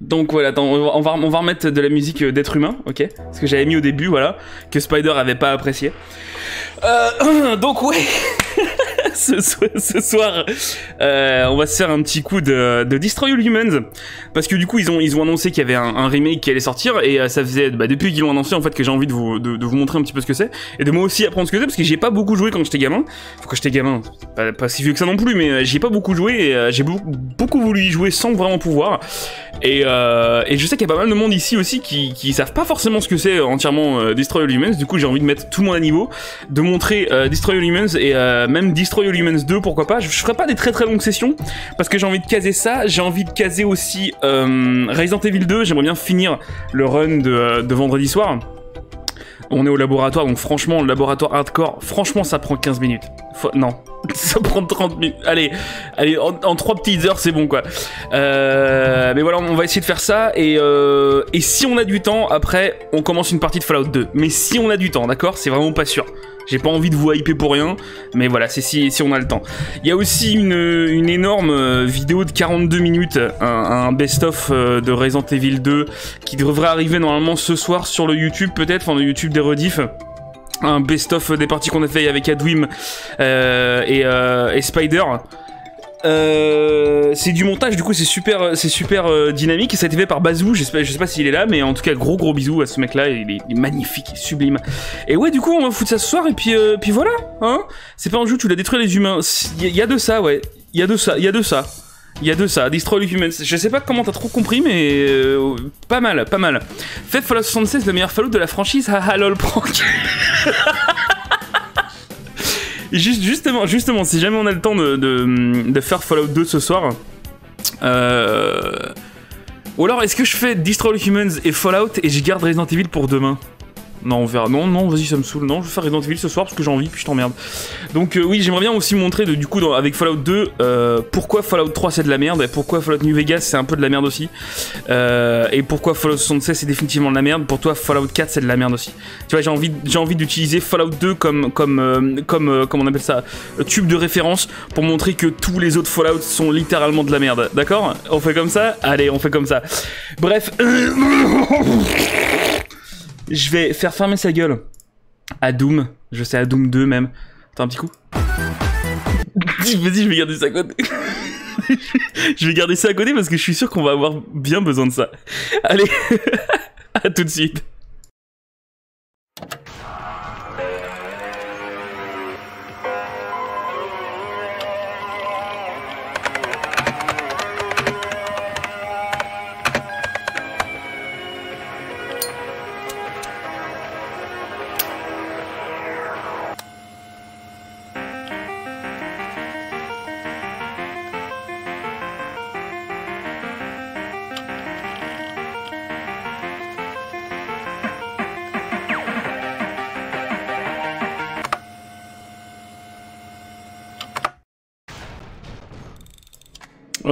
Donc voilà, attends, on va, on va remettre de la musique euh, d'être humain, ok? Ce que j'avais mis au début, voilà, que Spider avait pas apprécié. Euh, donc ouais ce, soir, euh, on va se faire un petit coup de, de, Destroy All Humans parce que du coup ils ont ils ont annoncé qu'il y avait un, remake qui allait sortir et euh, ça faisait bah, depuis qu'ils l'ont annoncé en fait que j'ai envie de vous de, vous montrer un petit peu ce que c'est et de moi aussi apprendre ce que c'est parce que j'ai pas beaucoup joué quand j'étais gamin. Enfin, quand j'étais gamin, pas, si vieux que ça non plus, mais euh, j'ai pas beaucoup joué et j'ai beaucoup, voulu y jouer sans vraiment pouvoir. Et, et je sais qu'il y a pas mal de monde ici aussi qui, qui savent pas forcément ce que c'est entièrement Destroy All Humans. Du coup j'ai envie de mettre tout le monde à niveau, de montrer Destroy All Humans et même Destroy All Humans 2 pourquoi pas. Je, ferai pas des très très longues sessions parce que j'ai envie de caser ça. J'ai envie de caser aussi euh, Resident Evil 2. J'aimerais bien finir le run de, de vendredi soir. On est au laboratoire, donc franchement, le laboratoire hardcore, franchement, ça prend 15 minutes. Non, ça prend 30 minutes. Allez, allez, en, en 3 petites heures, c'est bon, quoi. Euh, mais voilà, on va essayer de faire ça. Et, euh, et si on a du temps, après, on commence une partie de Fallout 2. Mais si on a du temps, d'accord? C'est vraiment pas sûr. J'ai pas envie de vous hyper pour rien, mais voilà, c'est si, si on a le temps. Il y a aussi une, une énorme euh, vidéo de 42 minutes, un, un best-of euh, de Resident Evil 2, qui devrait arriver normalement ce soir sur le YouTube, peut-être, enfin le YouTube des rediffs un best-of des parties qu'on a fait avec Adwim euh, et, euh, et, Spider. Euh, c'est du montage, du coup c'est super, c'est super euh, dynamique et ça a été fait par Bazou. Je sais pas, je sais pas s'il est là, mais en tout cas gros gros bisous à ce mec-là. Il, est, il est magnifique, il est sublime. Et ouais, du coup on va foutre ça ce soir et puis euh, puis voilà. Hein c'est pas un jeu tu l'as détruit les humains. Il y, a de ça, ouais. Il y a de ça, il y a de ça. Il y a de ça, Destroy the Humans. Je sais pas comment t'as trop compris, mais pas mal, pas mal. Fait Fallout 76, le meilleur Fallout de la franchise. Haha, lol, prank. Juste, justement, justement, si jamais on a le temps de, faire Fallout 2 ce soir, euh... ou alors est-ce que je fais Destroy Humans et Fallout et je garde Resident Evil pour demain? Non, on verra. Non, non, vas-y, ça me saoule. Non, je vais faire Resident Evil ce soir parce que j'ai envie, puis je t'emmerde. Donc, euh, oui, j'aimerais bien aussi montrer, de, du coup, avec Fallout 2, euh, pourquoi Fallout 3 c'est de la merde, et pourquoi Fallout New Vegas c'est un peu de la merde aussi, euh, et pourquoi Fallout 76 c'est définitivement de la merde, pour toi Fallout 4 c'est de la merde aussi. Tu vois, j'ai envie, j'ai envie d'utiliser Fallout 2 comme, comme, comme, comment on appelle ça, tube de référence pour montrer que tous les autres Fallout sont littéralement de la merde. D'accord? On fait comme ça? Allez, on fait comme ça. Bref. Je vais faire fermer sa gueule à Doom. Je sais, à Doom 2 même. Attends un petit coup. Vas-y, je vais garder ça à côté. je vais garder ça à côté parce que je suis sûr qu'on va avoir bien besoin de ça. Allez, à tout de suite.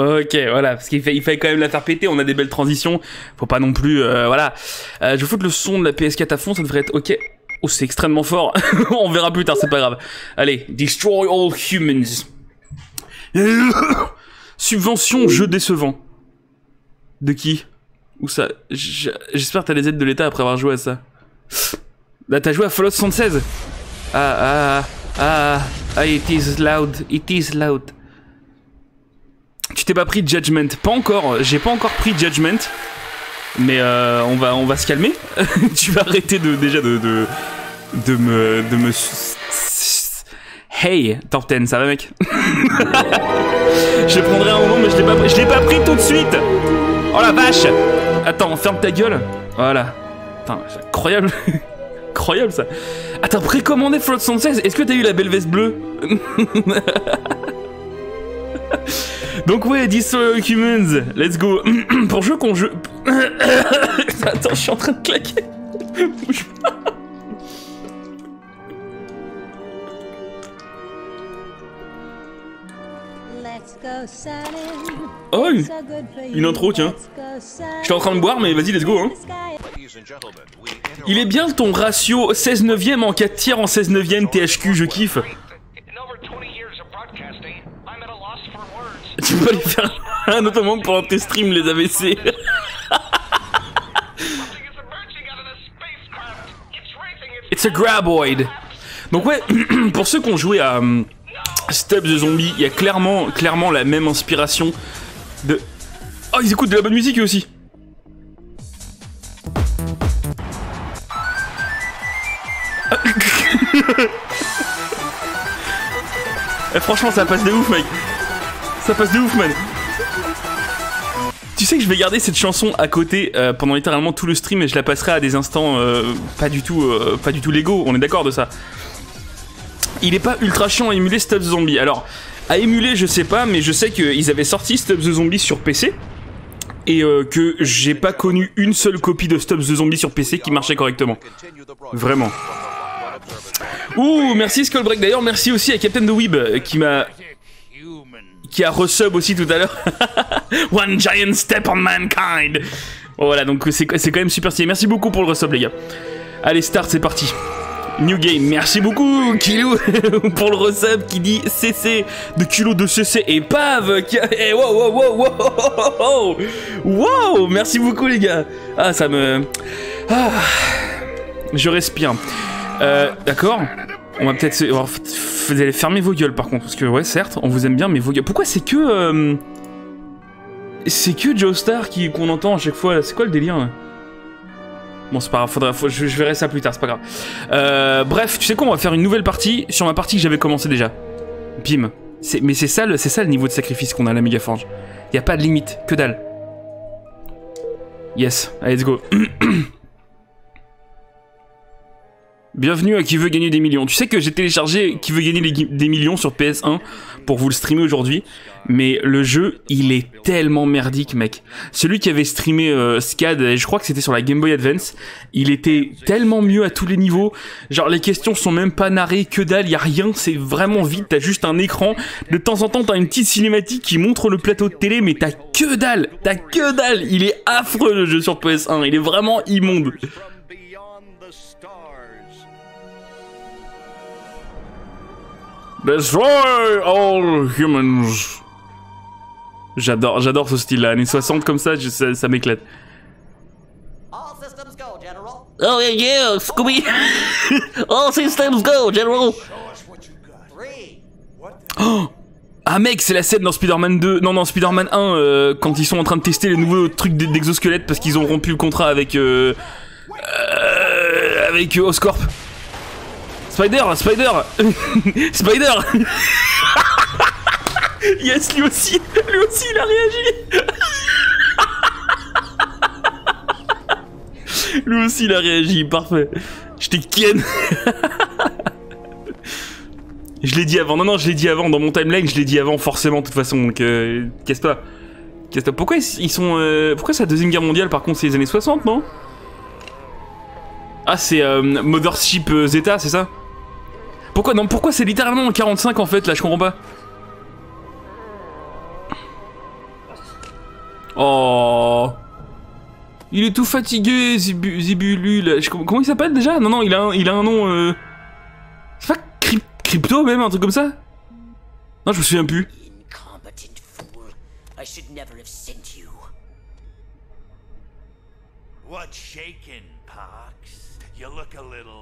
Ok, voilà, parce qu'il fait, il fait quand même péter, on a des belles transitions, faut pas non plus, euh, voilà. Euh, je vais foutre le son de la PS4 à fond, ça devrait être ok. Oh, c'est extrêmement fort, on verra plus tard, c'est pas grave. Allez, Destroy All Humans. Subvention, jeu décevant. De qui? Où ça? J'espère que t'as les aides de l'État après avoir joué à ça. Là, t'as joué à Fallout 76 Ah, ah, ah, ah, it is loud, it is loud. Tu t'es pas pris Judgment Pas encore, j'ai pas encore pris Judgment. Mais euh, on, va, on va se calmer. tu vas arrêter de, déjà de, de, me... De me... Hey, Torten, ça va mec? Je prendrai un moment mais je l'ai pas pris. Je l'ai pas pris tout de suite Oh la vache Attends, ferme ta gueule. Voilà. Putain, c'est incroyable. incroyable ça. Attends, précommandé Float 76, est-ce que t'as eu la belle veste bleue? Donc ouais, Destroy Humans, let's go. Pour jeu qu'on jeu... Attends, je suis en train de claquer. Bouge pas. Oh, une, une intro, tiens. Je suis en train de boire, mais vas-y, let's go. Hein. Il est bien ton ratio 16 neuvième en 4 tiers en 16 neuvième THQ, je kiffe. Tu peux aller faire un autre moment pendant tes streams, les AVC. It's a graboid. Donc ouais, pour ceux qui ont joué à euh, Step the Zombie, il y a clairement, clairement la même inspiration de... Oh, ils écoutent de la bonne musique aussi. Eh, franchement, ça passe de ouf, mec. Ça passe de ouf, man. Tu sais que je vais garder cette chanson à côté euh, pendant littéralement tout le stream et je la passerai à des instants euh, pas du tout, euh, pas du tout légaux. On est d'accord de ça. Il est pas ultra chiant à émuler the Zombie. Alors, à émuler, je sais pas, mais je sais qu'ils avaient sorti Stop the Zombie sur PC et que j'ai pas connu une seule copie de Stop the Zombie sur PC qui marchait correctement. Vraiment. Ouh, merci Skullbreak. D'ailleurs, merci aussi à Captain the Weeb qui m'a qui a resub aussi tout à l'heure. One giant step on mankind. voilà, donc c'est quand même super stylé. Merci beaucoup pour le resub, les gars. Allez, start, c'est parti. New game, merci beaucoup Kilo pour le resub qui dit CC de culot de CC et Pav qui. Eh, wow, wow, wow, wow, wow, merci beaucoup les gars. Ah, ça me... Ah, je respire. Euh, d'accord. On va peut-être... Vous allez fermer vos gueules par contre, parce que ouais, certes, on vous aime bien, mais vos gueules... Pourquoi c'est que... Euh, c'est que Joe Star qu'on entend à chaque fois C'est quoi le délire Bon, c'est pas grave, je, verrai ça plus tard, c'est pas grave. Euh, bref, tu sais quoi, on va faire une nouvelle partie sur ma partie que j'avais commencé déjà. Bim. Mais c'est ça, le niveau de sacrifice qu'on a à la Megaforge. Y a pas de limite, que dalle. Yes, let's go. Bienvenue à Qui veut gagner des millions. Tu sais que j'ai téléchargé Qui veut gagner des millions sur PS1 pour vous le streamer aujourd'hui, mais le jeu, il est tellement merdique, mec. Celui qui avait streamé euh, SCAD, je crois que c'était sur la Game Boy Advance, il était tellement mieux à tous les niveaux. Genre les questions sont même pas narrées, que dalle, y a rien, c'est vraiment vite, t'as juste un écran. De temps en temps, t'as une petite cinématique qui montre le plateau de télé, mais t'as que dalle, t'as que dalle. Il est affreux le jeu sur PS1, il est vraiment immonde. Destroy all humans. J'adore, j'adore ce style-là, années 60 comme ça, ça, m'éclate. Oh yeah, yeah, Scooby. all systems go, General. Oh ah mec, c'est la scène dans Spider-Man 2, non non Spider-Man 1, euh, quand ils sont en train de tester les nouveaux trucs d'exosquelette parce qu'ils ont rompu le contrat avec euh, euh, avec Oscorp. Spider, Spider. Spider. Yes, lui aussi Lui aussi, il a réagi. Lui aussi, il a réagi, parfait. Je t'ai ken. Je l'ai dit avant, non, non, je l'ai dit avant, dans mon timeline, je l'ai dit avant, forcément, de toute façon, donc euh, casse-toi. Pourquoi ils sont... Euh, pourquoi c'est la Deuxième Guerre mondiale, par contre, c'est les années 60, non? Ah, c'est euh, Mothership euh, Zeta, c'est ça? Pourquoi non Pourquoi c'est littéralement en 45 en fait là Je comprends pas. Oh. Il est tout fatigué, Zibulu. Comment il s'appelle déjà? Non, non, il a un, il a un nom. Euh... C'est pas Crypto même, un truc comme ça? Non, je me souviens plus. Pox? You look a little.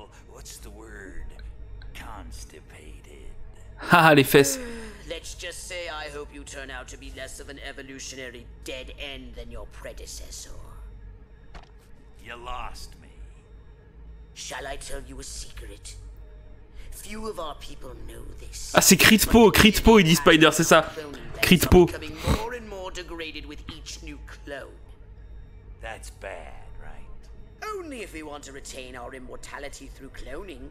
Ah, les fesses. Let's just say I hope you turn out to be less of an evolutionary dead end than your predecessor. You lost me. Shall I tell you a secret? Few of our people know this. Ah, c'est Critpo, Critpo, il dit Spider, c'est ça. Critpo. more and more degraded with each new clone. That's bad, right? Only if we want to retain our immortality through cloning.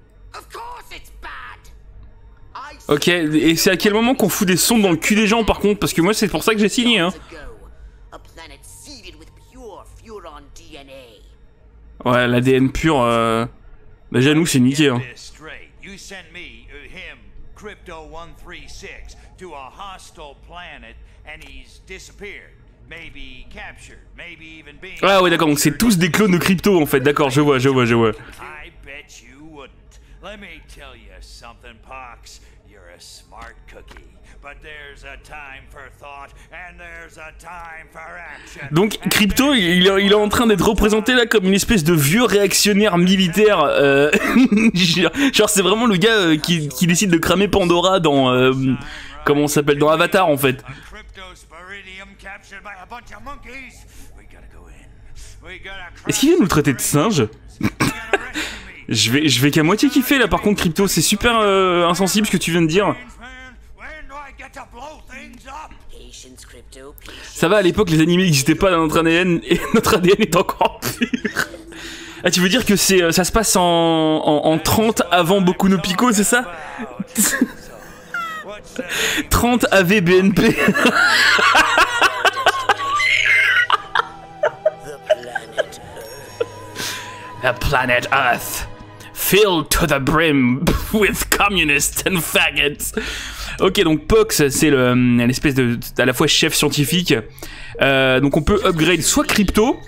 Ok, et c'est à quel moment qu'on fout des sons dans le cul des gens par contre? Parce que moi c'est pour ça que j'ai signé hein. Ouais, l'ADN pur, euh... déjà nous c'est niqué hein. Ah ouais d'accord, donc c'est tous des clones de crypto en fait, d'accord, je vois, je vois, je vois. Let me tell you something, Pox. Donc Crypto, il, il est il est en train d'être représenté là comme une espèce de vieux réactionnaire militaire. euh, genre, c'est vraiment le gars euh, qui, qui décide de cramer Pandora dans euh, comment on s'appelle dans Avatar en fait. Est-ce qu'il vient nous traiter de singe? Je vais, je vais qu'à moitié kiffer là. Par contre, Crypto, c'est super euh, insensible ce que tu viens de dire. Ça va, à l'époque, les animés n'existaient pas dans notre ADN et notre ADN est encore pur. Ah, tu veux dire que c'est, euh, ça se passe en, en, en 30 avant Boku no Pico, c'est ça? What's that? 30 AV BNP. The planet Earth, filled to the brim with communists and faggots. Ok, donc Pox, c'est le- l'espèce de, à la fois chef scientifique. Euh, donc on peut upgrade soit crypto,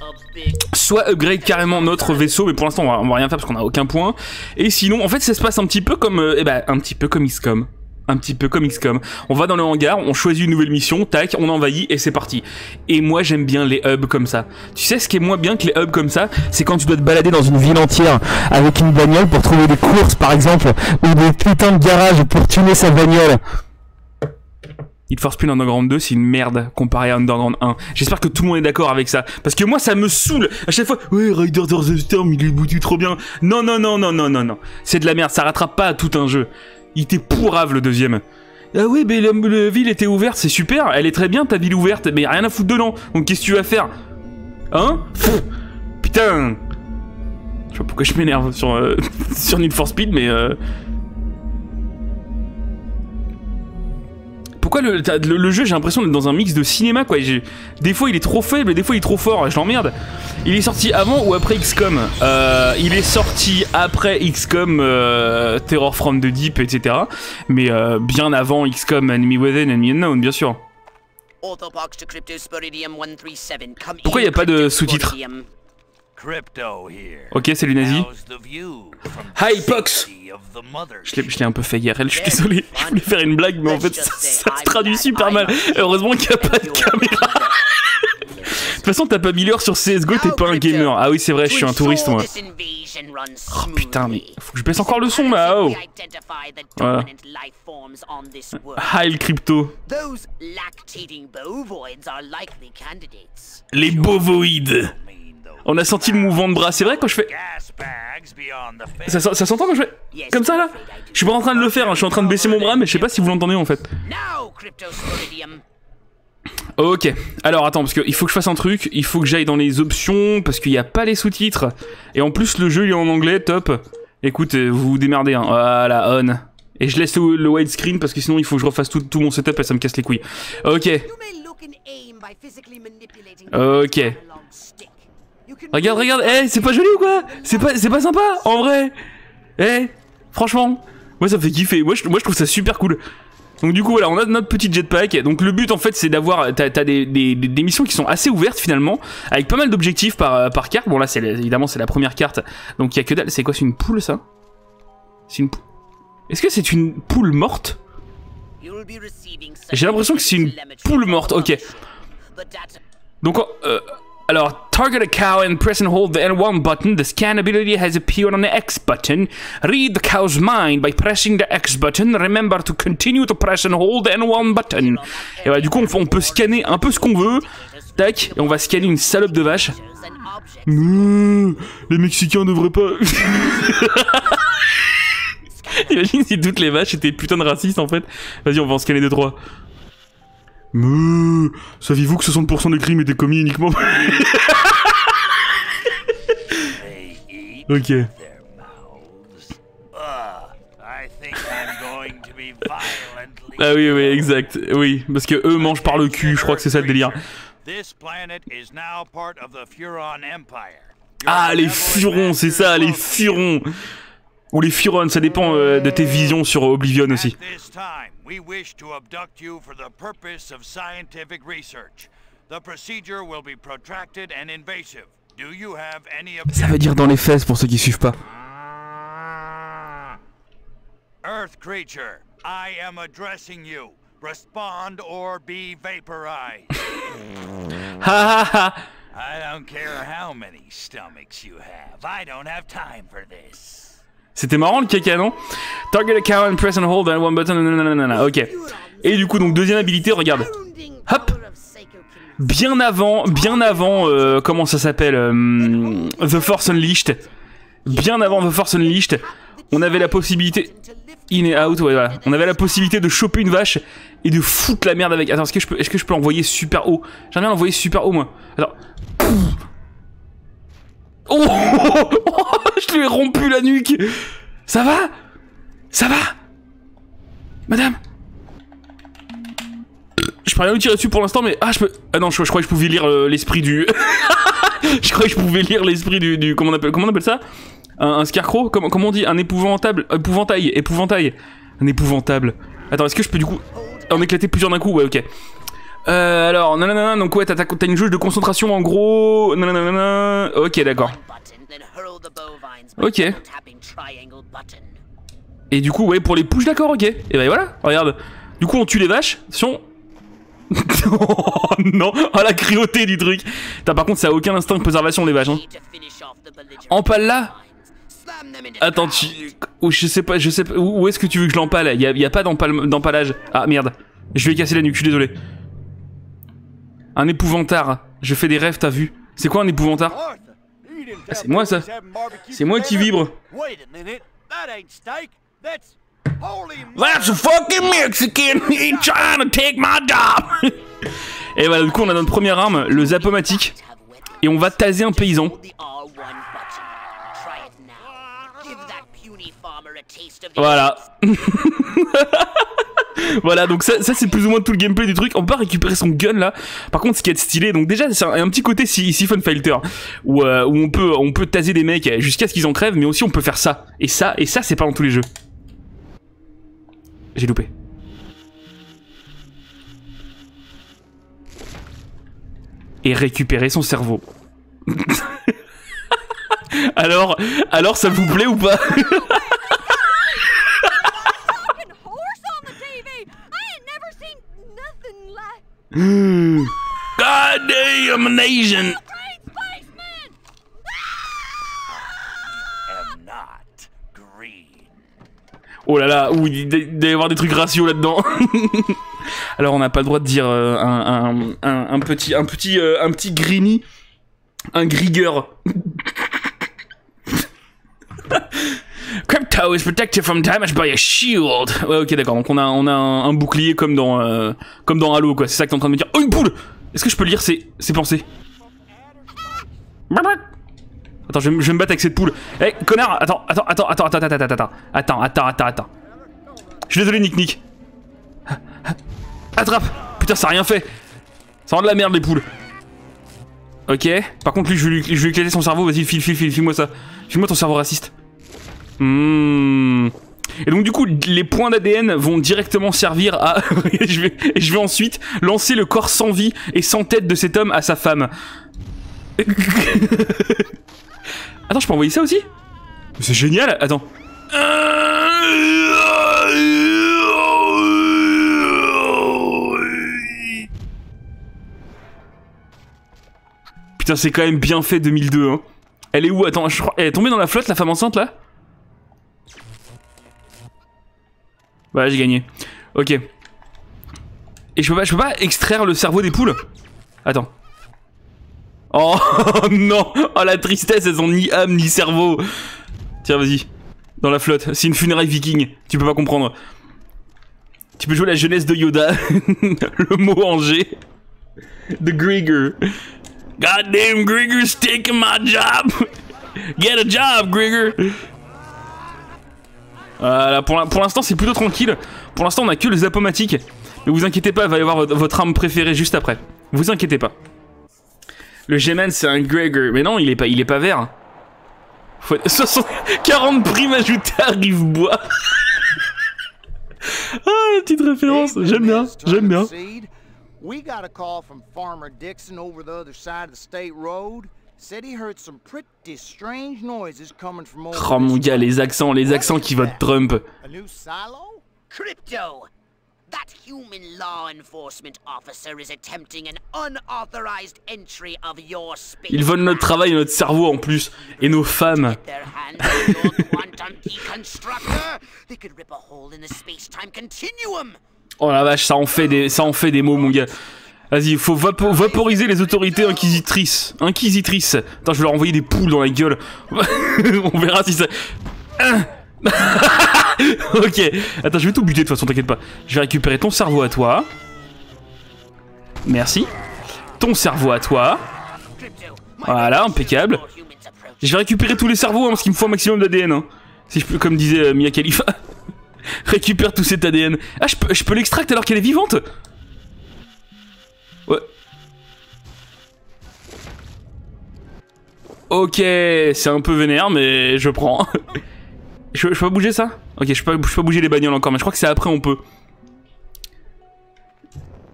soit upgrade carrément notre vaisseau, mais pour l'instant on va, rien faire parce qu'on a aucun point. Et sinon, en fait, ça se passe un petit peu comme, euh, eh ben, un petit peu comme XCOM. Un petit peu comme XCOM. On va dans le hangar, on choisit une nouvelle mission, tac, on envahit et c'est parti. Et moi j'aime bien les hubs comme ça. Tu sais ce qui est moins bien que les hubs comme ça? C'est quand tu dois te balader dans une ville entière avec une bagnole pour trouver des courses par exemple, ou des putains de garages pour tuner sa bagnole. Need for Speed Underground 2, c'est une merde comparé à Underground 1. J'espère que tout le monde est d'accord avec ça. Parce que moi, ça me saoule. À chaque fois, ouais, Riders of the Storm, il est boutu trop bien. Non, non, non, non, non, non, non. C'est de la merde. Ça rattrape pas tout un jeu. Il était pourrave le deuxième. Ah oui, mais la, ville était ouverte, c'est super. Elle est très bien, ta ville ouverte, mais rien à foutre dedans. Donc qu'est-ce que tu vas faire? Hein? Putain. Je sais pas pourquoi je m'énerve sur, euh, sur Need for Speed, mais... Euh... Pourquoi le, t'as- le, le jeu, j'ai l'impression d'être dans un mix de cinéma, quoi. Des fois, il est trop faible, et des fois, il est trop fort. Je l'emmerde. Il est sorti avant ou après XCOM? Euh, Il est sorti après XCOM, euh, Terror from the Deep, etc. Mais euh, bien avant XCOM Enemy Within, Enemy Unknown, bien sûr. Orthopox to Cryptosporidium 137. Come Pourquoi in, y a pas de sous-titres? Ok, view from Hi, Pox. Je l'ai, je l'ai un peu fait IRL, je suis désolé. Je voulais faire une blague, mais en fait, ça, ça se traduit super mal. Heureusement qu'il n'y a pas de caméra. De toute façon, t'as pas mis l'heure sur CSGO, t'es pas un gamer. Ah oui, c'est vrai, je suis un touriste, moi. Oh putain, mais faut que je baisse encore le son, là, oh. Voilà. Heil Crypto. Those lactating bovoids are likely candidates. Les bovoïdes. On a senti le mouvement de bras. C'est vrai quand je fais. Ça, ça- ça s'entend quand je fais. Comme ça là Je suis pas en train de le faire, hein, je suis en train de baisser mon bras, mais je sais pas si vous l'entendez en fait. Ok, alors attends, parce qu'il faut que je fasse un truc, il faut que j'aille dans les options, parce qu'il n'y a pas les sous-titres. Et en plus, le jeu il est en anglais, top. Écoute, euh, vous vous démerdez, hein. Voilà, on. Et je laisse le, le widescreen, parce que sinon il faut que je refasse tout, tout mon setup et ça me casse les couilles. Ok, You regarde, regarde, eh, c'est pas joli ou quoi? C'est pas, c'est pas sympa, en vrai Eh, franchement, moi ça me fait kiffer, moi je, moi je trouve ça super cool. Donc du coup voilà, on a notre petit jetpack. Donc le but en fait c'est d'avoir, t'as, des, des, des- missions qui sont assez ouvertes finalement, avec pas mal d'objectifs par, par carte. Bon là c'est évidemment c'est la première carte, donc il y a que dalle. C'est quoi, c'est une poule ça? C'est une poule. Est-ce que c'est une poule morte? J'ai l'impression que c'est une poule morte, ok. Donc, euh, alors, target a cow and press and hold the L1 button. The scan ability has appeared on the X button. Read the cow's mind by pressing the X button. Remember to continue to press and hold the N1 button. Et voilà, du coup, on, peut scanner un peu ce qu'on veut. Tac, et on va scanner une salope de vache. Mmh, les Mexicains devraient pas. Imagine si toutes les vaches étaient putain de racistes en fait. Vas-y, on va en scanner deux trois. Mais saviez-vous que 60% des crimes étaient commis uniquement Ok. their mouths. Ugh, I think I'm going to be violently. Ah oui, oui, exact. Oui, parce que eux mangent par le cul, je crois que c'est ça le délire. This planet is now part of the Furon Empire. Ah, les furons, c'est ça, les furons. Ou les furons, ça dépend euh, de tes visions sur Oblivion aussi. At this time, we wish to abduct you for the purpose of scientific research. The procedure will be protracted and invasive. Do you have any Ça veut dire dans les fesses pour ceux qui suivent pas. Earth creature, I am addressing you. Respond or be vaporized. Ha ha ha I don't care how many stomachs you have. I don't have time for this. C'était marrant le caca, non Target account and press and hold and one button. nanana, Ok. Et du coup, donc deuxième habilité, regarde. Hop. Bien avant, bien avant, euh, comment ça s'appelle euh, The Force Unleashed. Bien avant The Force Unleashed, on avait la possibilité. In et out, ouais, voilà. On avait la possibilité de choper une vache et de foutre la merde avec. Attends, est-ce que je peux, est-ce que je peux l'envoyer super haut? J'aimerais bien l'envoyer super haut, moi. Attends. Oh Je lui ai rompu la nuque. Ça va? Ça va? Madame? Je peux rien lui tirer dessus pour l'instant, mais... Ah, je peux... Ah non, je, je croyais que je pouvais lire euh, l'esprit du... je croyais que je pouvais lire l'esprit du. Comment on appelle, comment on appelle ça? Un, scarecrow? Comment, comment on dit? Un épouvantable Épouvantail Épouvantail. Un épouvantable. Attends, est-ce que je peux du coup... En éclater plusieurs d'un coup? Ouais, ok. Euh, alors, nanana, donc ouais, t'as une jauge de concentration en gros... Nanana, ok, d'accord. Ok. Et du coup, ouais, pour les push, d'accord, ok. Et ben voilà, regarde. Du coup, on tue les vaches. Attention. oh non, oh la cruauté du truc. T'as par contre, ça a aucun instinct de préservation, les vaches. Hein. Empale là Attends, tu... oh, je sais pas, je sais pas. Où est-ce que tu veux que je l'empale? Il y a, y a pas d'empalage. Ah merde. Je vais casser la nuque, je suis désolé. Un épouvantard. Je fais des rêves, t'as vu C'est quoi un épouvantard? Ah, c'est moi, ça. C'est moi qui vibre. Wait a minute. That ain't steak. That's holy That's a fucking Mexican. He trying to take my job. Et voilà, du coup, on a notre première arme, le zapomatique, et on va taser un paysan. Voilà. Voilà, donc ça, c'est plus ou moins tout le gameplay du truc. On peut récupérer son gun là. Par contre, ce qui est stylé, donc déjà c'est un, petit côté si- Siphon Fighter où, euh, où on peut on peut taser des mecs jusqu'à ce qu'ils en crèvent, mais aussi on peut faire ça et ça et ça c'est pas dans tous les jeux. J'ai loupé. Et récupérer son cerveau. alors, alors ça vous plaît ou pas fucking horse on the TV. I ain't never seen nothing God damn, I'm an Asian. great spaceman. am not green. Oh là là, ouh, il doit y avoir des trucs raciaux là-dedans. Alors on n'a pas le droit de dire euh, un, un, un, un petit un petit euh, un petit greeny, un grigger. Crypto is protected from damage by a shield. Ouais, ok, d'accord. Donc on a on a un, bouclier comme dans euh, comme dans Halo quoi. C'est ça que t'es en train de me dire. Oh une poule. Est-ce que je peux lire ses ses pensées Attends, je vais, me- battre avec cette poule. Eh, connard, attends, attends, attends, attends, attends, attends, attends, attends, attends, attends, attends, attends. Je suis désolé, Nick Nick. Attrape Putain, ça a rien fait. Ça rend de la merde, les poules. Ok. Par contre, lui, je vais lui, je éclater son cerveau. Vas-y, file, file, file, file-moi ça. File-moi ton cerveau raciste. Hmm. Et donc, du coup, les points d'ADN vont directement servir à. et, je vais, ensuite lancer le corps sans vie et sans tête de cet homme à sa femme. Attends, je peux envoyer ça aussi? C'est génial, attends. Putain, c'est quand même bien fait 2002, hein. Elle est où? Attends. Elle est tombée dans la flotte, la femme enceinte, là? Voilà, j'ai gagné. Ok. Et je peux pas, je peux pas extraire le cerveau des poules? Attends. Oh non Oh la tristesse, elles ont ni âme ni cerveau Tiens, vas-y. Dans la flotte. C'est une funéraille viking. Tu peux pas comprendre. Tu peux jouer la jeunesse de Yoda. Le mot en G. The Grigger. Goddamn Grigger's taking my job. Get a job, Grigger. Voilà, pour l'in- pour l'instant, c'est plutôt tranquille. Pour l'instant, on a que les apomatiques. Mais vous inquiétez pas, il va y avoir votre- votre arme préférée juste après. Vous inquiétez pas. Le G-Man, c'est un Gregor. Mais non, il est pas, il est pas vert. Faut... 60... 40 primes ajoutées à Rive-Bois. ah, la petite référence. J'aime bien, j'aime bien. We got a call from Farmer Dixon over the other side of the state road. Said he heard some pretty strange noises coming from over Oh mon gars, les accents, les accents qui votent Trump. Crypto! That human law enforcement officer is attempting an unauthorized entry of your space. Ils volent notre travail et notre cerveau en plus. Et nos femmes. Get their hands on your quantum deconstructor. They could rip a hole in the space-time continuum. Oh la vache, ça en fait des, ça en fait des mots, mon gars. Vas-y, faut vapo- vaporiser les autorités inquisitrices. Inquisitrices. Attends, je vais leur envoyer des poules dans la gueule. On verra si ça. Hein ok. Attends, je vais tout buter de toute façon, t'inquiète pas. Je vais récupérer ton cerveau à toi. Merci. Ton cerveau à toi. Voilà, impeccable. Je vais récupérer tous les cerveaux hein, parce qu'il me faut un maximum d'ADN. Hein. Si je peux, comme disait euh, Mia Khalifa. Récupère tout cet ADN. Ah, je peux, je peux l'extracter alors qu'elle est vivante? Ok, c'est un peu vénère, mais je prends. je, peux pas bouger ça? Ok, je peux, pas- bouger les bagnoles encore, mais je crois que c'est après on peut.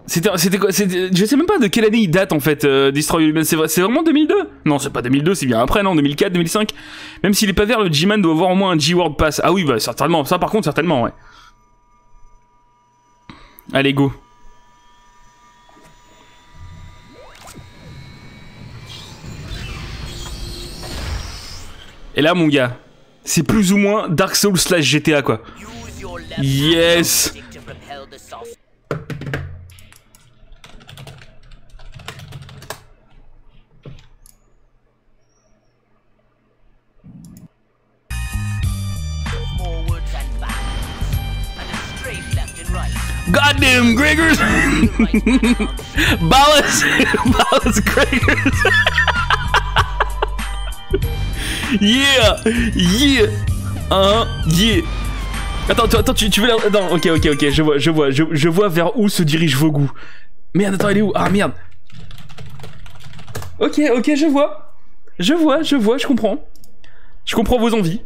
C'était, quoi Je sais même pas de quelle année il date en fait, euh, Destroy Human. C'est vraiment 2002 Non, c'est pas 2002, c'est bien après, non 2004, 2005 Même s'il est pas vert, le G-Man doit avoir au moins un G-Word Pass. Ah oui, bah certainement. Ça par contre, certainement, ouais. Allez, go. Et là, mon gars, c'est plus ou moins Dark Souls slash GTA, quoi. Yes. Goddamn, Gregors! Ballas! Ballas Gregors! yeah! Yeah! Hein? Yeah! Attends, attends, tu, veux la... Attends, ok, ok, ok, je vois, je vois, je, je vois vers où se dirige vos goûts. Merde, attends, elle est où? Ah, merde! Ok, ok, je vois. Je vois, je vois, je comprends. Je comprends vos envies.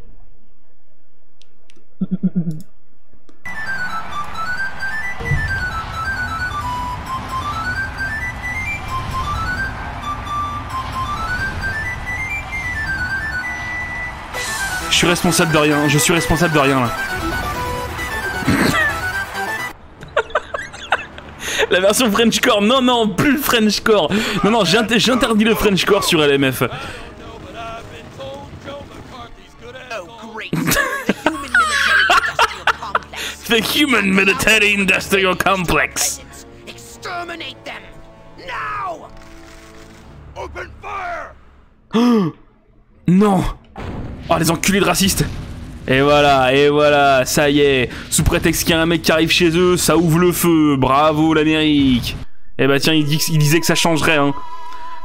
Suis responsable de rien, je suis responsable de rien là. La version Frenchcore, non, non, plus le Frenchcore. Non, non, j'inter- j'interdis le Frenchcore sur LMF. Oh, great. the human military industrial complex. Exterminate them. Now! Open fire! Non Oh, les enculés de racistes Et voilà, et voilà, ça y est. Sous prétexte qu'il y a un mec qui arrive chez eux, ça ouvre le feu. Bravo l'Amérique. Et bah tiens, il, disait que ça changerait, hein.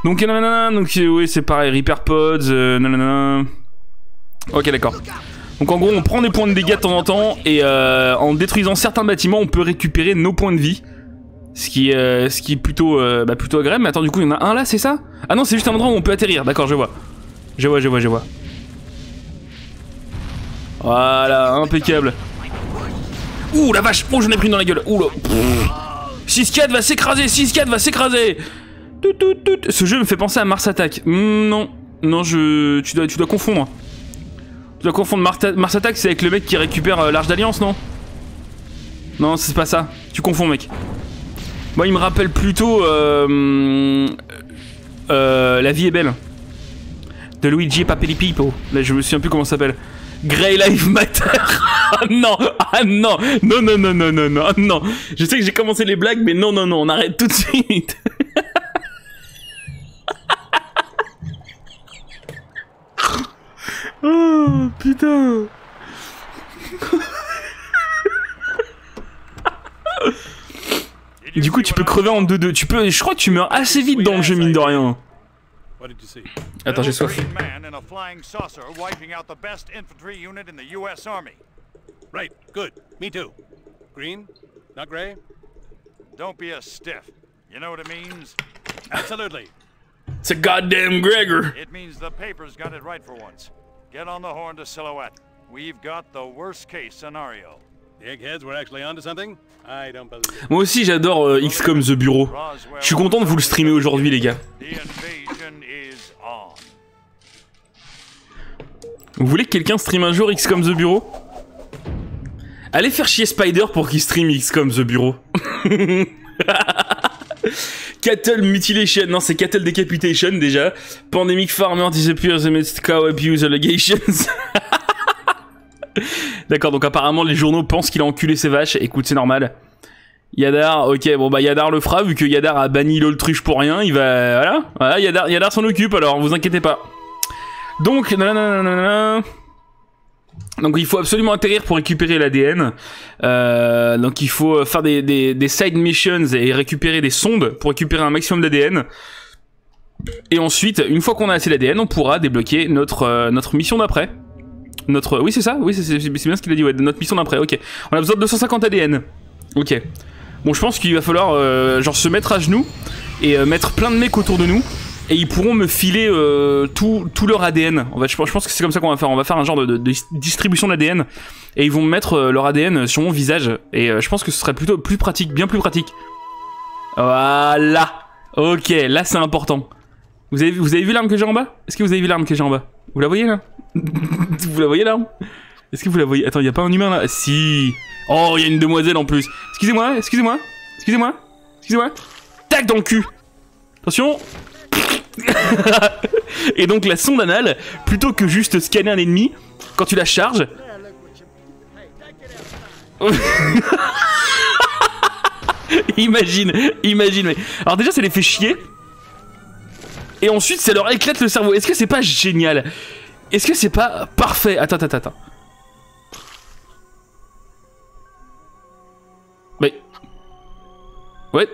Donc, nanana, donc euh, oui, c'est pareil, Reaper Pods, euh, nanana. Ok, d'accord. Donc en gros, on prend des points de dégâts de temps en temps, et euh, en détruisant certains bâtiments, on peut récupérer nos points de vie. Ce qui, euh, ce qui est plutôt, bah, plutôt agréable. Mais attends, du coup, il y en a un là, c'est ça? Ah non, c'est juste un endroit où on peut atterrir. D'accord, je vois. Je vois, je vois, je vois. Voilà, impeccable. Ouh la vache, oh j'en ai pris dans la gueule. Ouh là. 6-4 va s'écraser, 6-4 va s'écraser. Tout, tout, tout. Ce jeu me fait penser à Mars Attack. Hmm, non, non, je, tu dois, tu dois confondre. Tu dois confondre Mars, Mars Attack, c'est avec le mec qui récupère euh, l'Arche d'Alliance, non? Non, c'est pas ça. Tu confonds, mec. Moi, il me rappelle plutôt euh, euh, La vie est belle de Luigi Papelipipo. Là, je me souviens plus comment ça s'appelle. Grey Life Matter. ah non, ah non, non, non, non, non, non, non, ah non. Je sais que j'ai commencé les blagues, mais non, non, non, on arrête tout de suite. oh putain. Du coup, tu peux crever en 2-2. Tu peux, je crois que tu meurs assez vite dans le jeu, mine de rien. What did you see? Attends, j'ai Little soif. green man in a flying saucer wiping out the best infantry unit in the U.S. Army. Right, good. Me too. Green? Not gray? Don't be a stiff. You know what it means? Absolutely. It's a goddamn Gregor. It means the papers got it right for once. Get on the horn to Silhouette. We've got the worst case scenario. The eggheads were actually onto something? Moi aussi, j'adore euh, XCOM The Bureau. Je suis content de vous le streamer aujourd'hui, les gars. Vous voulez que quelqu'un stream un jour XCOM The Bureau? Allez faire chier Spider pour qu'il stream XCOM The Bureau. Cattle Mutilation, non c'est Cattle Decapitation déjà. Pandemic Farmer Disappears amidst Cow Abuse Allegations. D'accord, donc apparemment les journaux pensent qu'il a enculé ses vaches. Écoute, c'est normal. Yadar, ok, bon bah Yadar le fera, vu que Yadar a banni l'autruche pour rien, il va... Voilà, voilà Yadar, Yadar s'en occupe alors, vous inquiétez pas. Donc, nanana, donc il faut absolument atterrir pour récupérer l'ADN. Euh, donc il faut faire des, des, des side missions et récupérer des sondes pour récupérer un maximum d'ADN. Et ensuite, une fois qu'on a assez d'ADN, on pourra débloquer notre, euh, notre mission d'après. Notre... Oui c'est ça, oui c'est bien ce qu'il a dit, ouais, notre mission d'après, ok. On a besoin de 250 ADN. Ok. Bon je pense qu'il va falloir euh, genre se mettre à genoux et euh, mettre plein de mecs autour de nous et ils pourront me filer euh, tout, tout leur ADN. En fait, je, je pense que c'est comme ça qu'on va faire. On va faire un genre de, de- de distribution d'ADN et ils vont me mettre leur ADN sur mon visage. Et je pense que ce serait plutôt plus pratique, bien plus pratique. Voilà. Ok, là c'est important. Vous avez, vous avez vu l'arme que j'ai en bas? Est-ce que vous avez vu l'arme que j'ai en bas? Vous la voyez là? Vous la voyez l'arme? Est-ce que vous la voyez? Attends, y a pas un humain là? Si. Oh, il y a une demoiselle en plus. Excusez-moi, excusez-moi, excusez-moi, excusez-moi. Tac dans le cul. Attention. Et donc la sonde anale, plutôt que juste scanner un ennemi, quand tu la charges. imagine, imagine. Alors déjà, ça les fait chier. Et ensuite, ça leur éclate le cerveau. Est-ce que c'est pas génial? Est-ce que c'est pas parfait? Attends, attends, attends. Mais. Ouais.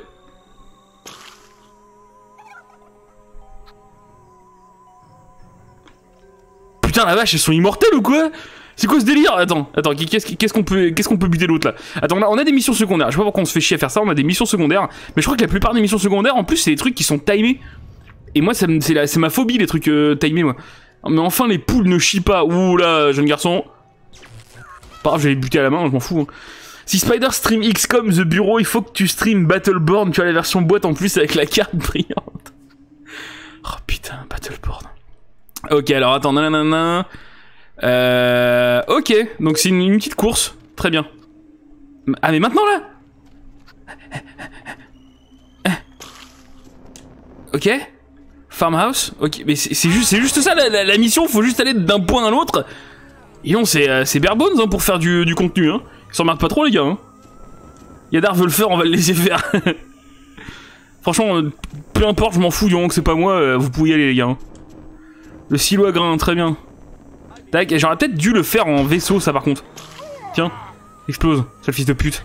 Putain la vache, elles sont immortelles ou quoi? C'est quoi ce délire? Attends, attends, qu'est-ce qu'on peut buter l'autre là? Attends, on a, on a des missions secondaires. Je sais pas pourquoi on se fait chier à faire ça, on a des missions secondaires, mais je crois que la plupart des missions secondaires en plus c'est des trucs qui sont timés. Et moi c'est ma phobie les trucs euh, timés moi. Mais enfin les poules ne chient pas. Ouh là, jeune garçon. Pas grave, je vais les buter à la main, je m'en fous. hein. Si Spider stream XCOM The Bureau, il faut que tu stream Battleborn, tu as la version boîte en plus avec la carte brillante. Oh putain, Battleborn. Ok, alors attends, nanana. Euh, ok, donc c'est une petite course. Très bien. Ah, mais maintenant là? Ok Farmhouse Ok, mais c'est juste, juste ça la, mission, faut juste aller d'un point à l'autre. Et non, c'est euh, bare bones hein, pour faire du, du contenu. Hein. Ils s'emmerdent pas trop, les gars. Hein. Yadar veut le faire, on va le laisser faire. Franchement, euh, peu importe, je m'en fous, du moment que c'est pas moi, euh, vous pouvez y aller, les gars. hein. Le silo à grain, très bien. Tac, j'aurais peut-être dû le faire en vaisseau, ça par contre. Tiens, explose, sale fils de pute.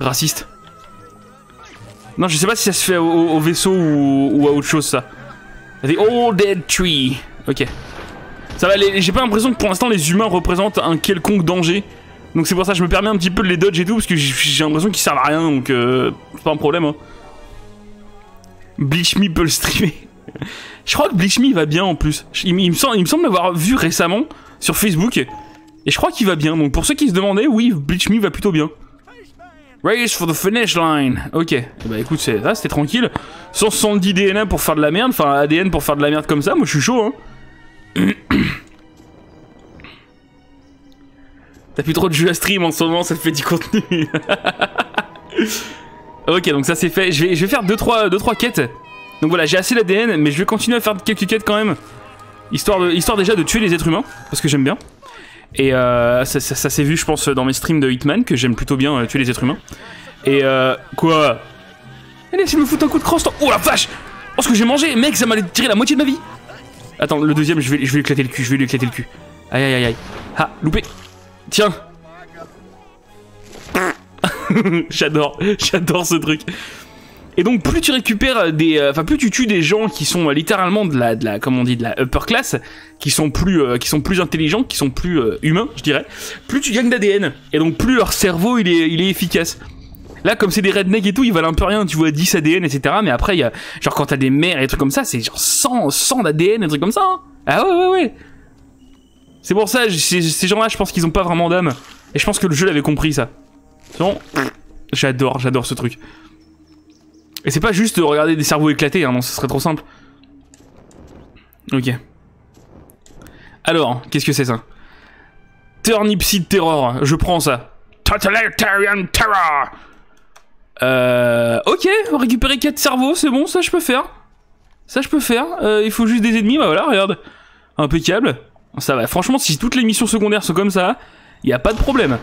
Raciste. Non, je sais pas si ça se fait au, au vaisseau ou à autre chose, ça. The Old Dead Tree. Ok. Ça va, j'ai pas l'impression que pour l'instant les humains représentent un quelconque danger. Donc c'est pour ça que je me permets un petit peu de les dodge et tout, parce que j'ai l'impression qu'ils servent à rien, donc euh, c'est pas un problème. Hein. Bleach Me peut le streamer. Je crois que Bleach Me va bien en plus. Il me semble, il me semble l'avoir vu récemment sur Facebook. Et je crois qu'il va bien. Donc pour ceux qui se demandaient, oui, Bleach Me va plutôt bien. Race for the finish line. Ok. Bah écoute, c'est là, c'était tranquille. 170 DNA pour faire de la merde. Enfin, ADN pour faire de la merde comme ça. Moi, je suis chaud, hein. T'as plus trop de jeux à stream en ce moment, ça te fait du contenu. ok, donc ça c'est fait. Je vais, je vais faire 2-3 deux, trois, deux, trois quêtes. Donc voilà, j'ai assez d'ADN, mais je vais continuer à faire quelques quêtes quand même. Histoire, de, histoire déjà de tuer les êtres humains, parce que j'aime bien. Et euh, ça, s'est vu, je pense, dans mes streams de Hitman, que j'aime plutôt bien euh, tuer les êtres humains. Et euh, quoi? Allez, je me fous un coup de crosse, Oh la vache Oh ce que j'ai mangé Mec, ça m'a tiré la moitié de ma vie Attends, le deuxième, je vais, je vais lui éclater le cul, je vais lui éclater le cul. Aïe aïe aïe aïe. Ah, loupé Tiens J'adore, j'adore ce truc. Et donc plus tu récupères des, euh, enfin plus tu tues des gens qui sont euh, littéralement de la, de la, comment on dit, de la upper class, qui sont plus, euh, qui sont plus intelligents, qui sont plus euh, humains, je dirais, plus tu gagnes d'ADN. Et donc plus leur cerveau il est, il est efficace. Là, comme c'est des rednecks et tout, ils valent un peu rien, tu vois 10 ADN, etc. Mais après, y a, genre quand t'as des mères et des trucs comme ça, c'est genre 100, 100 d'ADN, des trucs comme ça. hein. Ah ouais, ouais, ouais. C'est pour ça, ces gens-là, je pense qu'ils ont pas vraiment d'âme. Et je pense que le jeu l'avait compris ça. Sinon, j'adore, j'adore ce truc. Et c'est pas juste de regarder des cerveaux éclatés, hein, non, ce serait trop simple. Ok. Alors, qu'est-ce que c'est ça Turnipseed Terror, je prends ça. Totalitarian Terror Euh... Ok, récupérer 4 cerveaux, c'est bon, ça je peux faire. Ça je peux faire, euh, il faut juste des ennemis, bah voilà, regarde. Impeccable. Ça va, franchement, si toutes les missions secondaires sont comme ça, y a pas de problème.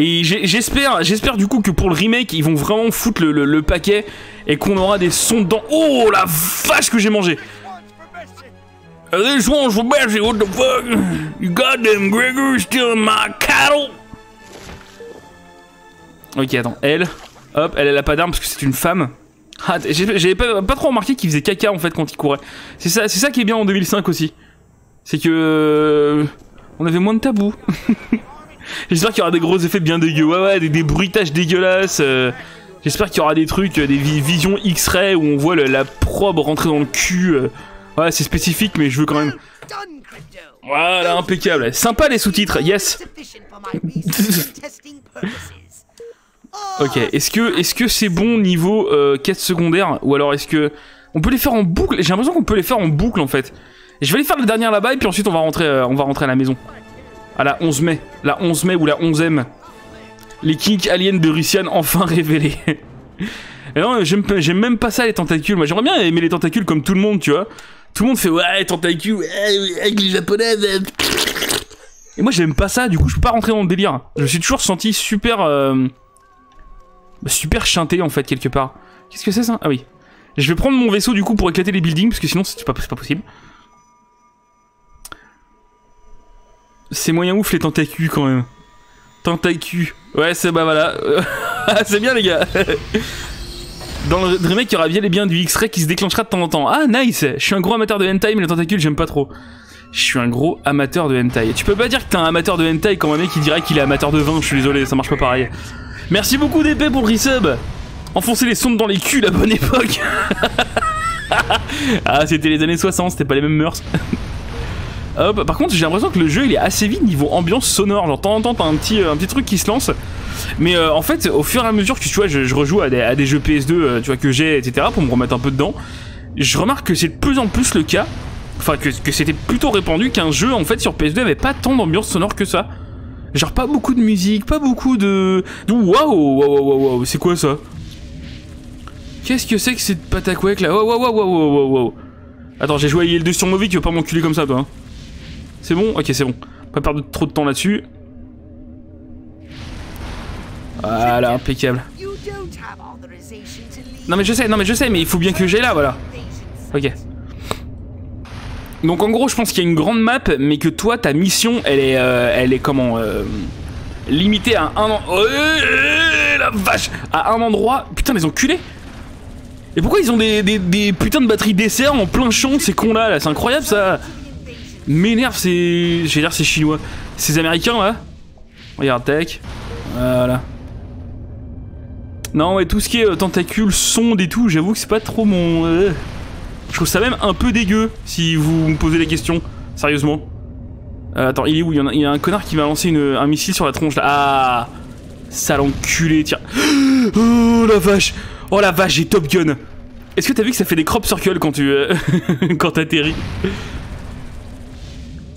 Et j'espère, j'espère du coup que pour le remake, ils vont vraiment foutre le, paquet et qu'on aura des sons dedans. Oh la vache que j'ai mangé! This one's for Bessie, what the fuck? You goddamn Gregor stealing my cattle! Ok, attends, elle, hop, elle, elle a pas d'arme parce que c'est une femme. Ah, J'avais pas, pas trop remarqué qu'il faisait caca en fait quand il courait. C'est ça, ça qui est bien en 2005 aussi. C'est que. euh, on avait moins de tabous. J'espère qu'il y aura des gros effets bien dégueux. Ouais, ouais, des, des bruitages dégueulasses. euh, J'espère qu'il y aura des trucs, euh, des vi- visions X-ray où on voit le- la probe rentrer dans le cul. euh. Ouais, c'est spécifique, mais je veux quand même. Voilà, impeccable. Sympa les sous-titres, yes. Ok, est-ce que est-ce que c'est bon niveau quête secondaire? Ou alors est-ce que on peut les faire en boucle? J'ai l'impression qu'on peut les faire en boucle en fait. Je vais aller faire la dernière là-bas et puis ensuite on va rentrer on va rentrer à la maison. À la 11 mai, la 11 mai ou la 11e. Les kinks aliens de Russian enfin révélés. Et non, j'aime même pas ça les tentacules. Moi j'aimerais bien aimer les tentacules comme tout le monde, tu vois. Tout le monde fait ouais tentacules ouais, avec les japonais. euh. Et moi j'aime pas ça, du coup je peux pas rentrer dans le délire. Je me suis toujours senti super euh, super chanté en fait quelque part. Qu'est-ce que c'est ça? Ah oui. Je vais prendre mon vaisseau du coup pour éclater les buildings parce que sinon c'est pas possible. C'est moyen ouf les tentacules quand même. Tentacules. Ouais c'est bah voilà. C'est bien les gars. Dans le remake il y aura bien les biens du X-Ray qui se déclenchera de temps en temps. Ah nice Je suis un gros amateur de hentai mais les tentacules j'aime pas trop. Je suis un gros amateur de hentai. Tu peux pas dire que t'es un amateur de hentai quand un mec qui dirait qu'il est amateur de vin, je suis désolé, ça marche pas pareil. Merci beaucoup d'épée pour le resub Enfoncer les sondes dans les culs, la bonne époque Ah, c'était les années 60, c'était pas les mêmes mœurs. Hop, par contre, j'ai l'impression que le jeu il est assez vite niveau ambiance sonore. Genre, de temps en temps, t'as un petit, euh, un petit truc qui se lance. Mais euh, en fait, au fur et à mesure que tu vois, je, rejoue à des, jeux PS2 euh, tu vois, que j'ai, etc., pour me remettre un peu dedans, je remarque que c'est de plus en plus le cas. Enfin, que, c'était plutôt répandu qu'un jeu en fait sur PS2 avait pas tant d'ambiance sonore que ça. Genre pas beaucoup de musique, pas beaucoup de... Waouh, waouh, waouh, waouh, c'est quoi ça? Qu'est-ce que c'est que cette patacouec là? Waouh, waouh, waouh, waouh, waouh, waouh. Attends, j'ai joué à IL2 sur Movie, tu veux pas m'enculer comme ça toi hein? C'est bon Ok, c'est bon. Pas perdre trop de temps là-dessus. Voilà, impeccable. Non mais je sais, non mais je sais, mais il faut bien que j'aille là, voilà. Ok. Donc en gros, je pense qu'il y a une grande map, mais que toi, ta mission, elle est, euh, elle est comment euh, limitée à un, Oh, euh, la vache, à un endroit. Putain, les enculés. Et pourquoi ils ont des, des, putains de batteries d'essai en plein champ, ces cons là, là? C'est incroyable ça. M'énerve, c'est, j'ai dire c'est chinois, ces américains là. Regarde, tac, voilà. Non, ouais, tout ce qui est euh, tentacules, sondes et tout, j'avoue que c'est pas trop mon. euh, Je trouve ça même un peu dégueu, si vous me posez la question. Sérieusement. Euh, attends, il est où? Il y, a, un connard qui m'a lancé une- un missile sur la tronche là. Ah Sale enculé, tiens. Oh la vache Oh la vache, j'ai Top Gun Est-ce que t'as vu que ça fait des crop circles quand tu. euh, quand t'atterris?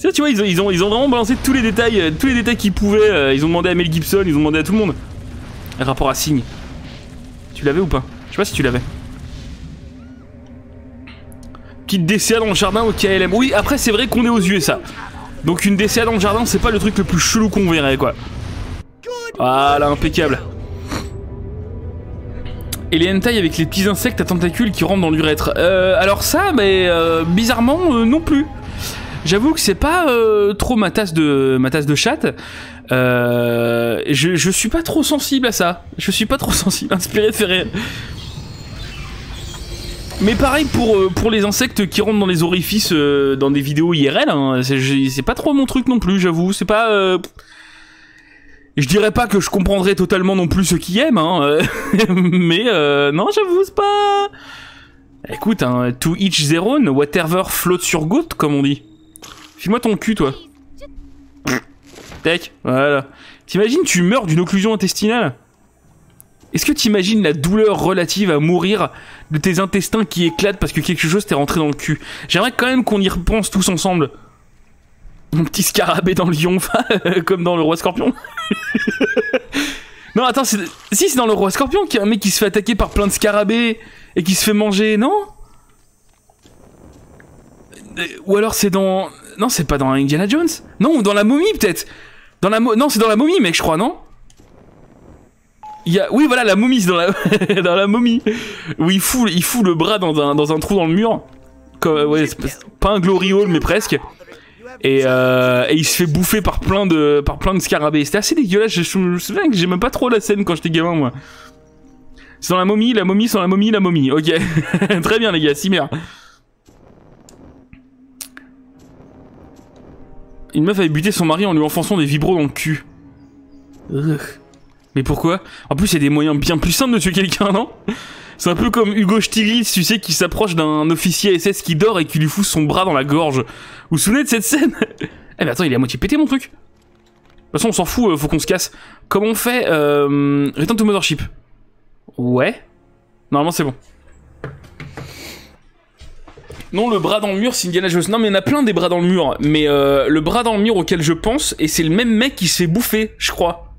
Tu vois, ils ont, ils, ont, vraiment balancé tous les détails, euh, tous les détails qu'ils pouvaient. euh, ils ont demandé à Mel Gibson, ils ont demandé à tout le monde. Rapport à Signe. Tu l'avais ou pas? Je sais pas si tu l'avais. Petite DCA dans le jardin au KLM. Oui, après c'est vrai qu'on est aux USA. Donc une DCA dans le jardin, c'est pas le truc le plus chelou qu'on verrait quoi. Voilà, impeccable. Et les hentai avec les petits insectes à tentacules qui rentrent dans l'urètre. Euh, alors ça, mais euh, bizarrement euh, non plus. J'avoue que c'est pas euh, trop ma tasse de ma tasse de chatte. Euh, je, je suis pas trop sensible à ça. Je suis pas trop sensible, inspiré de rire. Mais pareil pour, euh, pour les insectes qui rentrent dans les orifices euh, dans des vidéos IRL, hein, c'est pas trop mon truc non plus, j'avoue. C'est pas. euh, Je dirais pas que je comprendrais totalement non plus ceux qui aiment, hein, euh, mais non, j'avoue, c'est pas. Écoute, hein, to each their own, whatever float sur goutte, comme on dit. File-moi ton cul, toi. Tac, voilà. T'imagines, tu meurs d'une occlusion intestinale Est-ce que t'imagines la douleur relative à mourir de tes intestins qui éclatent parce que quelque chose t'est rentré dans le cul? J'aimerais quand même qu'on y repense tous ensemble. Mon petit scarabée dans le lion, comme dans le roi scorpion. non, attends, si c'est dans le roi scorpion qu'il y a un mec qui se fait attaquer par plein de scarabées et qui se fait manger, non? Euh, Ou alors c'est dans... Non, c'est pas dans Indiana Jones Non, dans la momie peut-être Dans la Non, c'est dans la momie, mec, je crois, non? Il. Oui, voilà, la momie, c'est dans la... momie. Où il fout, il le bras dans un, trou dans le mur. Comme, pas- un glory hole, mais presque. Et, euh, il se fait bouffer par plein de, scarabées. C'était assez dégueulasse. Je, je me souviens que j'aimais pas trop la scène quand j'étais gamin, moi. C'est dans la momie, la momie, c'est dans la momie, la momie. Ok. Très bien, les gars, Cimer. Une meuf avait buté son mari en lui enfonçant des vibros dans le cul. Mais pourquoi? En plus, il y a des moyens bien plus simples de tuer quelqu'un, non? C'est un peu comme Hugo Stiglitz, tu sais, qui s'approche d'un officier SS qui dort et qui lui fout son bras dans la gorge. Vous vous souvenez de cette scène? Eh mais attends, il est à moitié pété mon truc. De toute façon, on s'en fout, euh, faut qu'on se casse. Comment on fait euh... Return to Mothership? Ouais. Normalement, c'est bon. Non, le bras dans le mur, c'est Indiana Jones. Non, mais il y en a plein des bras dans le mur. Mais euh, le bras dans le mur auquel je pense, et c'est le même mec qui se fait bouffer, je crois.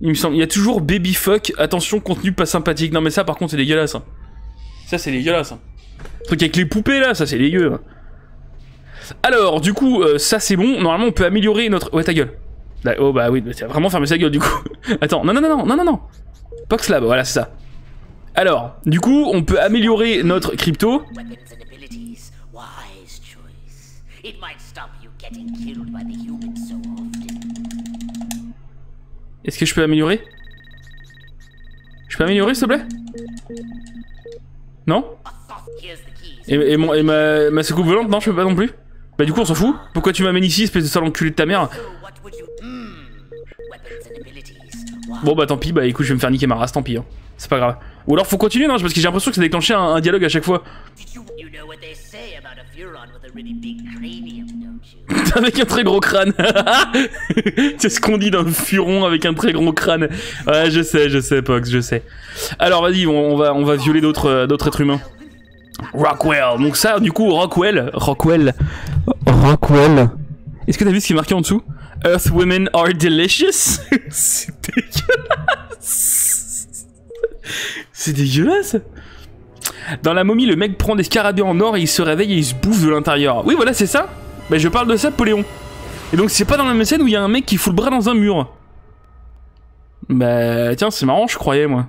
Il me semble. Il y a toujours baby fuck. Attention, contenu pas sympathique. Non, mais ça, par contre, c'est dégueulasse. hein. Ça, c'est dégueulasse. hein. Le truc avec les poupées là, ça, c'est dégueu. hein. Alors, du coup, euh, ça, c'est bon. Normalement, on peut améliorer notre. Ouais, ta gueule. Là, oh, bah oui, tu as vraiment fermé sa gueule, du coup. Attends, non, non, non, non, non, non, non. Pox Lab, voilà, c'est ça. Alors, du coup, on peut améliorer notre crypto. Weapons and abilities. Wise choice. It might stop you getting killed by the humans so often. Est-ce que je peux améliorer? Je peux améliorer, s'il te plaît? Non? Et mon, et ma, ma secoupe volante? Non, je peux pas non plus Bah du coup, on s'en fout. Pourquoi tu m'amènes ici, espèce de sale enculé de ta mère? Bon bah tant pis, bah écoute, je vais me faire niquer ma race, tant pis. hein. C'est pas grave. Ou alors faut continuer, non Parce que j'ai l'impression que ça déclenchait un, un dialogue à chaque fois. Avec un très gros crâne. C'est ce qu'on dit d'un furon avec un très gros crâne. Ouais, je sais, je sais, Pox, je sais. Alors vas-y, on, on va, on va violer d'autres, euh, d'autres êtres humains. Rockwell. Donc ça, du coup, Rockwell. Rockwell. Rockwell. Est-ce que t'as vu ce qui est marqué en dessous? Earth women are delicious? C'est dégueulasse. C'est dégueulasse. Dans la momie, le mec prend des scarabées en or et il se réveille et il se bouffe de l'intérieur. Oui, voilà, c'est ça. Bah, je parle de ça, Poléon. Et donc, c'est pas dans la même scène où il y a un mec qui fout le bras dans un mur. Bah, tiens, c'est marrant, je croyais, moi.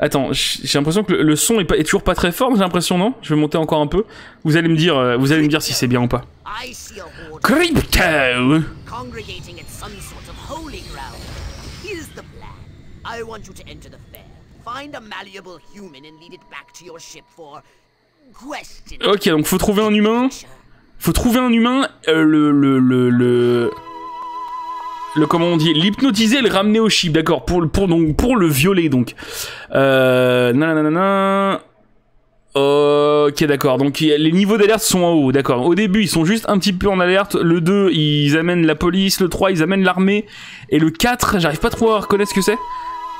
Attends, j'ai l'impression que le, le son est, pas- est toujours pas très fort, j'ai l'impression, non? Je vais monter encore un peu. Vous allez me dire, euh, vous allez me dire si c'est bien ou pas. Crypto congregating at some sort of holy ground. Here's the plan. I want you to enter the fair, find a malleable human and lead it back to your ship for question. Ok, donc faut trouver un humain. Faut trouver un humain, euh, le, le, le, le, le, comment on dit, l'hypnotiser, le ramener au chip, d'accord, pour, le- pour, donc, pour le violer, donc. Euh, nanana. Ok, d'accord, donc les niveaux d'alerte sont en haut, d'accord. Au début, ils sont juste un petit peu en alerte. Le 2, ils amènent la police. Le 3, ils amènent l'armée. Et le 4, j'arrive pas trop à reconnaître ce que c'est.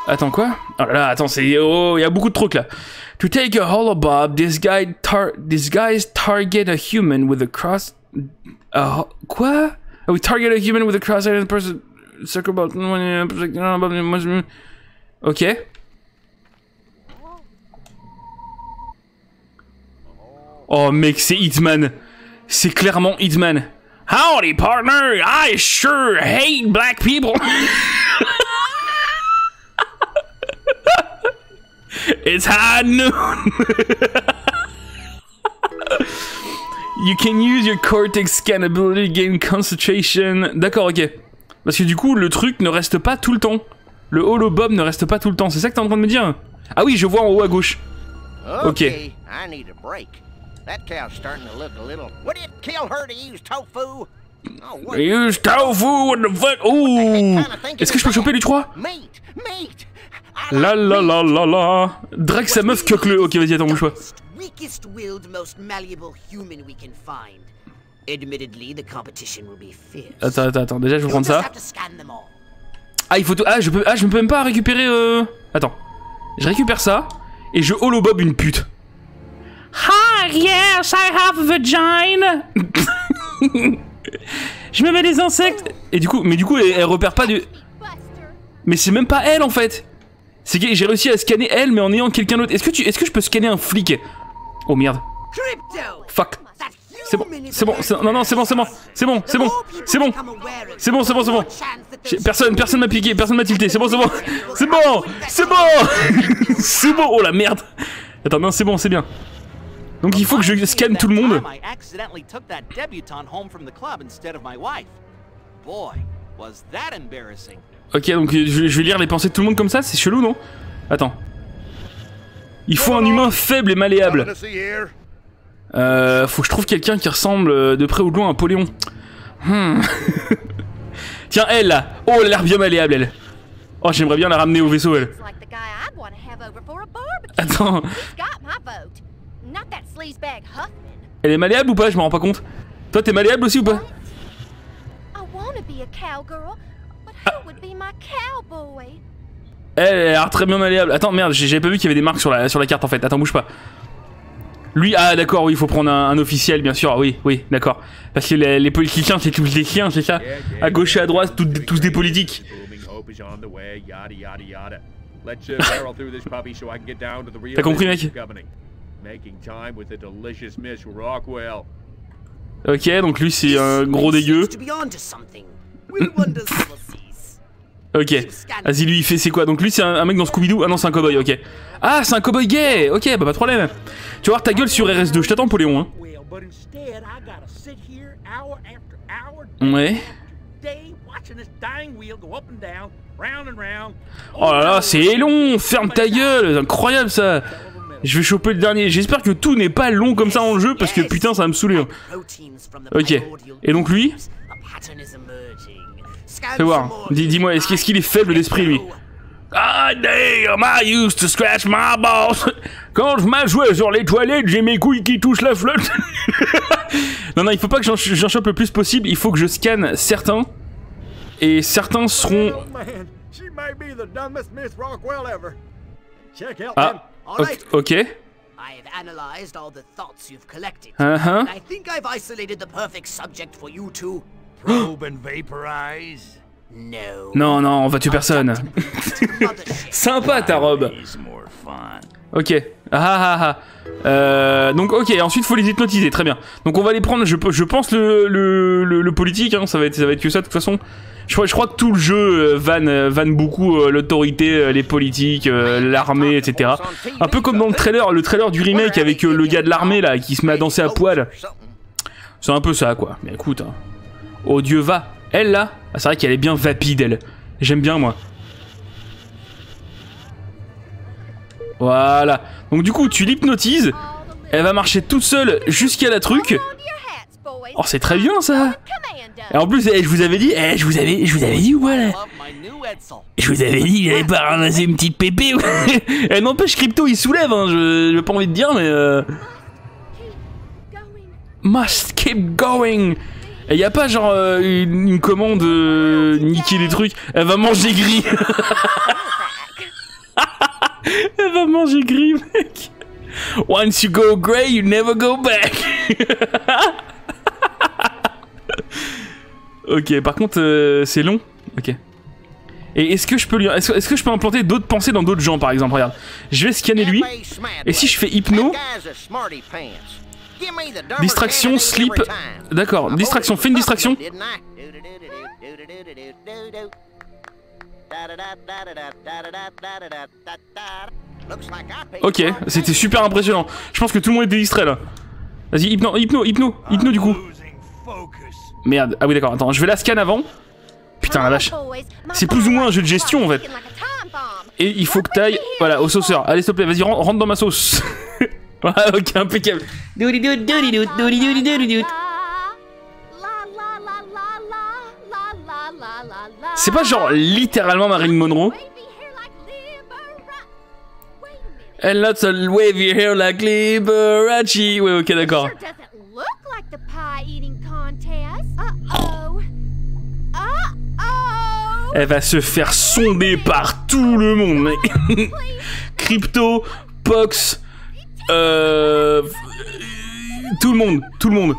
Attends, quoi? Oh là là, attends, c'est... Oh, il y a beaucoup de trucs, là. To take a holobob, this guy this guys target a human with a cross. Quoi? We target a human with a cross-eyed person. Circle about. Ok. Oh mec, c'est Hitman. C'est clairement Hitman. Howdy partner, I sure hate black people. It's high noon. you can use your cortex scan ability to gain concentration. D'accord, ok. Parce que du coup, le truc ne reste pas tout le temps. Le holobob ne reste pas tout le temps. C'est ça que t'es en train de me dire Ah oui, je vois en haut à gauche. Ok. Okay, I need a break. That cow's starting to look a little. Would it kill her to use tofu? Oh? Use tofu the foot. Ouh Est-ce que je peux choper les trois? La la la la la. Drag sa meuf coque le. Ok, vas-y, attends, bouge pas. Weakest willed, most malleable human we can find. Admittedly, the competition will be fierce. Attends, attends, attends. Déjà, je vais prendre ça. Ah, il faut tout. Ah, je peux. Ah, je peux même pas récupérer. Euh... Attends. Je récupère ça et je holobob une pute. Hi, yes, I have a vagina. je me mets des insectes. Et du coup, mais du coup, elle, elle repère pas du. Mais c'est même pas elle en fait. C'est que j'ai réussi à scanner elle, mais en ayant quelqu'un d'autre. Est-ce que tu, est-ce que je peux scanner un flic? Oh merde. Fuck. C'est bon, c'est bon, non non c'est bon, c'est bon, c'est bon, c'est bon, c'est bon. C'est bon, c'est bon, c'est bon. Personne, personne m'a piqué, personne m'a tilté. C'est bon, c'est bon, c'est bon, c'est bon, c'est bon. Oh la merde. Attends, non, c'est bon, c'est bien. Donc il faut que je scanne tout le monde. Ok, donc euh, je, je vais lire les pensées de tout le monde comme ça. C'est chelou, non Attends. Il faut un humain faible et malléable. Euh, faut que je trouve quelqu'un qui ressemble euh, de près ou de loin à Napoléon. Hmm. Tiens, elle là. Oh, elle a l'air bien malléable, elle. Oh, j'aimerais bien la ramener au vaisseau, elle. Attends, elle est malléable ou pas? Je me rends pas compte. Toi, t'es malléable aussi ou pas? I Elle, elle a l'air très bien malléable. Attends, merde, j'ai- j'avais pas vu qu'il y avait des marques sur la, sur la carte en fait. Attends, bouge pas. Lui, ah d'accord, oui, il faut prendre un, un officiel, bien sûr. Oui, oui, d'accord. Parce que les, les politiciens, c'est tous des chiens, c'est ça À gauche et à droite, tout- tous des politiques. Booming hope is on the way, yada yada yada. Let's uh, barrel through this puppy so I can get down to the real T'as compris, mec. Ok, donc lui, c'est un gros dégueu. Ok. Vas-y, lui, il fait c'est quoi? Donc lui, c'est un, mec dans Scooby-Doo Ah non, c'est un cowboy, ok. Ah, c'est un cowboy gay Ok, bah pas de problème. Tu vas voir ta gueule sur RS2. Je t'attends, Poléon. Hein. Ouais. Oh là là, c'est long Ferme ta gueule incroyable, ça Je vais choper le dernier. J'espère que tout n'est pas long comme ça en jeu, parce que putain, ça va me saouler. hein. Ok. Et donc lui? Fais voir. Dis-moi, est-ce qu'il est faible d'esprit, lui? Ah damn, I used to scratch my balls. Quand je m'assois sur les toilettes, j'ai mes couilles qui touchent la flotte. non, non, il faut pas que j'en chope le plus possible. Il faut que je scanne certains. Et certains seront. Man, she may be the dumbest Miss Rockwell ever. Check out them. Ah, All ok. I've analyzed all the thoughts you've collected. Uh-huh. And I think I've isolated the perfect subject for you to. Probe and vaporize? No. Non, non, on va tuer personne. Sympa ta robe. Ok. Ah ah ah. Euh, donc ok, ensuite faut les hypnotiser, très bien. Donc on va les prendre, je, je pense le, le, le, le politique, hein, ça, va être, ça va être que ça de toute façon. Je crois, je crois que tout le jeu euh, vanne, euh, vanne beaucoup euh, l'autorité, euh, les politiques, euh, l'armée, etc. Un peu comme dans le trailer, le trailer du remake avec euh, le gars de l'armée là qui se met à danser à poil. C'est un peu ça quoi. Mais écoute, hein. Oh Dieu va. Elle là, ah, c'est vrai qu'elle est bien vapide elle. J'aime bien moi. Voilà. Donc du coup, tu l'hypnotises. Elle va marcher toute seule jusqu'à la truc. Oh, c'est très bien ça. Et en plus, eh, je vous avais dit, eh, je vous avais, je vous avais dit voilà. Je vous avais dit, j'allais pas ramasser une petite pépé. Elle n'empêche, Crypto, il soulève. Hein, je, j'ai pas envie de dire, mais euh, must keep going. Et y a pas genre euh, une, commande euh, niquer des trucs. Elle va manger gris. Elle va manger gris, mec. Once you go grey, you never go back. ok, par contre, euh, c'est long. Ok. Et est-ce que je peux lui, est-ce que je peux implanter d'autres pensées dans d'autres gens, par exemple? Regarde, je vais scanner lui. Et si je fais hypno, Distraction, slip. D'accord, distraction, fais une distraction. Ok, c'était super impressionnant. Je pense que tout le monde était distrait là. Vas-y, hypno, hypno, hypno, hypno du coup. Merde, ah oui d'accord, attends, je vais la scan avant. Putain la vache. C'est plus ou moins un jeu de gestion, en fait. Et il faut que t'ailles, voilà, au sauceur. Allez, s'il te plaît, vas-y, rentre dans ma sauce. Ok, impeccable. C'est pas genre littéralement Marilyn Monroe And lots of wavy hair like Liberace. Ouais, ok, d'accord. Elle va se faire sonder par tout le monde. Crypto, Pox, euh, tout le monde, tout le monde.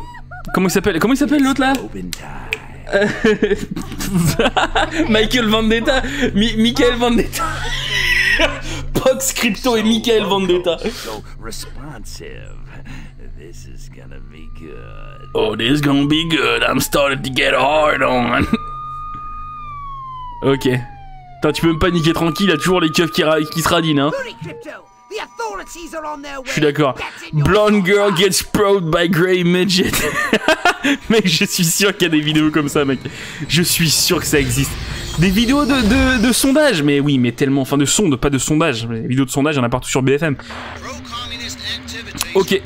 Comment il s'appelle Comment il s'appelle l'autre là Euh, Michael Vendetta, Mi Michael Vendetta. Pox, Crypto et Michael Vendetta. Responsive. This is gonna be good. Oh, this gonna be good. I'm starting to get hard on. ok. Putain, tu peux me paniquer tranquille, il y a toujours les keufs qui, qui se radinent, hein. Hurry, Crypto! The authorities are on their way! Je suis d'accord. Blonde girl gets probed by grey midget. mec, je suis sûr qu'il y a des vidéos comme ça, mec. Je suis sûr que ça existe. Des vidéos de, de, de sondage, mais oui, mais tellement. Enfin, de sonde, pas de sondage. Les vidéos de sondage, il y en a partout sur BFM. Ok.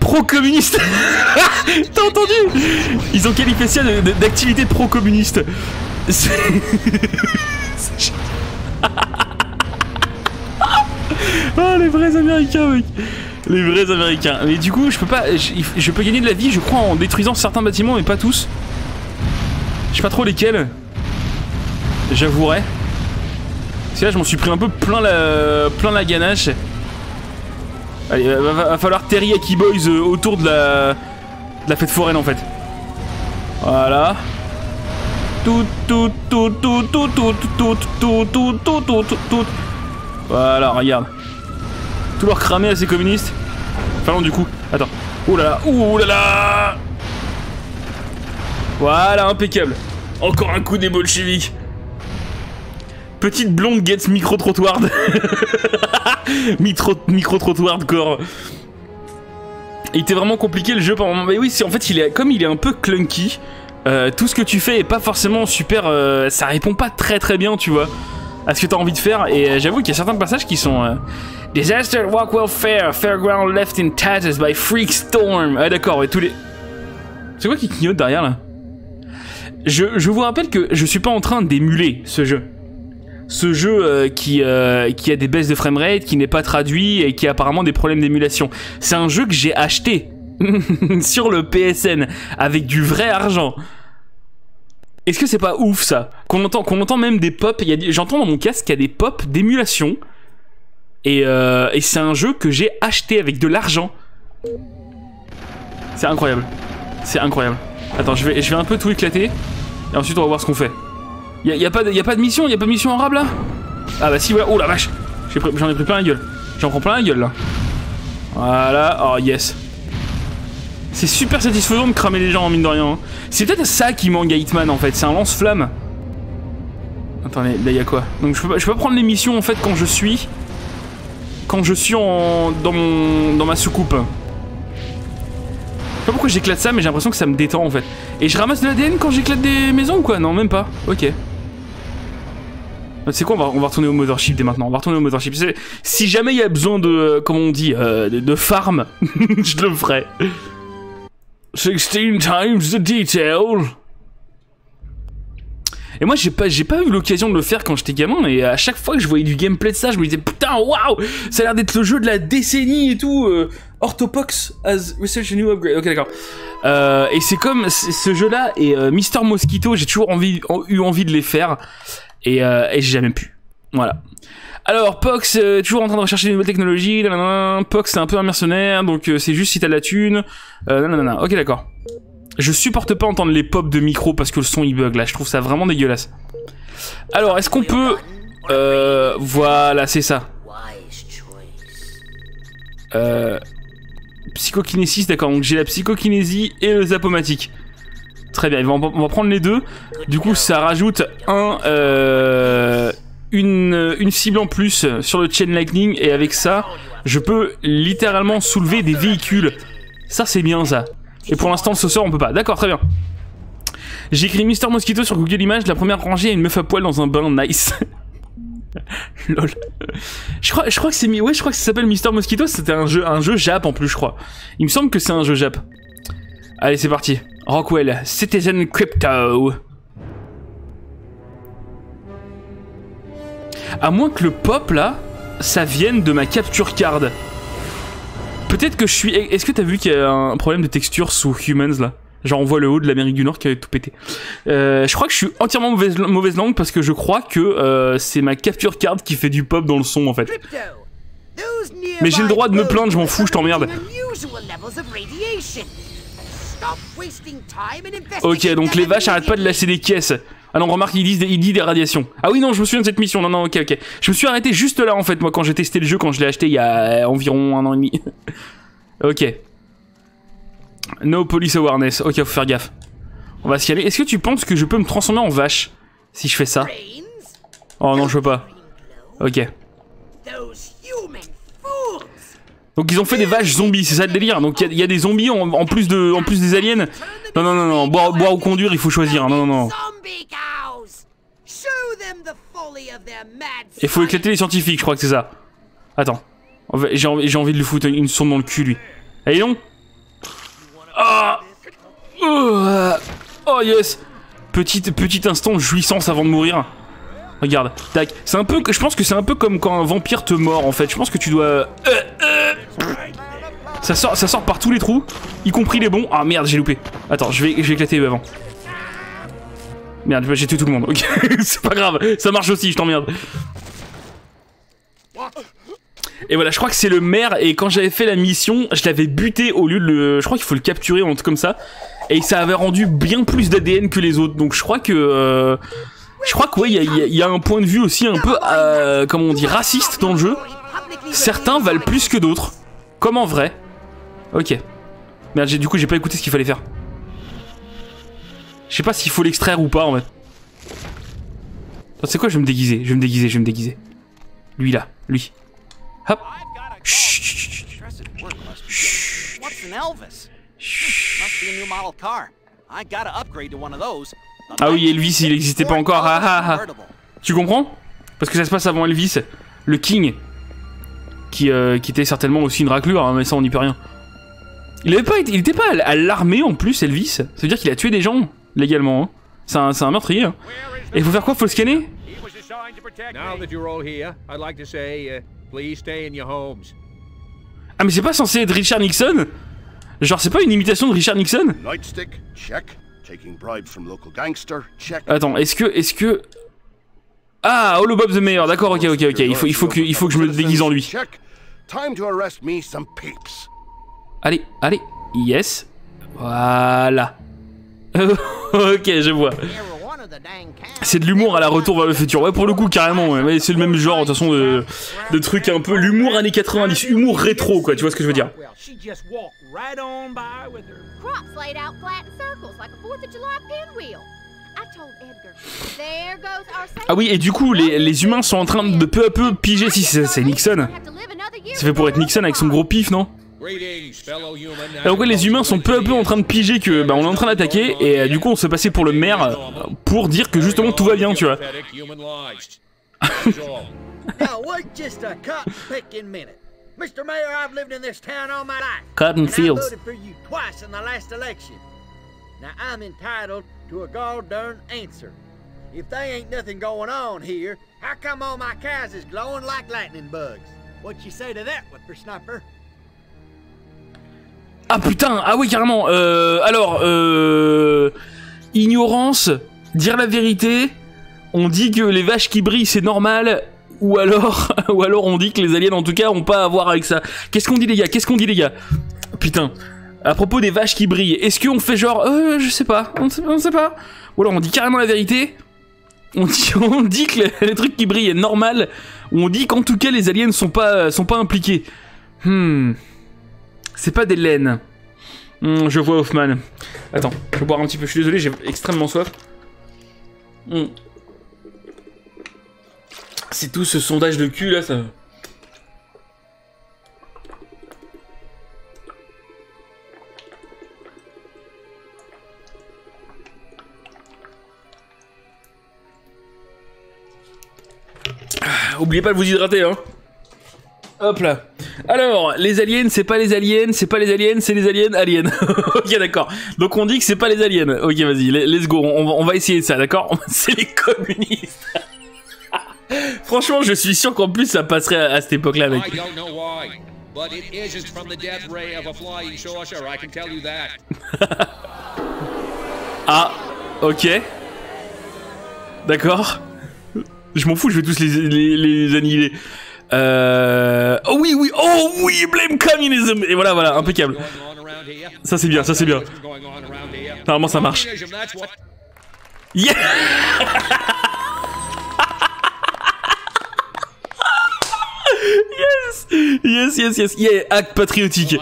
Pro-communiste T'as entendu? Ils ont qualifié ça d'activité pro-communiste. C'est- c'est- Oh, les vrais américains, mec Les vrais américains. Mais du coup, je peux pas. Je, peux gagner de la vie, je crois, en détruisant certains bâtiments, mais pas tous. Je sais pas trop lesquels. J'avouerai. Parce que là, je m'en suis pris un peu plein la, plein ganache. Allez, va, va- va falloir Boys euh, autour de la, fête foraine en fait. Voilà. Tout, tout, tout, tout, tout, tout, tout, tout, tout, tout, tout, tout, tout. Voilà, regarde. Tout leur cramer à ces communistes. Enfin non, du coup. Attends. Ouh là là, ouh là là Voilà, impeccable. Encore un coup des bolcheviks. Petite blonde gets micro-trottoir. Micro- Micro-trottoir corps. Il était vraiment compliqué le jeu par moment. Mais oui, en fait, il est, comme il est un peu clunky, euh, tout ce que tu fais est pas forcément super. euh, ça répond pas très très bien, tu vois, à ce que t'as envie de faire. Et euh, j'avoue qu'il y a certains passages qui sont. euh, Disaster Walkwell Fair, Fairground left in tatters by Freak Storm. Ah, d'accord, ouais, tous les. C'est quoi qui clignote derrière là? Je, je vous rappelle que je suis pas en train d'émuler ce jeu. Ce jeu euh, qui, euh, qui a des baisses de framerate, qui n'est pas traduit et qui a apparemment des problèmes d'émulation. C'est un jeu que j'ai acheté sur le PSN avec du vrai argent. Est-ce que c'est pas ouf ça Qu'on entend, entend même des y a des- J'entends dans mon casque qu'il y a des pops d'émulation. Et, euh, et c'est un jeu que j'ai acheté avec de l'argent. C'est incroyable. C'est incroyable. Attends, je vais, je vais un peu tout éclater. Et ensuite, on va voir ce qu'on fait. Y'a y a, pas de- y a pas de mission Y'a pas de mission en là Ah bah si, voilà. Oh la vache J'en ai, pris plein la gueule. J'en prends plein la gueule là. Voilà. Oh yes. C'est super satisfaisant de cramer les gens en mine de rien. hein. C'est peut-être ça qui manque à Hitman en fait. C'est un lance-flamme. Attendez, là y'a quoi? Donc je peux, pas, prendre les missions en fait quand je suis. Quand je suis en, dans, ma soucoupe. Je sais pas pourquoi j'éclate ça, mais j'ai l'impression que ça me détend en fait. Et je ramasse de l'ADN quand j'éclate des maisons ou quoi? Non, même pas. Ok. C'est quoi on va, retourner au Mothership dès maintenant. On va retourner au Mothership. Si jamais il y a besoin de, euh, comment on dit, euh, de, de farm, je le ferai. 16 times the detail. Et moi j'ai pas pas eu l'occasion de le faire quand j'étais gamin et à chaque fois que je voyais du gameplay de ça, je me disais putain waouh, ça a l'air d'être le jeu de la décennie et tout. euh, Orthopox as research a new upgrade. Ok d'accord. Euh, et c'est comme ce jeu-là et euh, Mister Mosquito, j'ai toujours eu envie de les faire et j'ai jamais pu. Voilà. Alors, Pox, euh, toujours en train de rechercher des nouvelles technologies. Pox, c'est un peu un mercenaire, donc euh, c'est juste si t'as de la thune. Euh. Ok, d'accord. Je supporte pas entendre les pops de micro parce que le son il bug là. Je trouve ça vraiment dégueulasse. Alors, est-ce qu'on peut. Euh. Voilà, c'est ça. Euh. Psychokinésis, d'accord. Donc j'ai la psychokinésie et le zapomatique. Très bien, on va, prendre les deux. Du coup, ça rajoute un. Une, une cible en plus sur le chain lightning. Et avec ça, je peux littéralement soulever des véhicules. Ça, c'est bien ça. Et pour l'instant, ce soir, on peut pas. D'accord, très bien. J'ai écrit Mister Mosquito sur Google Images. La première rangée, a une meuf à poil dans un bain. Nice. Lol. Je crois, je crois que c'est. Ouais, je crois que ça s'appelle Mister Mosquito. C'était un jeu, un jeu Jap en plus, je crois. Il me semble que c'est un jeu Jap. Allez, c'est parti. Rockwell, Citizen Crypto. À moins que le pop là, ça vienne de ma capture card. Peut-être que je suis. Est-ce que t'as vu qu'il y a un problème de texture sous Humans là? Genre on voit le haut de l'Amérique du Nord qui a tout pété. Euh, je crois que je suis entièrement mauvaise, mauvaise langue parce que je crois que euh, c'est ma capture card qui fait du pop dans le son en fait. Mais j'ai le droit de me plaindre, je m'en fous, je t'emmerde. Ok, donc les vaches arrêtent pas de lâcher des caisses. Ah non, remarque, ils disent, des- radiations. Ah oui, non, je me souviens de cette mission. Non, non, ok, ok. Je me suis arrêté juste là en fait, moi, quand j'ai testé le jeu, quand je l'ai acheté il y a euh, environ un an et demi. ok. No police awareness. Ok, faut faire gaffe. On va s'y aller. Est-ce que tu penses que je peux me transformer en vache si je fais ça? Oh non, je peux pas. Ok. Donc ils ont fait des vaches zombies, c'est ça le délire. Donc il y a- des zombies en, plus de, en plus des aliens. Non, non, non, non. Boire, ou conduire, il faut choisir. Non, non, non. Il faut éclater les scientifiques, je crois que c'est ça. Attends. J'ai envie, envie de lui foutre une sonde dans le cul, lui. Allez, non Ah oh, yes petit instant de jouissance avant de mourir. Regarde, tac. C'est un peu, je pense que c'est un peu comme quand un vampire te mord, en fait. Je pense que tu dois... euh, euh. Ça sort, ça sort par tous les trous, y compris les bons. Ah merde, j'ai loupé. Attends, je vais, je vais éclater avant. Merde, j'ai tué tout le monde. Ok, c'est pas grave, ça marche aussi, je t'emmerde. Et voilà, je crois que c'est le maire. Et quand j'avais fait la mission, je l'avais buté au lieu de le. Je crois qu'il faut le capturer un truc comme ça. Et ça avait rendu bien plus d'ADN que les autres. Donc je crois que. euh, Je crois que ouais, il y, a- un point de vue aussi un peu, euh, comment on dit, raciste dans le jeu. Certains valent plus que d'autres. Comme en vrai. Ok. Merde, du coup j'ai pas écouté ce qu'il fallait faire. Je sais pas s'il faut l'extraire ou pas en fait. C'est quoi Je vais me déguiser, je vais me déguiser, je vais me déguiser. Lui là, lui. Hop. Ah oui, 1956 Elvis, il existait pas encore. Ah, ah, ah. Tu comprends? Parce que ça se passe avant Elvis, le King, qui, euh, qui était certainement aussi une raclure, hein, mais ça on n'y peut rien. Il avait pas été, il était pas à l'armée en plus, Elvis. Ça veut dire qu'il a tué des gens légalement. hein. C'est un, c'est un meurtrier. hein. Et il faut faire quoi? Faut le scanner? He was assigned to protect Now me. that you're all here, I'd like to say, uh, please stay in your homes. Ah mais c'est pas censé être Richard Nixon? Genre c'est pas une imitation de Richard Nixon? Nightstick, check. Taking bribes from local gangster, check. Attends, est-ce que, est-ce que... Ah, Holo Bob the Mayor, d'accord, ok, ok, ok. Il faut, il faut que, il faut que je me déguise en lui. Check. Time to arrest me some peeps. Allez, allez, yes. Voilà. ok, je vois. C'est de l'humour à la retour vers le futur. Ouais, pour le coup, carrément. Ouais, Ouais, c'est le même genre, de toute façon, de, de trucs un peu l'humour années 90, humour rétro, quoi. Tu vois ce que je veux dire Crops laid out flat in circles like a 4th of July pinwheel. I told Edgar, there goes our Ah oui, et du coup, les, les humains sont en train de peu à peu piger si c'est Nixon. C'est fait pour être Nixon avec son gros pif, non. Alors ouais, les humains sont peu à peu en train de piger que bah, on est en train d'attaquer et euh, du coup on se passer pour le maire euh, pour dire que justement tout va bien, tu vois. Mr. Mayor, I've lived in this town all my life. Cotton and I fields. voted for you twice in the last election. Now, I'm entitled to a god darn answer. If there ain't nothing going on here, how come all my cows is glowing like lightning bugs? What you say to that, whippersnapper? Ah putain, ah oui carrément. Euh, alors, euh, ignorance, dire la vérité. On dit que les vaches qui brillent c'est normal, ou alors, ou on dit que les aliens en tout cas ont pas à voir avec ça. Qu'est-ce qu'on dit les gars? Qu'est-ce qu'on dit les gars? Putain. À propos des vaches qui brillent, est-ce qu'on fait genre, euh, je sais pas, on sait, sait pas. Ou alors on dit carrément la vérité. On dit, que les trucs qui brillent est normal. Ou on dit qu'en tout cas les aliens sont pas, sont pas impliqués. Hmm. C'est pas des laines. Hmm, je vois Hoffman. Attends, je vais boire un petit peu. Je suis désolé, j'ai extrêmement soif. Hmm. C'est tout ce sondage de cul là, ça. Ah, Oubliez pas de vous hydrater, hein. Hop là. Alors, les aliens, c'est pas les aliens, c'est pas les aliens, c'est les aliens aliens. ok, d'accord. Donc on dit que c'est pas les aliens. Ok, vas-y, le- let's go. On va essayer ça, d'accord? C'est les communistes. Franchement, je suis sûr qu'en plus ça passerait à, à cette époque-là, mec. Ah, ok. D'accord. Je m'en fous, je vais tous les, les, les annihiler. Euh... Oh oui, oui, oh oui, blame communism Et voilà, voilà, impeccable. Ça c'est bien, ça c'est bien. Normalement ça marche. Yeah Yes Yes, yes, yes, yeah, acte patriotique.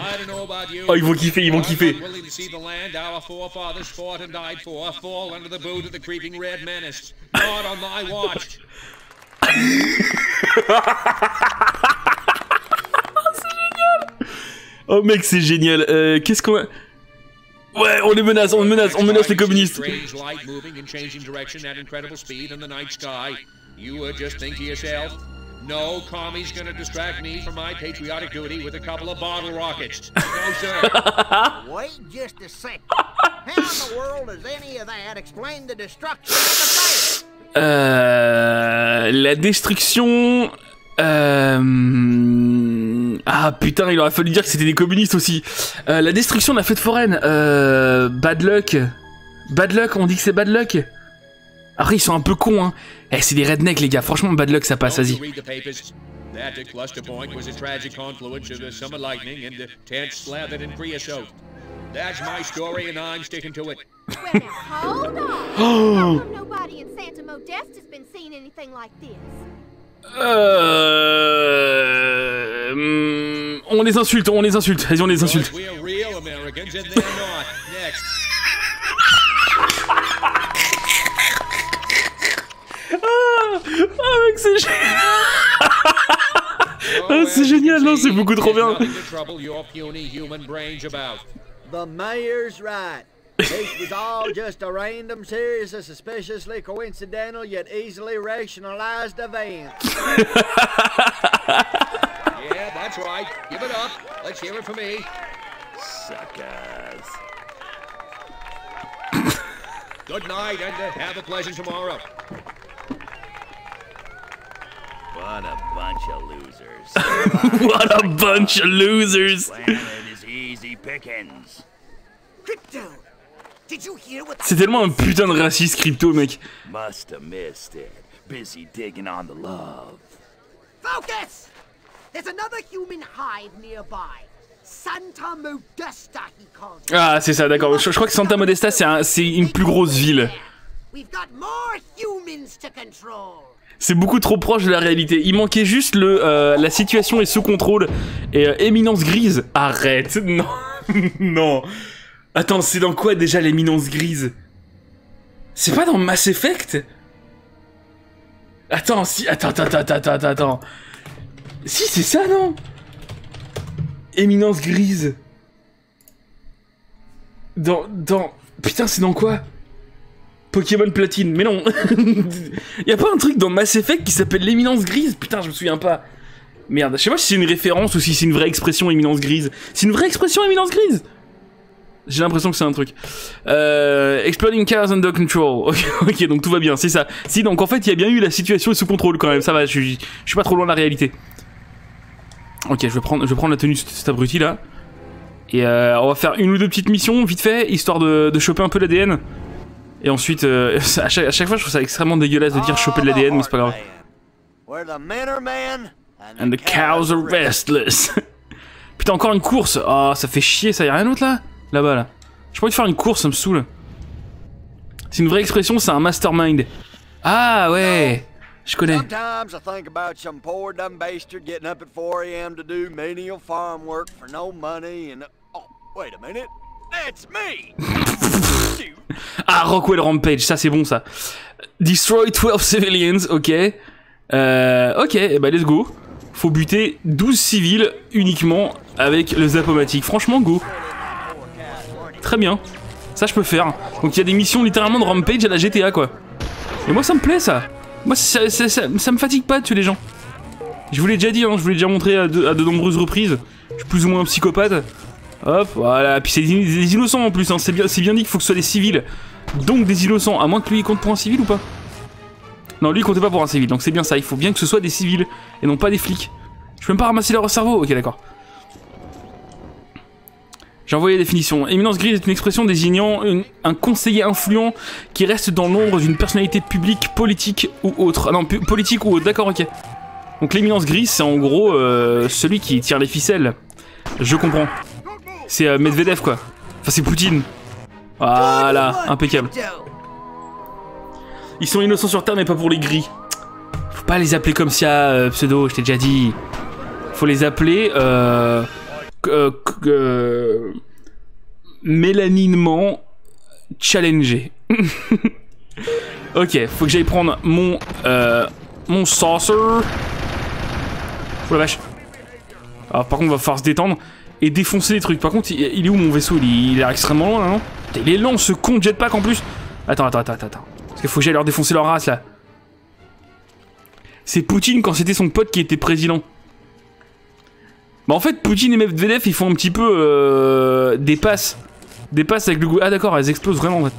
Oh, ils vont kiffer, ils vont kiffer. willing to see the land our forefathers fought and died for fall under the boot of the creeping red menace. Not on thy watch. Oh mec, c'est génial. Euh, Qu'est-ce qu'on a... Ouais, on les menace, on menace, on menace les communistes. No commie's gonna distract me from my patriotic duty with a couple of bottle rockets. No, sir. Wait just a second. How in the world does any of that explain the destruction of the fair? Euh, la destruction. Euh, ah putain, il aurait fallu dire que c'était des communistes aussi. Euh, la destruction de la fête foraine. Euh, bad luck. Bad luck, on dit que c'est bad luck. Après, ils sont un peu cons, hein. Eh, c'est des rednecks, les gars. Franchement, bad luck, ça passe, vas-y. you read the papers? That at Cluster Point was a tragic confluence of the summer lightning and the tent slathered in creosote. That's my story and I'm sticking to it. Well, now, hold on. How come nobody in Santa Modest has been seeing anything like this? Euh... On les insulte, on les insulte. Vas-y, on les insulte. C'est génial. Ah, c'est génial, non, c'est beaucoup trop bien. Nothing to trouble your puny human brains about. The mayor's right. This was all just a random series of suspiciously coincidental yet easily rationalized events. Yeah, that's right. Give it up. Let's hear it for me. Suckers. Good night and uh, have a pleasant tomorrow. What a bunch of losers. What a bunch of losers. Planet is easy pickings. Crypto, did you hear what C'est tellement un putain de raciste crypto, mec. Must have missed it. Busy digging on the love. Focus! There's another human hive nearby. Santa Modesta, he called it. Ah, c'est ça, d'accord. Je, je crois que Santa Modesta, c'est un- c'est une plus grosse ville. We've got more humans to control. C'est beaucoup trop proche de la réalité. Il manquait juste le euh, la situation est sous contrôle et euh, éminence grise. Arrête, non, non. Attends, c'est dans quoi déjà l'éminence grise? C'est pas dans Mass Effect? Attends, si, attends, attends, attends, attends, attends. Si, c'est ça, non? Éminence grise. Dans, dans, putain, c'est dans quoi? Pokémon Platine, mais non Y a pas un truc dans Mass Effect qui s'appelle l'éminence grise? Putain, je me souviens pas. Merde, je sais pas si c'est une référence ou si c'est une vraie expression éminence grise. C'est une vraie expression éminence grise? J'ai l'impression que c'est un truc. Euh, exploding cars under control. Ok, ok, donc tout va bien, c'est ça. Si, donc en fait, il y a bien eu la situation sous contrôle quand même, ça va, je suis pas trop loin de la réalité. Ok, je vais prendre, je vais prendre la tenue de cet abruti là. Et euh, on va faire une ou deux petites missions vite fait, histoire de, de choper un peu l'ADN. Et ensuite, euh, à, chaque, à chaque fois, je trouve ça extrêmement dégueulasse de dire choper de l'ADN, mais c'est pas grave. Where the men are men And the cows are restless. Putain, encore une course. Oh, ça fait chier, ça y a rien d'autre là? Là-bas, là. Je pourrais te faire une course, ça me saoule. C'est une vraie expression, c'est un mastermind. Ah ouais, je connais. Sometimes I think about some poor dumb bastard getting up at 4 a.m. to do menial farm work for no money and. Oh, wait a minute. Me! Ah, Rockwell Rampage, ça c'est bon ça. Destroy 12 civilians, ok. Euh, ok, et bah let's go. Faut buter 12 civils uniquement avec le zapomatique. Franchement, go. Très bien. Ça je peux faire. Donc il y a des missions littéralement de Rampage à la GTA quoi. Et moi ça me plaît ça. Moi ça me fatigue pas de tuer les gens. Je vous l'ai déjà dit, hein, je vous l'ai déjà montré à de, à de nombreuses reprises. Je suis plus ou moins un psychopathe. Hop, voilà. Puis c'est des, des innocents en plus. Hein. C'est bien, dit qu'il faut que ce soit des civils. Donc des innocents. À moins que lui il compte pour un civil ou pas? Non, lui il comptait pas pour un civil. Donc c'est bien ça. Il faut bien que ce soit des civils et non pas des flics. Je peux même pas ramasser leur cerveau. Ok, d'accord. J'ai envoyé la définition. Éminence grise est une expression désignant un conseiller influent qui reste dans l'ombre d'une personnalité publique, politique ou autre. Ah non, politique ou autre, d'accord, ok. Donc l'éminence grise, c'est en gros euh, celui qui tire les ficelles. Je comprends. C'est euh, Medvedev, quoi. Enfin, c'est Poutine. Voilà, impeccable. Ils sont innocents sur Terre, mais pas pour les gris. Faut pas les appeler comme ça, euh, pseudo, je t'ai déjà dit. Faut les appeler euh, mélaninement challengé. ok, faut que j'aille prendre mon mon saucer. Oh la vache. Alors par contre, on va falloir se détendre et défoncer les trucs. Par contre, il, est où mon vaisseau? Il, est- extrêmement loin, là, non Il est lent, ce con de jetpack en plus. Attends, attends, attends, attends. Parce qu'il faut que j'aille leur défoncer leur race là. C'est Poutine quand c'était son pote qui était président. Bah en fait, Poutine et Medvedev, ils font un petit peu euh, des passes. Des passes avec le gouvernement. Ah d'accord, elles explosent vraiment en fait.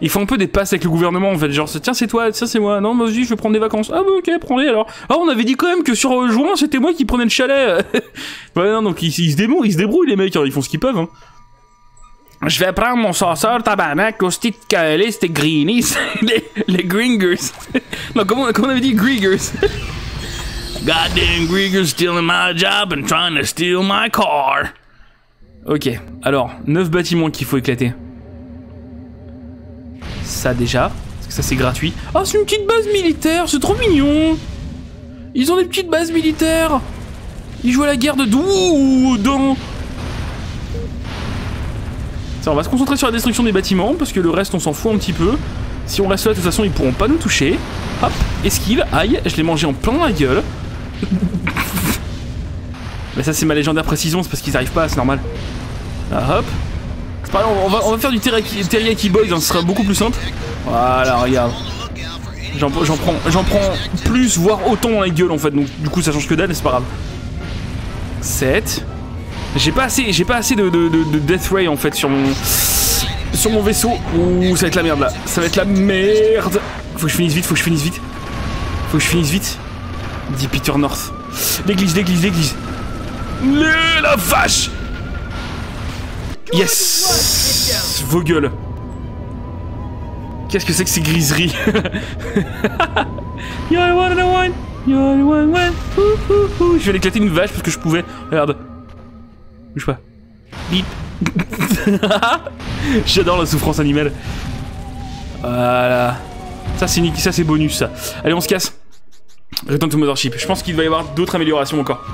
Ils font un peu des passes avec le gouvernement en fait. Genre, tiens, c'est toi, tiens, c'est moi. Non, aussi, je vais prendre des vacances. Ah bah ok, prends-les alors. Ah, on avait dit quand même que sur euh, juin, c'était moi qui prenais le chalet. ouais, non, donc ils, se débrouillent, ils se débrouillent les mecs, ils font ce qu'ils peuvent. Hein. Je vais prendre mon sauceur, tabarnak, aux petites calés, c'était greenies, les, les gringers. non, comment, comment on avait dit gringers Goddamn gringers stealing my job and trying to steal my car. Ok, alors, 9 bâtiments qu'il faut éclater. Ça déjà, parce que ça c'est gratuit. Oh, c'est une petite base militaire, c'est trop mignon. Ils ont des petites bases militaires. Ils jouent à la guerre de Doudan. Ça, on va se concentrer sur la destruction des bâtiments parce que le reste on s'en fout un petit peu. Si on reste là, de toute façon, ils pourront pas nous toucher. Hop, esquive, aïe, je l'ai mangé en plein la gueule. Mais ça, c'est ma légendaire précision, c'est parce qu'ils arrivent pas, c'est normal. Ah, hop. On va, faire du teriyaki, teriyaki boys, hein, ce sera beaucoup plus simple. Voilà, regarde. J'en prends, plus, voire autant dans la gueule en fait, donc du coup ça change que dalle, c'est pas grave. 7. J'ai pas assez, j'ai pas assez de, de, de- de Death Ray en fait sur mon sur mon vaisseau. Ouh, ça va être la merde là. Ça va être la merde. Faut que je finisse vite, faut que je finisse vite. Faut que je finisse vite. Dit Peter North. L'église, l'église, l'église. La vache Yes Vos gueules. Qu'est-ce que c'est que ces griseries? You're the one the one. You're the one, one. Je viens d'éclater une vache parce que je pouvais. Regarde. Bouge pas. Bip. J'adore la souffrance animale. Voilà. Ça c'est Nicky, ça c'est bonus ça. Allez on se casse. Return to Mothership. Je pense qu'il va y avoir d'autres améliorations encore.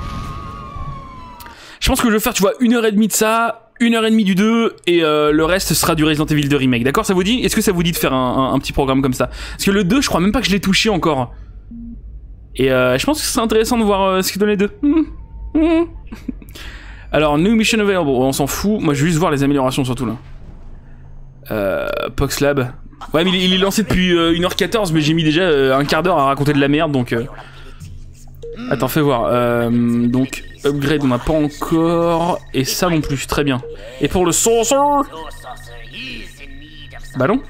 Je pense que je vais faire, tu vois, une heure et demie de ça, une heure et demie du 2, et euh, le reste sera du Resident Evil 2 Remake. D'accord Ça vous dit? Est-ce que ça vous dit de faire un, petit programme comme ça? Parce que le 2, je crois même pas que je l'ai touché encore. Et euh, je pense que c'est intéressant de voir euh, ce que donnent les deux. Hmm. Hmm. Alors, New Mission Available, on s'en fout. Moi, je veux juste voir les améliorations surtout là. Euh, Pox Lab. Ouais, mais il, est lancé depuis euh, 1h14, mais j'ai mis déjà un quart d'heure à raconter de la merde, donc... Attends, fais voir. Donc, upgrade, on n'a pas encore. Et ça non plus, très bien. Et pour le saucer Bah non.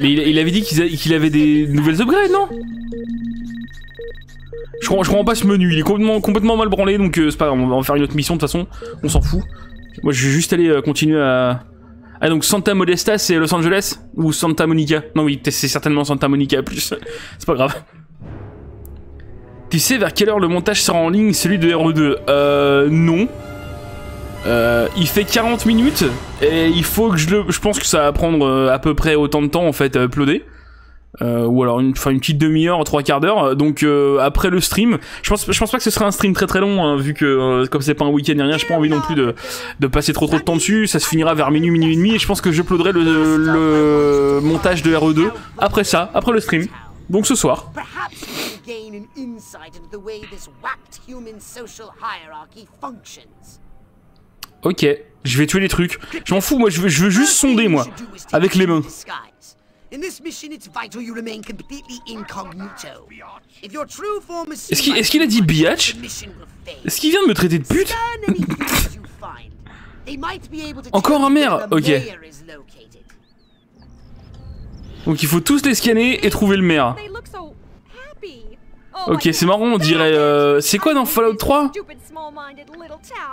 Mais il, avait dit qu'il avait des nouvelles upgrades, non? Je comprends, je comprends pas ce menu, il est complètement, complètement mal branlé, donc euh, c'est pas grave, on va en faire une autre mission de toute façon, on s'en fout. Moi je vais juste aller euh, continuer à... Ah donc Santa Modesta c'est Los Angeles Ou Santa Monica? Non oui, c'est certainement Santa Monica plus, c'est pas grave. Tu sais vers quelle heure le montage sera en ligne, celui de RE2 Euh... Non. Euh, il fait 40 minutes et il faut que je le. Je pense que ça va prendre euh, à peu près autant de temps en fait à uploader. Euh, ou alors une, enfin, une petite demi-heure, trois quarts d'heure. Donc euh, après le stream, je pense, je pense pas que ce sera un stream très très long, hein, vu que euh, comme c'est pas un week-end ni rien, j'ai pas envie non plus de, de passer trop trop de temps dessus. Ça se finira vers minuit, minuit et demi, et je pense que j'uploaderai le, le montage de RE2 après ça, après le stream. Donc ce soir. Ok, je vais tuer les trucs. Je m'en fous, moi je veux, je veux juste sonder moi, avec les mains. In this mission, it's vital you remain completely incognito. If your true form is Est-ce qu'il est-ce qu'il a dit biatch the mission will fail. Est-ce qu'il vient de me traiter de pute? Encore un maire, ok. mayor is located. Donc il faut tous les scanner et trouver le maire. Happy. Ok, c'est marrant, on dirait. euh, C'est quoi dans Fallout 3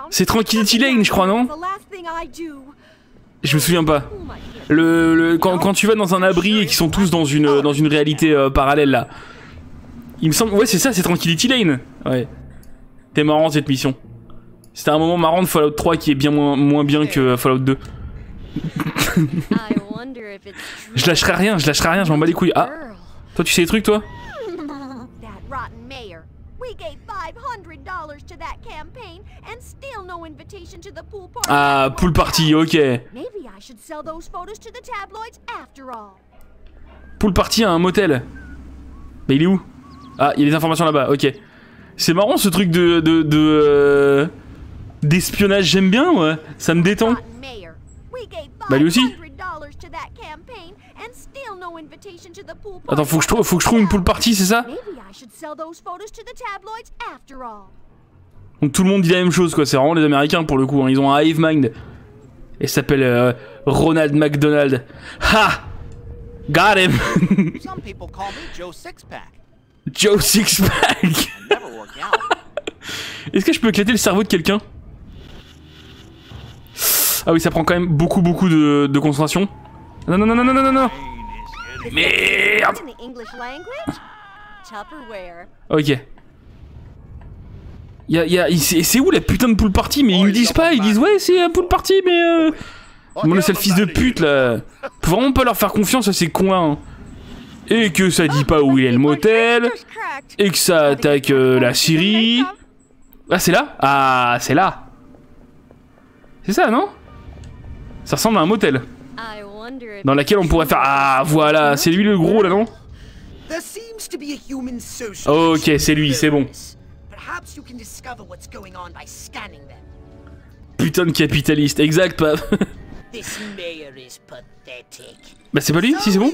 C'est Tranquility Lane, je crois, non? Je me souviens pas. Le, quand, quand tu vas dans un abri et qu'ils sont tous dans une, dans une réalité euh, parallèle là. Il me semble. Ouais, c'est ça, c'est Tranquility Lane. Ouais. T'es marrant cette mission. C'était un moment marrant de Fallout 3 qui est bien moins, moins bien que Fallout 2. Je lâcherai rien, je lâcherai rien, je m'en bats les couilles. Ah, toi tu sais des trucs toi? That rotten mayor. We gave $500 to that campaign and still no invitation to the pool party. Ah, pool party, ok. Maybe I should sell those photos to the tabloids after all. Pool party à un motel. Mais il est où? Ah, il y a des informations là-bas, ok. C'est marrant ce truc de. de. de. euh, d'espionnage, j'aime bien, ouais. Ça me détend. Bah lui aussi. $500 to that campaign and still no invitation to the pool party. Attends, faut que je faut que je trouve une pool party, c'est ça? Donc tout le monde dit la même chose, quoi. C'est vraiment les Américains pour le coup. hein. Ils ont un hive mind. Et s'appelle euh, Ronald McDonald. Ha Got him Some people call me Joe Sixpack. Joe Sixpack. Est-ce que je peux éclater le cerveau de quelqu'un? Ah oui, ça prend quand même beaucoup, beaucoup de, de concentration. Non, non, non, non, non, non, non, Merde. Ok. Y a, y a, c'est c'est où la putain de pool party Mais ils me disent pas, ils disent ouais, c'est un pool party, mais euh. Mon c'est le fils de pute là. Faut vraiment pas leur faire confiance à ces cons là. hein. Et que ça dit pas où il est le motel. Et que ça attaque euh, la Syrie. Ah, c'est là? Ah, c'est là. C'est ça, non? Ça ressemble à un motel. Dans laquelle on pourrait faire. Ah, voilà, c'est lui le gros là, non? There seems to be a human social. Ok, c'est lui, c'est bon. Perhaps you can discover what's going on by scanning them. Putain de capitaliste, exact, pas. This mayor is pathetic. bah, c'est pas lui Si, c'est bon.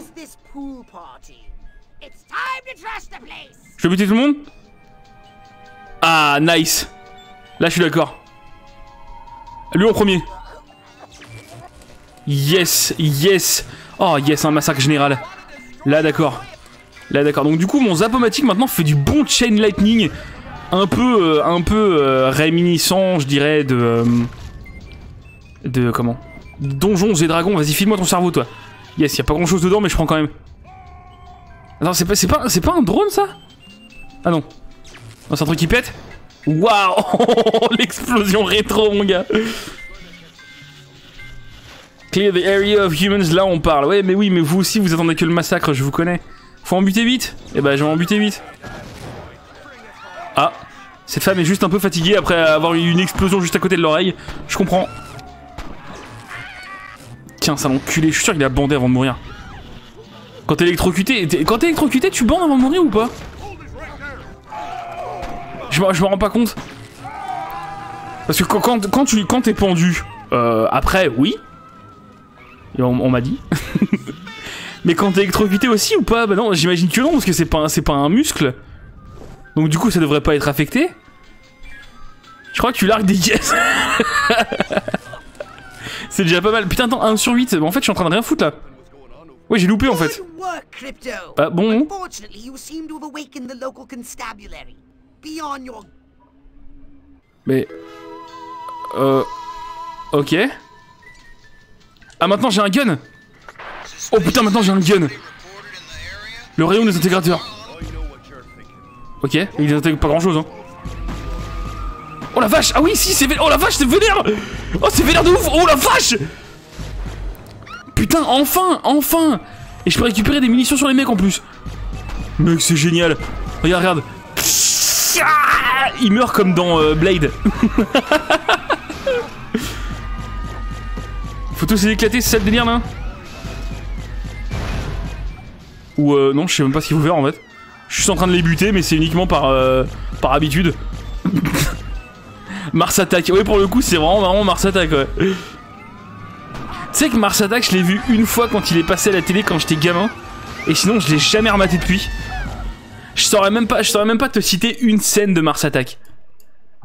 Je peux buter tout le monde? Ah, nice. Là, je suis d'accord. Lui en premier. Yes, yes. Oh, yes, un massacre général. Là, d'accord. Là, d'accord. Donc, du coup, mon zapomatique maintenant fait du bon chain lightning. Un peu, euh, un peu euh, réminiscent, je dirais, de. euh, de. Comment? Donjons et dragons. Vas-y, file-moi ton cerveau, toi. Yes, y a pas grand chose dedans, mais je prends quand même. Attends, c'est pas, pas, pas un drone, ça? Ah non. Non, c'est un truc qui pète? Waouh L'explosion rétro, mon gars Clear the area of humans, là on parle. Ouais, mais oui, mais vous aussi, vous attendez que le massacre, je vous connais. Faut en buter vite? Eh ben, je vais en buter vite. Ah, cette femme est juste un peu fatiguée après avoir eu une explosion juste à côté de l'oreille. Je comprends. Tiens, ça l'enculé, je suis sûr qu'il a bandé avant de mourir. Quand t'es électrocuté, électrocuté, tu bandes avant de mourir ou pas? Je me, rends pas compte. Parce que quand, tu quand t'es pendu, euh, après, oui. On, m'a dit. Mais quand t'es électrocuté aussi ou pas? Bah non, j'imagine que non, parce que c'est pas, pas un muscle. Donc du coup, ça devrait pas être affecté. Je crois que tu largues des yes. c'est déjà pas mal. Putain, attends, 1 sur 8. En fait, je suis en train de rien foutre là. Ouais, j'ai loupé en fait. Ah bon Mais. Euh. Ok. Ah, maintenant j'ai un gun Oh putain, maintenant j'ai un gun Le rayon des intégrateurs. Ok, il désintègre pas grand chose, hein. Oh la vache Ah oui, si, c'est Oh la vache, c'est vénère. Oh, c'est vénère de ouf Oh la vache. Putain, enfin Enfin. Et je peux récupérer des munitions sur les mecs en plus. Mec, c'est génial. Regarde, regarde. Il meurt comme dans euh, Blade. Faut tous les c'est ça le délire là? Ou euh, non, je sais même pas ce qu'il faut en fait. Je suis en train de les buter, mais c'est uniquement par, euh, par habitude. Mars Attack, oui pour le coup c'est vraiment vraiment Mars Attack ouais. Tu sais que Mars Attack je l'ai vu une fois quand il est passé à la télé quand j'étais gamin. Et sinon je l'ai jamais rematé depuis. Je saurais même pas, je saurais même pas te citer une scène de Mars Attack.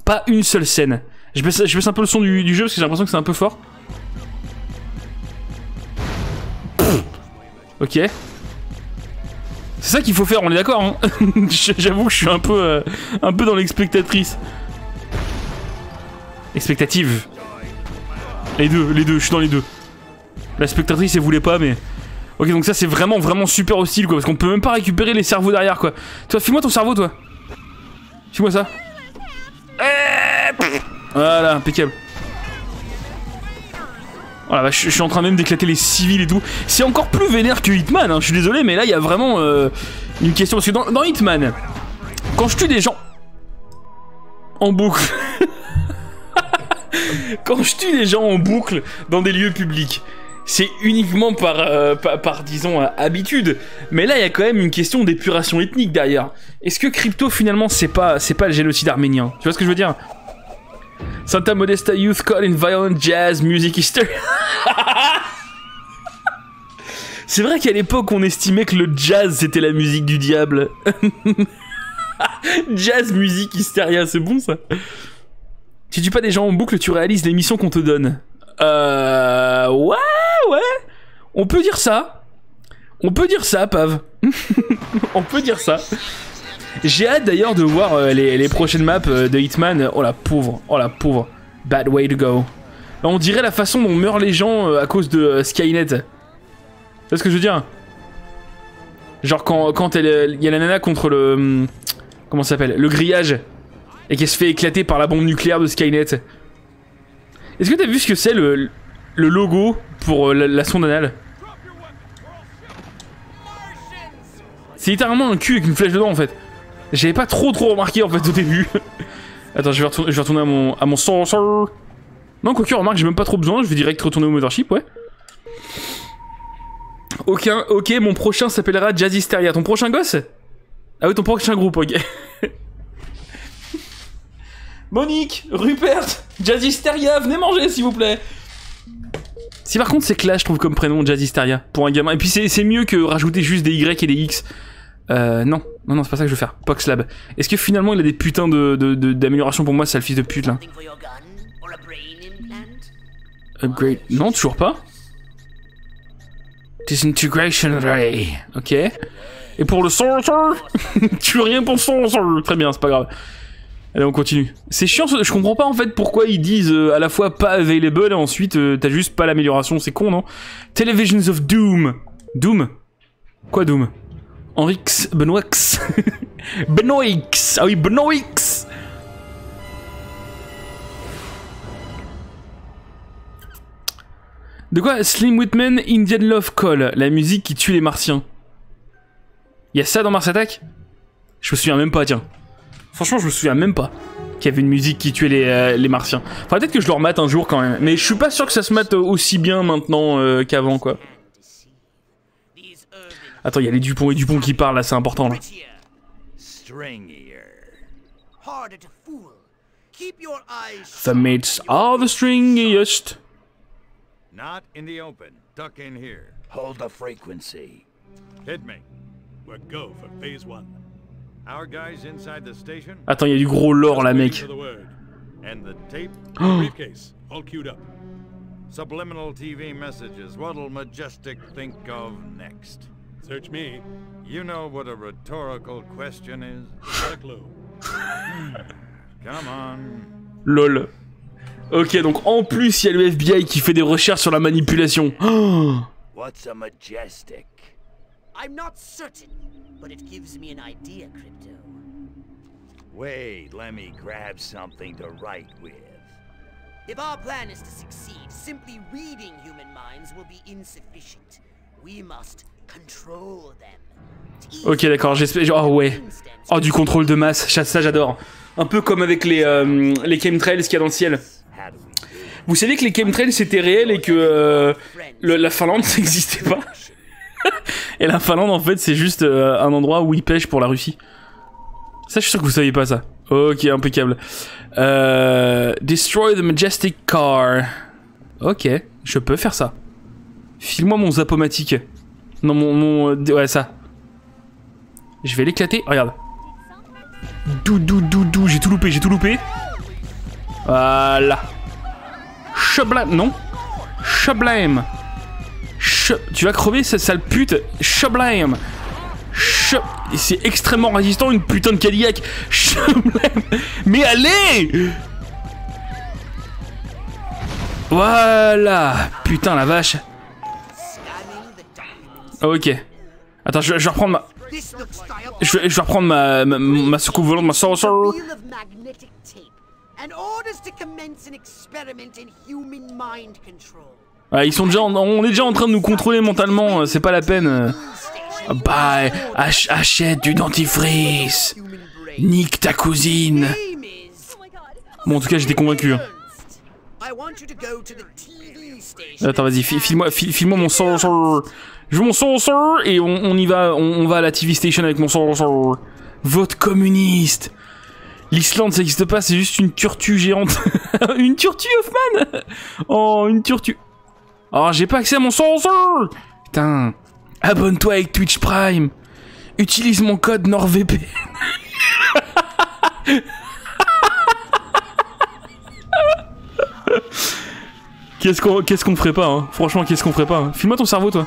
Pas une seule scène. Je baisse, un peu le son du, du jeu parce que j'ai l'impression que c'est un peu fort. Ok. C'est ça qu'il faut faire, on est d'accord hein J'avoue que je suis un peu, euh, un peu dans l'expectatrice. Expectative. Les deux, les deux, je suis dans les deux. La spectatrice, elle voulait pas, mais... Ok, donc ça, c'est vraiment, vraiment super hostile, quoi. Parce qu'on peut même pas récupérer les cerveaux derrière, quoi. Toi, file-moi ton cerveau, toi. File-moi ça. Eh. Voilà, impeccable. Voilà, bah, je suis en train même d'éclater les civils et tout. C'est encore plus vénère que Hitman, hein. je suis désolé, mais là, il y a vraiment euh, une question. Parce que dans, Hitman, quand je tue des gens en boucle... quand je tue des gens en boucle dans des lieux publics, c'est uniquement par, euh, par, disons, habitude. Mais là, il y a quand même une question d'épuration ethnique derrière. Est-ce que Crypto, finalement, c'est pas, c'est pas le génocide arménien? Tu vois ce que je veux dire? Santa Modesta Youth Caught in Violent Jazz Music History. c'est vrai qu'à l'époque, on estimait que le jazz, c'était la musique du diable. jazz Music Hysteria, c'est bon ça Si tu pas des gens en boucle, tu réalises les missions qu'on te donne. Euh... Ouais, ouais. On peut dire ça. On peut dire ça, Pav. On peut dire ça. J'ai hâte d'ailleurs de voir euh, les, prochaines maps euh, de Hitman. Oh la pauvre, oh la pauvre. Bad way to go. On dirait la façon dont meurent les gens euh, à cause de Skynet. Vois ce que je veux dire? Genre quand, quand il y a la nana contre le... hum, Comment ça s'appelle? Le grillage. Et qu'elle se fait éclater par la bombe nucléaire de Skynet. Est-ce que t'as vu ce que c'est le, le logo pour la, la sonde anale? C'est littéralement un cul avec une flèche dedans en fait. J'avais pas trop trop remarqué en fait au début. Attends, je vais retourner, à mon, à mon saucer. Non, quoique, remarque, j'ai même pas trop besoin, je vais direct retourner au Mothership, ouais. Ok, ok, mon prochain s'appellera Jazz Hysteria. Ton prochain gosse? Ah oui, ton prochain groupe, ok. Monique, Rupert, Jazz Hysteria, venez manger s'il vous plaît. Si par contre c'est clash, je trouve comme prénom Jazz Hysteria pour un gamin. Et puis c'est mieux que rajouter juste des Y et des X. Euh, non, non, non, c'est pas ça que je veux faire. Poxlab. Est-ce que finalement il a des putains de, d'amélioration de, pour moi, c'est le fils de pute là Upgrade. Non, toujours pas. Disintegration Ray. Ok. Et pour le sorcerer, tu veux rien pour le sorcerer. Très bien, c'est pas grave. Allez, on continue. C'est chiant, je comprends pas en fait pourquoi ils disent euh, à la fois pas available et ensuite euh, t'as juste pas l'amélioration, c'est con non? Televisions of Doom. Doom? Quoi Doom? Henrix Benoix Benoix Ah oui, Benoix De quoi Slim Whitman, Indian Love Call, la musique qui tue les martiens. Y'a ça dans Mars Attack? Je me souviens même pas, tiens. Franchement, je me souviens même pas qu'il y avait une musique qui tuait les, euh, les martiens. Enfin, peut-être que je le remate un jour quand même. Mais je suis pas sûr que ça se mate aussi bien maintenant euh, qu'avant, quoi. Attends, il y a les Dupont et Dupont qui parlent là, c'est important là. The mates are the stringiest. Not in the open. Duck in here. Hold the frequency. Hit me. We're go for phase one. Our guys inside the station? Attends, il y a du gros lore là, mec. And the tape, briefcase, all queued up. Subliminal TV messages. What'll Majestic think of next? Search me. You know what a rhetorical question is? Not clue. Come on. Lol. Ok, donc en plus, il y a le FBI qui fait des recherches sur la manipulation. What's a majestic? I'm not certain, but it gives me an idea, Crypto. Wait, let me grab something to write with. If our plan is to succeed, simply reading human minds will be insufficient. We must. Ok, d'accord, j'espère. Oh ouais. Oh, du contrôle de masse, ça j'adore. Un peu comme avec les, euh, les chemtrails qu'il y a dans le ciel. Vous savez que les chemtrails c'était réel et que euh, la Finlande n'existait pas? Et la Finlande en fait c'est juste euh, un endroit où ils pêchent pour la Russie. Ça je suis sûr que vous saviez pas ça. Ok, impeccable. Destroy the majestic car. Ok, je peux faire ça. File-moi mon zapomatique. Non, mon, mon... Ouais, ça. Je vais l'éclater. Regarde. Dou, dou, dou, dou. J'ai tout loupé, j'ai tout loupé. Voilà. Sublime. Non. Sublime. Ch tu vas crever, cette sale pute. Chop. Et c'est extrêmement résistant, une putain de Cadillac. Chop-lem. Mais allez Voilà Putain la vache. Ok. Attends, je, je vais reprendre ma... Je vais, je vais reprendre ma, ma, ma soucoupe volante, ma control. Ouais, ils sont déjà, en- on est déjà en train de nous contrôler mentalement, euh, c'est pas la peine. Bah, ach- achète du dentifrice. Nique ta cousine. Bon, en tout cas, j'étais convaincu. hein. Attends, vas-y, fi- file-moi file, file-moi mon sorcerer. Je mon sorcerer et on, y va, on, va à la TV station avec mon sorcerer. Vote communiste. L'Islande, ça existe pas, c'est juste une tortue géante. une tortue, Hoffman Oh, une tortue. Oh, j'ai pas accès à mon sorcerer Putain. Abonne-toi avec Twitch Prime. Utilise mon code NordVPN. Qu'est-ce qu'on ferait pas, hein Franchement, qu'est-ce qu'on ferait pas hein File-moi ton cerveau, toi.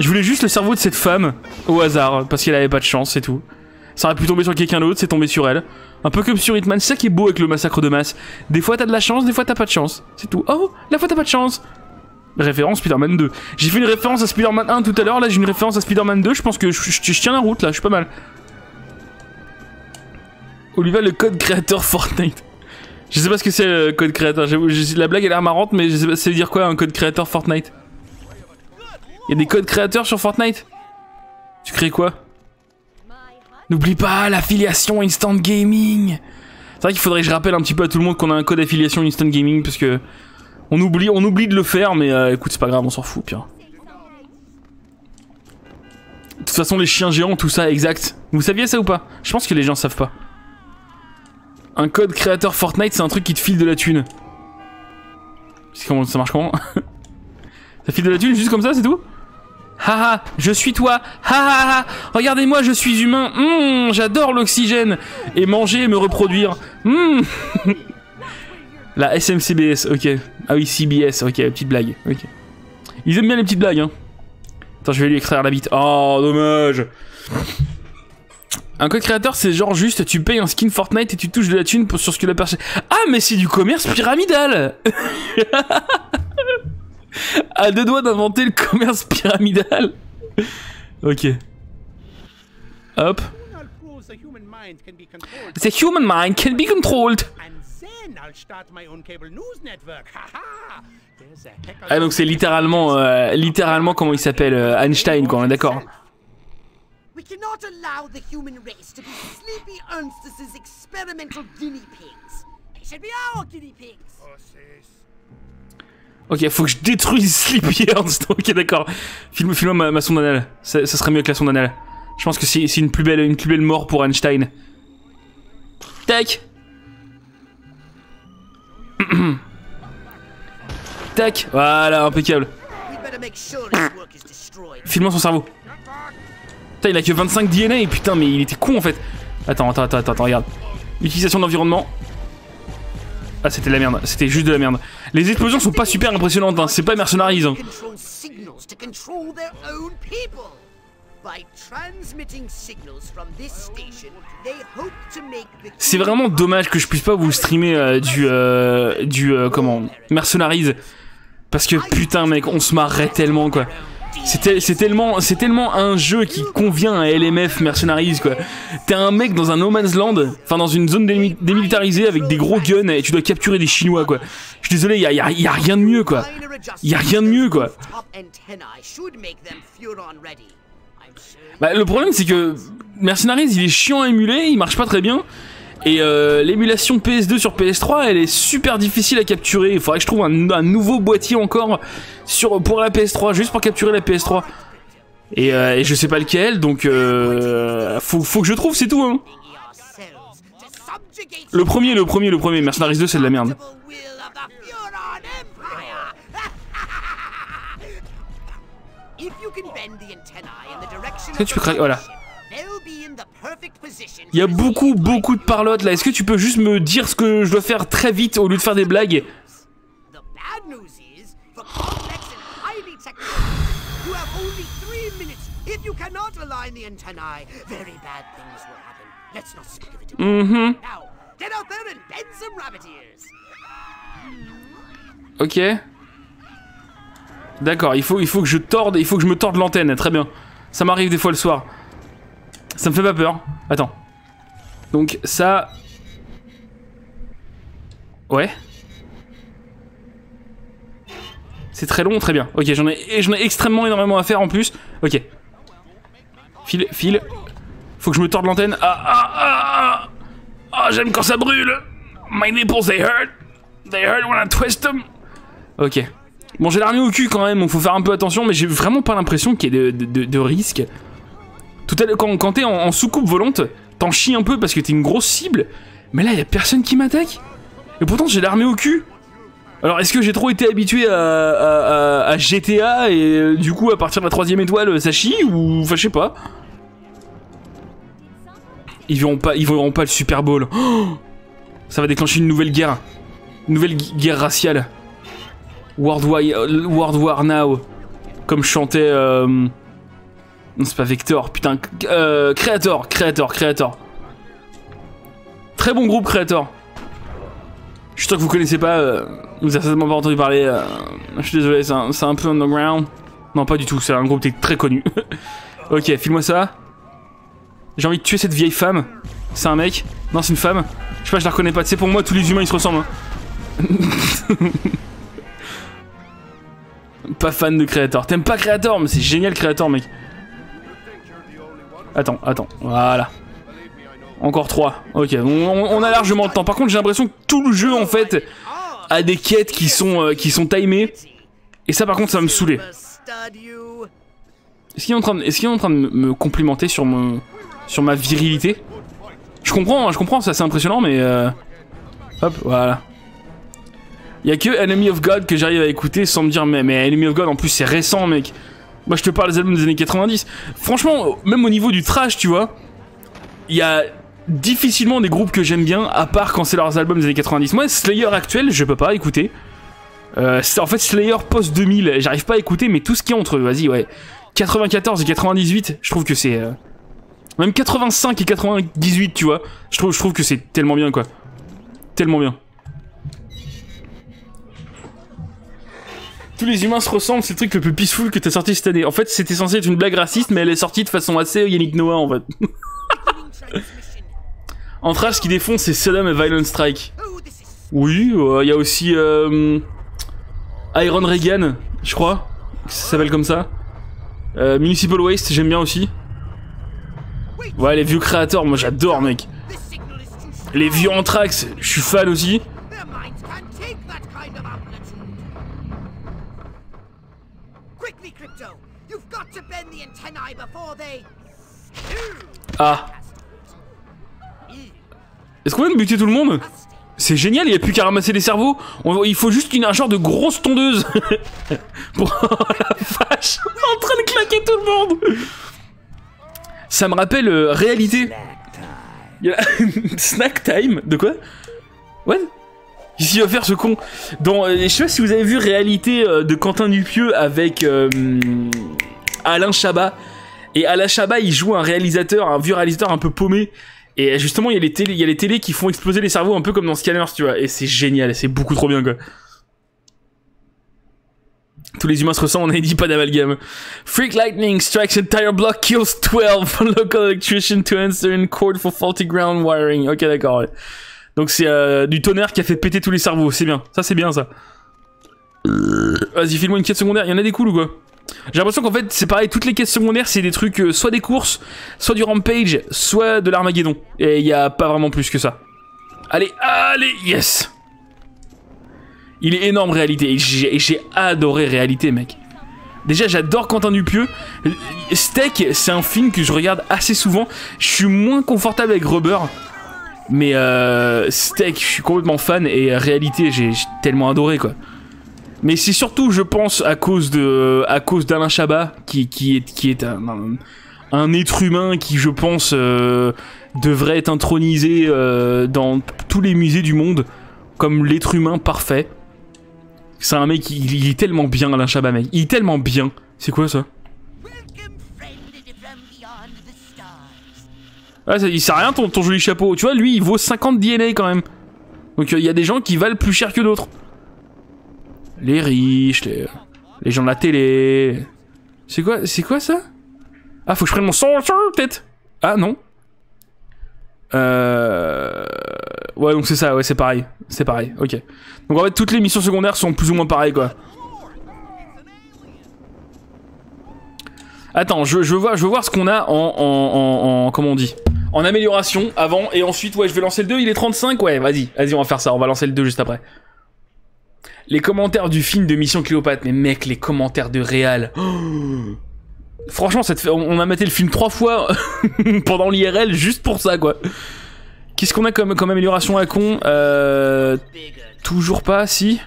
Je voulais juste le cerveau de cette femme, au hasard, parce qu'elle avait pas de chance, c'est tout. Ça aurait pu tomber sur quelqu'un d'autre, c'est tombé sur elle. Un peu comme sur Hitman, c'est ça qui est beau avec le massacre de masse. Des fois t'as de la chance, des fois t'as pas de chance. C'est tout. Oh, la fois t'as pas de chance. Référence Spider-Man 2. J'ai fait une référence à Spider-Man 1 tout à l'heure, là j'ai une référence à Spider-Man 2, je pense que je, tiens la route là, je suis pas mal. Oliva, le code créateur Fortnite. Je sais pas ce que c'est le code créateur. La blague a l'air marrante, mais je sais pas, veut dire quoi un code créateur Fortnite? Il y a des codes créateurs sur Fortnite? Tu crées quoi? N'oublie pas l'affiliation Instant Gaming. C'est vrai qu'il faudrait que je rappelle un petit peu à tout le monde qu'on a un code affiliation Instant Gaming parce que on oublie, de le faire, mais euh, écoute, c'est pas grave, on s'en fout, pire. De toute façon, les chiens géants, tout ça, exact. Vous saviez ça ou pas? Je pense que les gens savent pas. Un code créateur Fortnite, c'est un truc qui te file de la thune. Comment ça marche comment? Ça file de la thune juste comme ça, c'est tout? Haha, je suis toi. Haha, regardez-moi, je suis humain. Hum, j'adore l'oxygène et manger et me reproduire. Hum. La SMCBS, ok. Ah oui, CBS, ok, petite blague. Ok. Ils aiment bien les petites blagues, hein. Attends, je vais lui extraire la bite. Oh, dommage. Un code créateur, c'est genre juste, tu payes un skin Fortnite et tu touches de la thune pour- sur ce que la personne. Ah, mais c'est du commerce pyramidal À deux doigts d'inventer le commerce pyramidal. Ok. Hop. The human mind can be controlled. The human mind can be controlled. And then I'll start my own cable news network. Ha ha! There's a heck of Ah donc c'est littéralement, euh, littéralement comment il s'appelle euh, Einstein quoi, on est d'accord. We cannot allow the human race to be Sleepy experimental guinea pigs. They should be our guinea pigs. Ok, faut que je détruise Sleepy. Ok d'accord. Filme, filme ma, sonde anale. Ça, serait mieux que la sonde anale. Je pense que c'est une plus belle, une plus belle mort pour Einstein. Tac. Tac. Voilà, impeccable. Filme son cerveau. Putain, il a que 25 DNA, putain, mais il était con en fait. Attends, attends, attends, attends, regarde. Utilisation d'environnement. Ah, c'était de la merde, c'était juste de la merde. Les explosions sont pas super impressionnantes, hein. c'est pas mercenaries. Hein. C'est vraiment dommage que je puisse pas vous streamer euh, du. euh, du. euh, comment Mercenaries. Parce que putain, mec, on se marrerait tellement quoi. C'est tel- c'est tellement, tellement un jeu qui convient à LMF Mercenaries quoi. T'es un mec dans un no man's land, enfin dans une zone démi- démilitarisée avec des gros guns et tu dois capturer des Chinois quoi. Je suis désolé, y a, y a- rien de mieux quoi. Y a rien de mieux quoi. Bah, le problème c'est que Mercenaries il est chiant à émuler, il marche pas très bien. Et euh, l'émulation PS2 sur PS3 elle est super difficile à capturer. Il faudrait que je trouve un, un nouveau boîtier encore sur, pour la PS3, juste pour capturer la PS3. Et, euh, et je sais pas lequel, donc euh, faut, faut que je trouve, c'est tout. Hein. Le premier, le premier, le premier, Mercenaries 2 c'est de la merde. Est-ce que tu peux craquer Voilà. they'll be in the perfect position. Il y a beaucoup, beaucoup de parlotte là. Est-ce que tu peux juste me dire ce que je dois faire très vite au lieu de faire des blagues ears. Ok. D'accord, il faut, il faut que je torde, il faut que je me torde l'antenne, très bien. Ça m'arrive des fois le soir. Ça me fait pas peur. Attends. Donc ça... Ouais. C'est très long, très bien. Ok, j'en ai, ai extrêmement énormément à faire en plus. Ok. File, file. Faut que je me torde l'antenne. Ah, ah, ah, ah. Ah, j'aime quand ça brûle. My nipples, they hurt. They hurt when I twist them. Ok. Bon, j'ai l'armée au cul quand même, donc faut faire un peu attention, mais j'ai vraiment pas l'impression qu'il y ait de, de- de risque. Tout à l'heure, quand, t'es en, soucoupe volante, t'en chies un peu parce que t'es une grosse cible, mais là, y a personne qui m'attaque. Et pourtant, j'ai l'armée au cul. Alors, est-ce que j'ai trop été habitué à, GTA et euh, du coup, à partir de la troisième étoile, ça chie ou. Enfin, je sais pas. Ils verront pas, ils verront pas le Super Bowl. Oh ça va déclencher une nouvelle guerre. Une nouvelle gu- guerre raciale. World War, World War Now. Comme chantait. euh, Non, c'est pas Vector, putain. Euh, Creator, Creator, Creator. Très bon groupe, Creator. Je suis sûr que vous connaissez pas. euh, Vous avez certainement pas entendu parler. euh, Je suis désolé, c'est un, c'est peu underground. Non, pas du tout, c'est un groupe très connu. ok, file-moi ça. J'ai envie de tuer cette vieille femme. C'est un mec Non, c'est une femme Je sais pas, je la reconnais pas. Sais, pour moi, tous les humains ils se ressemblent. hein. pas fan de Creator. T'aimes pas Creator Mais c'est génial Creator, mec. Attends, attends. Voilà. Encore 3. Ok, on, a largement le temps. Par contre, j'ai l'impression que tout le jeu, en fait, a des quêtes qui sont, euh, qui sont timées. Et ça, par contre, ça va me saouler. Est-ce qu'il est en train de, en train de me- me complimenter sur mon, sur ma virilité? Je comprends, hein, je comprends, c'est assez impressionnant, mais euh, hop, voilà. Il y a que Enemy of God que j'arrive à écouter sans me dire mais, mais Enemy of God en plus c'est récent, mec. Moi je te parle des albums des années 90. Franchement, même au niveau du trash, tu vois, il y a difficilement des groupes que j'aime bien, à part quand c'est leurs albums des années 90. Moi, Slayer actuel, je peux pas écouter. Euh, en fait, Slayer post 2000, j'arrive pas à écouter, mais tout ce qui est entre, vas-y, ouais. 94 et 98, je trouve que c'est. euh, Même 85 et 98, tu vois. Je trouve que c'est tellement bien, quoi. Tellement bien. Tous les humains se ressemblent, c'est le truc le plus peaceful que t'as sorti cette année. En fait, c'était censé être une blague raciste, mais elle est sortie de façon assez Yannick Noah, en fait. en trash, ce qui défonce, c'est Saddam et Violent Strike. Oui, il y a aussi euh, Iron Reagan, je crois. Ça s'appelle comme ça. Euh, Municipal Waste, j'aime bien aussi. Ouais, les vieux créateurs, moi j'adore, mec. Les vieux Anthrax, je suis fan aussi. Their minds can't take that kind of amplitude. Quickly, Crypto. You've got to bend the antennae before they. Ah. Est-ce qu'on vient de buter tout le monde C'est génial, il n'y a plus qu'à ramasser les cerveaux. On- il faut juste une, un genre de grosse tondeuse. Pour oh, la vache, en train de claquer tout le monde. Ça me rappelle euh, réalité. Snack time De quoi What Qu'est-ce va faire ce con Dans, euh, Je sais pas si vous avez vu réalité euh, de Quentin Dupieux avec Alain Chabat. Et Alain Chabat, il joue un réalisateur, un vieux réalisateur un peu paumé. Et justement, il y a les télés, il y a les télés qui font exploser les cerveaux un peu comme dans Scanners, tu vois. Et c'est génial, c'est beaucoup trop bien, quoi. Tous les humains se ressemblent, on a dit pas d'amalgame. Freak lightning strikes entire block, kills 12 local electrician to answer in court for faulty ground wiring. Ok, d'accord, ouais. Donc c'est euh, du tonnerre qui a fait péter tous les cerveaux, c'est bien. Ça, c'est bien, ça. Vas-y, file-moi une quête secondaire. Il y en a des cools ou quoi? J'ai l'impression qu'en fait, c'est pareil, toutes les quêtes secondaires, c'est des trucs, euh, soit des courses, soit du rampage, soit de l'armageddon. Et il y a pas vraiment plus que ça. Allez, allez, yes Il est énorme, réalité. Et j'ai adoré réalité, mec. Déjà, j'adore Quentin Dupieux. Steak, c'est un film que je regarde assez souvent. Je suis moins confortable avec Rubber. Mais euh, Steak, je suis complètement fan. Et euh, réalité, j'ai tellement adoré, quoi. Mais c'est surtout, je pense, à cause de, à cause d'Alain Chabat, qui, qui est, qui est un, un, être humain qui, je pense, euh, devrait être intronisé euh, dans tous les musées du monde comme l'être humain parfait. C'est un mec, il, il est tellement bien, Alain Chabat, mec. Il est tellement bien. C'est quoi ça? Ah, ça- il sert à rien ton, ton joli chapeau. Tu vois, lui, il vaut 50 DNA quand même. Donc il y a des gens qui valent plus cher que d'autres. Les riches, les, gens de la télé. C'est quoi, c'est quoi ça? Ah, faut que je prenne mon sorcerer peut-être? Ah non. Euh... Ouais, donc c'est ça, ouais, c'est pareil. C'est pareil, ok. Donc en fait, toutes les missions secondaires sont plus ou moins pareilles, quoi. Attends, je, veux voir, ce qu'on a en, en, en, en- Comment on dit? En amélioration avant, et ensuite, ouais, je vais lancer le 2, il est 35, ouais, vas-y, vas-y, on va faire ça, on va lancer le 2 juste après. Les commentaires du film de Mission Cléopâtre, mais mec, les commentaires de Réal. Franchement, on a maté le film trois fois pendant l'IRL juste pour ça, quoi. Qu'est-ce qu'on a comme, amélioration à con euh, Toujours pas, si?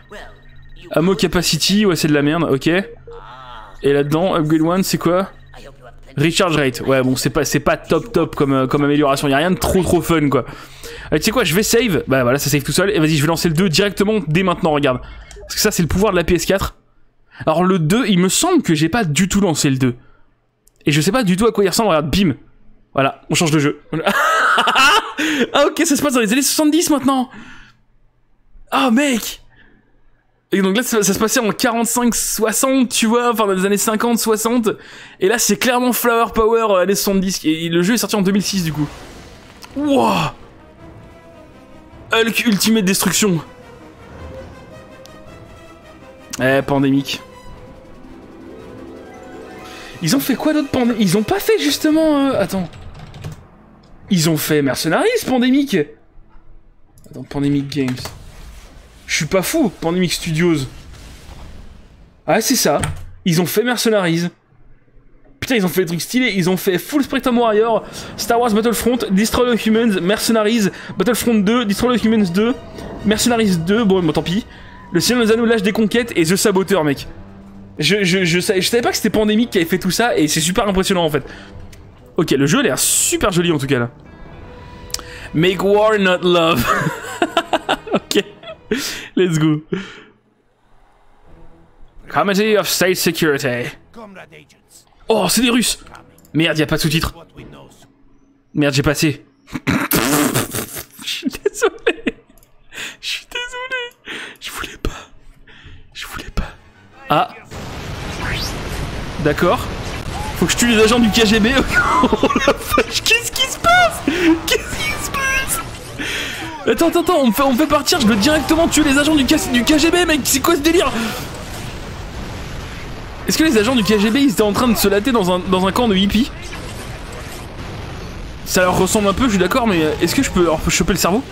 Ammo Capacity, ouais, c'est de la merde, ok. Et là-dedans, Upgrade One, c'est quoi? Recharge Rate, ouais, bon, c'est pas, pas top top comme, euh, comme amélioration, y a rien de trop trop fun, quoi. Euh, tu sais quoi, je vais save, bah voilà, ça save tout seul, et vas-y, je vais lancer le 2 directement dès maintenant, regarde. Parce que ça, c'est le pouvoir de la PS4. Alors, le 2, il me semble que j'ai pas du tout lancé le 2. Et je sais pas du tout à quoi il ressemble, regarde, bim Voilà, on change de jeu. ah ok, ça se passe dans les années 70 maintenant Ah mec Et donc là, ça, ça se passait en 45-60, tu vois, enfin dans les années 50-60. Et là, c'est clairement Flower Power euh, années 70. Et le jeu est sorti en 2006 du coup. Wouah Hulk Ultimate Destruction. Eh, pandémique. Ils ont fait quoi d'autre pandémique Ils ont pas fait justement... euh, Attends. Ils ont fait Mercenaries, Pandémique Attends, Pandemic Games. Je suis pas fou, Pandemic Studios. Ah, c'est ça. Ils ont fait Mercenaries. Putain, ils ont fait des trucs stylés. Ils ont fait Full Spectrum Warrior, Star Wars Battlefront, Destroy All Humans, Mercenaries, Battlefront 2, Destroy All Humans 2, Mercenaries 2, bon, bon tant pis. Le Seigneur des Anneaux, l'âge des conquêtes et The Saboteur, mec. Je, je, je, savais, pas que c'était Pandemic qui avait fait tout ça et c'est super impressionnant en fait. Ok, le jeu a l'air super joli en tout cas là. Make war not love. ok. Let's go. Committee of State Security. Oh, c'est des Russes. Merde, y a pas de sous-titres. Merde, j'ai passé. Je suis désolé. Je suis désolé. Je voulais pas. Je voulais pas. Ah. D'accord. Faut que je tue les agents du KGB. oh la vache, qu'est-ce qui se passe? Qu'est-ce qui se passe? Attends, attends, attends, on me fait, on me partir, je veux directement tuer les agents du, KGB, mec, c'est quoi ce délire? Est-ce que les agents du KGB, ils étaient en train de se latter dans un, dans un camp de hippies? Ça leur ressemble un peu, je suis d'accord, mais est-ce que je peux leur choper le cerveau?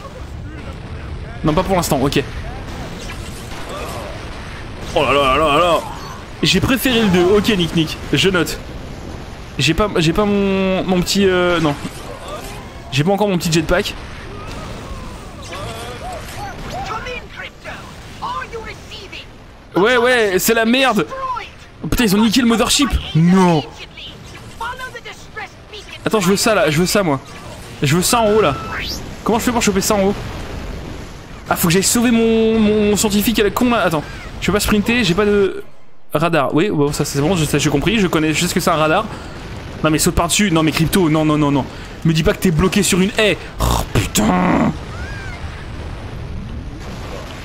Non, pas pour l'instant, ok. Oh là là là là J'ai préféré le 2, ok Nick Nick, je note. J'ai pas, j'ai pas mon, mon petit... euh, non. J'ai pas encore mon petit jetpack. Ouais ouais, c'est la merde Putain, ils ont niqué le mothership Non Attends, je veux ça là, je veux ça moi. Je veux ça en haut là. Comment je fais pour choper ça en haut? Ah, faut que j'aille sauver mon, mon scientifique à la con là. Attends, je peux pas sprinter, j'ai pas de radar. Oui, bon, ça c'est bon, je j'ai compris, je connais, je sais ce que c'est un radar. Non mais saute par-dessus, non mais crypto, non non non non. Me dis pas que t'es bloqué sur une haie. Oh putain.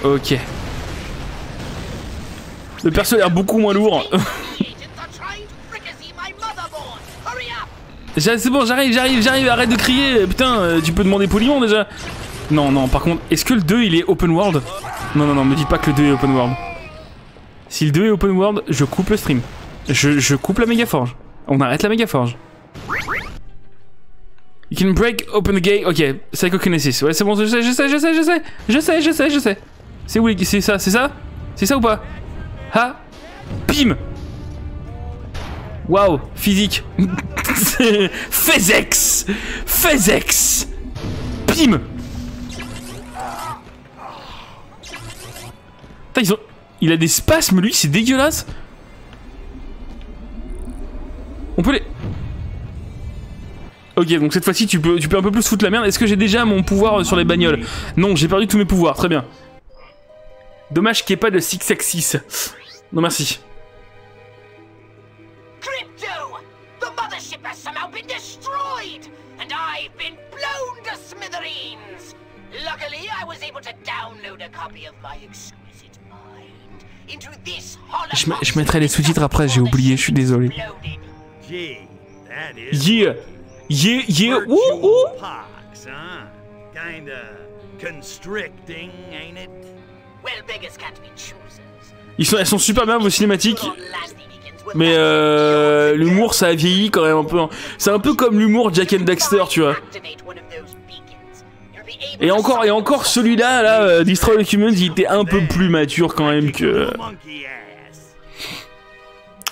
Ok. Le perso a l'air beaucoup moins lourd. C'est bon, j'arrive, j'arrive, j'arrive, arrête de crier. Putain, euh, tu peux demander poliment déjà. Non, non, par contre, est-ce que le 2 il est open world? Non, non, non, me dis pas que le 2 est open world. Si le 2 est open world, je coupe le stream. Je, je coupe la méga forge. On arrête la méga forge. You can break open the gate. Ok, Psychokinesis. Ouais, c'est bon, je sais, je sais, je sais, je sais. Je sais, je sais, je sais. C'est C'est ça, c'est ça? C'est ça ou pas? Ha? Bim Waouh, physique. Fezex Fezex Bim Putain, ils ont... Il a des spasmes, lui, c'est dégueulasse. On peut les... Ok, donc cette fois-ci, tu peux, tu peux un peu plus foutre la merde. Est-ce que j'ai déjà mon pouvoir euh, sur les bagnoles? Non, j'ai perdu tous mes pouvoirs, très bien. Dommage qu'il n'y ait pas de 6 axis. Non, merci. Crypto! The mothership has somehow been destroyed! And I've been smithereens! Luckily, I was able to download a copy of my this Je, me- je mettrai les sous-titres après, j'ai oublié, je suis désolé. Yeah, yeah, yeah, ouh, ouh. Ils sont, elles sont super bien vos cinématiques. Mais euh, l'humour ça a vieilli quand même un peu. hein. C'est un peu comme l'humour Jack and Daxter, tu vois. Et encore, et encore celui-là, là, euh, Destroy the Humans, il était un peu plus mature quand même que.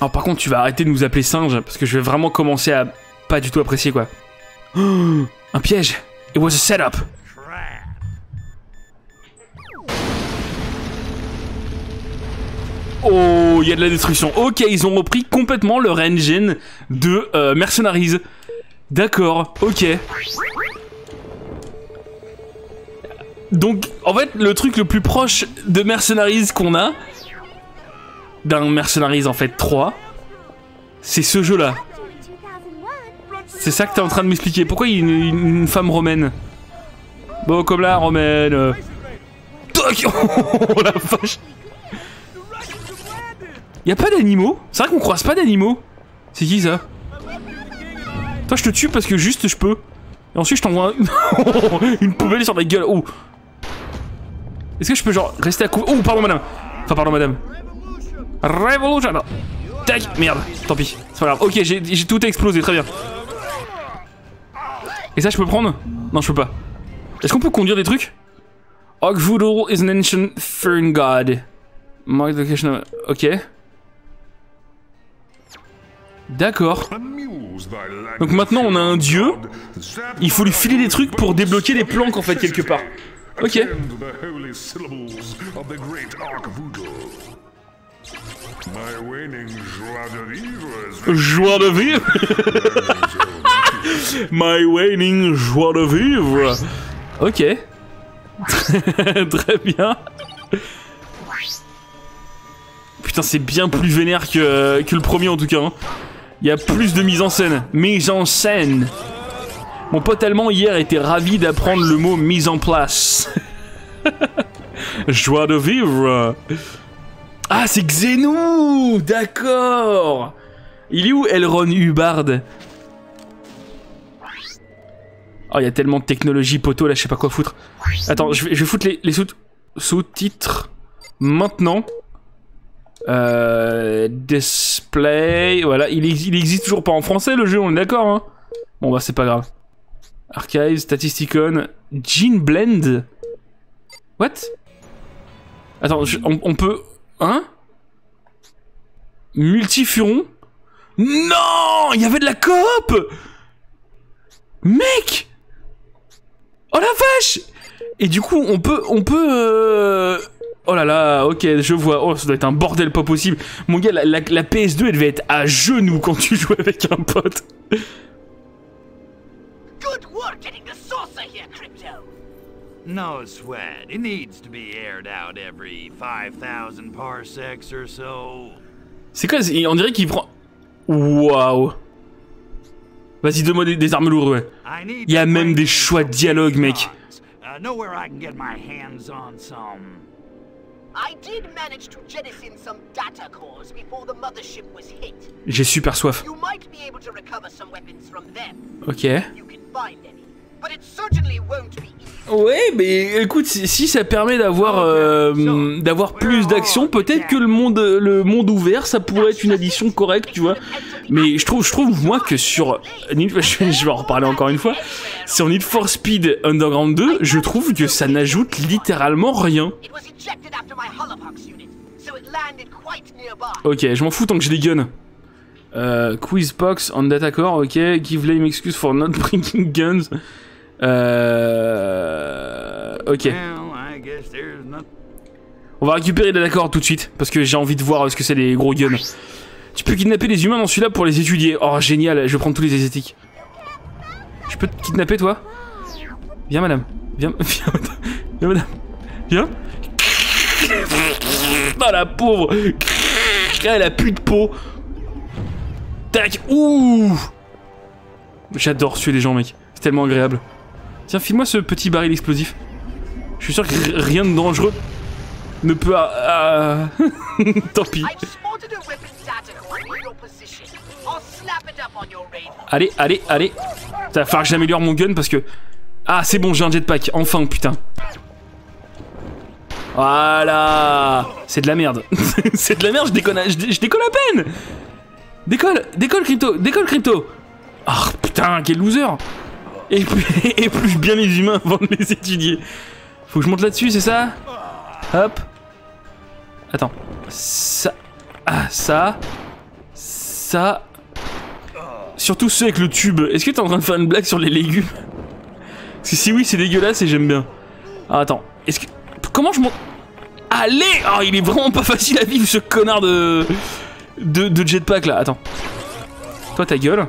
Alors par contre, tu vas arrêter de nous appeler singe parce que je vais vraiment commencer à pas du tout apprécier quoi. Un piège. It was a setup. Oh, il y a de la destruction. Ok, ils ont repris complètement leur engine de euh, Mercenaries. D'accord, ok. Donc, en fait, le truc le plus proche de Mercenaries qu'on a, d'un Mercenaries en fait 3, c'est ce jeu-là. C'est ça que t'es en train de m'expliquer. Pourquoi il y a une, femme romaine? Bon, comme là, romaine. euh. Oh la vache y a pas d'animaux? C'est vrai qu'on croise pas d'animaux? C'est qui ça? Toi je te tue parce que juste je peux. Et ensuite je t'envoie un- une poubelle sur la gueule. Oh Est-ce que je peux genre rester à coup Oh pardon madame Enfin pardon madame. Revolution non. Tac Merde Tant pis C'est pas grave Ok j'ai tout explosé très bien. Et ça je peux prendre? Non je peux pas. Est-ce qu'on peut conduire des trucs? Is an ancient fern god. Mark Ok. D'accord. Donc maintenant on a un dieu. Il faut lui filer des trucs pour débloquer des planques en fait quelque part. Ok. De vivre Joie de vivre? My waning joie de vivre Ok. Très bien. Putain, c'est bien plus vénère que, que le premier en tout cas. hein. Il y a plus de mise en scène. Mise en scène. Mon pote allemand hier était ravi d'apprendre le mot mise en place. Joie de vivre. Ah, c'est Xenou D'accord Il est où Elron Hubbard? Oh, il y a tellement de technologie, poteau, là, je sais pas quoi foutre. Attends, je vais, foutre les, les sous- sous-titres maintenant. Euh, display, voilà, il, il existe toujours pas en français le jeu, on est d'accord, hein Bon, bah, c'est pas grave. Archive, Statisticon, Gene Blend. What? Attends, on, peut. Hein? Multifuron? Non Il y avait de la coop Mec Oh la vache Et du coup, on peut. On peut. euh, Oh là là, ok, je vois. Oh, ça doit être un bordel pas possible. Mon gars, la, la- la PS2, elle devait être à genoux quand tu jouais avec un pote. Good work getting the saucer here, Crypto. No sweat. It needs to be aired out every 5,000 parsecs or so. C'est quoi On dirait qu'il prend. Waouh Vas-y, donne-moi des, des armes lourdes, ouais. Il y a même des choix de dialogue, mec. Uh. J'ai super soif. Ok. Ouais, mais écoute, si, si ça permet d'avoir euh, d'avoir plus d'action, peut-être que le monde le monde ouvert, ça pourrait être une addition correcte, tu vois. Mais je trouve je trouve moi que sur Need- je vais je vais en reparler encore une fois, sur Need for Speed Underground 2, je trouve que ça n'ajoute littéralement rien. Ok, je m'en fous tant que j'ai des guns. Euh, Quizbox on data core, ok. Give lame excuse for not bringing guns. Euh... Ok. On va récupérer les d'accord tout de suite, parce que j'ai envie de voir ce que c'est les gros guns. Tu peux kidnapper les humains dans celui-là pour les étudier. Oh, génial, je vais prendre tous les esthétiques. Je peux te kidnapper, toi? Viens, madame. Viens, viens, madame. Viens, madame. Viens. Oh, la pauvre Elle a plus de peau. Tac Ouh J'adore tuer des gens, mec. C'est tellement agréable. Tiens, file-moi ce petit baril explosif. Je suis sûr que rien de dangereux ne peut... Tant pis. Allez, allez, allez. Ça va falloir que j'améliore mon gun parce que... Ah, c'est bon, j'ai un jetpack. Enfin, putain. Voilà C'est de la merde. c'est de la merde, je déconne, je, je décolle à peine Décolle, décolle, Crypto, décolle, Crypto Ah, putain, quel loser Et puis, épluche bien les humains avant de les étudier. Faut que je monte là-dessus, c'est ça? Hop. Attends. Ça... Ah, ça... Ça... Surtout ceux avec le tube. Est-ce que t'es en train de faire une blague sur les légumes? Parce que si oui, c'est dégueulasse et j'aime bien. Ah, attends. Comment je monte? Allez Oh, il est vraiment pas facile à vivre, ce connard de... De, de jetpack, là. Attends. Toi, ta gueule.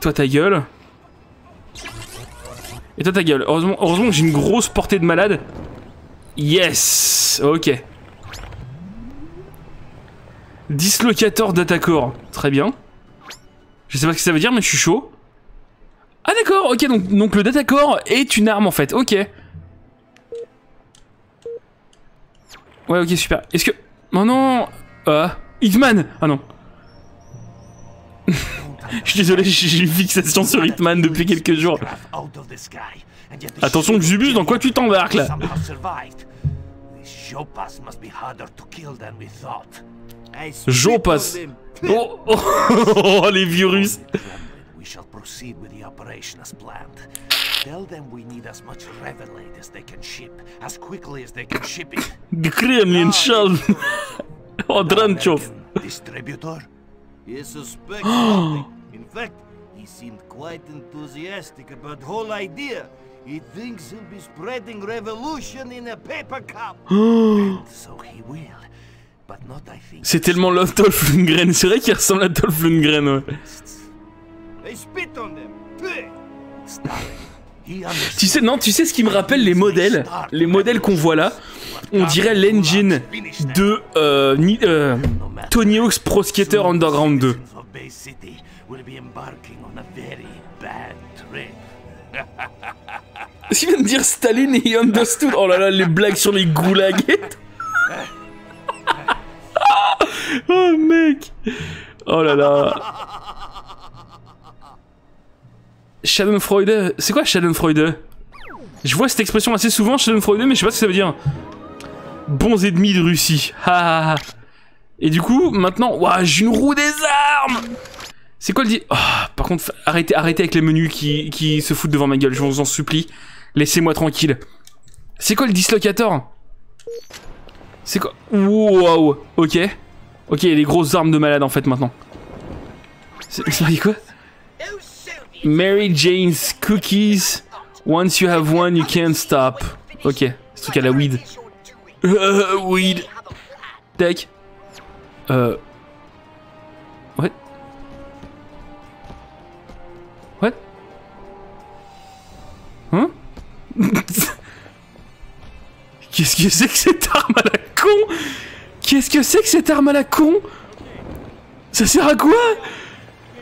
Toi, ta gueule. Et toi, ta gueule. Heureusement, que j'ai une grosse portée de malade. Yes Ok. Dislocateur d'attaqueur. Très bien. Je sais pas ce que ça veut dire, mais je suis chaud. Ah d'accord, ok, donc, donc le datacore est une arme en fait, ok. Ouais, ok, super. Est-ce que... Non non. Euh... Hitman. Ah non. Je suis désolé, j'ai une fixation sur Hitman depuis quelques jours. Attention Xubus, dans quoi tu t'embarques là Jopas Oh, oh, oh les virus shall proceed with the operation as planned. Tell them we need as much Revelate as they can ship, as quickly as they can ship it. The Kremlin shall... oh, Dranchov. Distributor? He suspects nothing. In fact, he seemed quite enthusiastic about the whole idea. He thinks he'll be spreading revolution in a paper cup. and so he will. But not, I think. C'est tellement Love Dolph Lundgren. C'est vrai qu'il ressemble à Dolph Lundgren, ouais. Tu sais, non, tu sais ce qui me rappelle les modèles Les modèles qu'on voit là? On dirait l'engine de euh, ni- euh, Tony Hawk's Pro Skater Underground 2. of Bay City will be embarking on a very bad trip. Est-ce qu'il vient de dire Staline et Understood Oh là là, les blagues sur les goulags et tout. Oh mec Oh là là Schadenfreude, c'est quoi Schadenfreude? Je vois cette expression assez souvent, Schadenfreude, mais je sais pas ce que ça veut dire. Bons ennemis de Russie. Et du coup, maintenant, j'ai une roue des armes C'est quoi le dit Oh, Par contre, arrêtez, arrêtez avec les menus qui, qui se foutent devant ma gueule, je vous en supplie. Laissez-moi tranquille. C'est quoi le dislocateur? C'est quoi? Wow, ok. Ok, il y a des grosses armes de malade en fait maintenant. C'est quoi? Mary Jane's cookies. Once you have one, you can't stop. Ok, ce truc à la weed. Weed. Tac. Euh. What What Hein? Qu'est-ce que c'est que cette arme à la con? Qu'est-ce que c'est que cette arme à la con? Ça sert à quoi?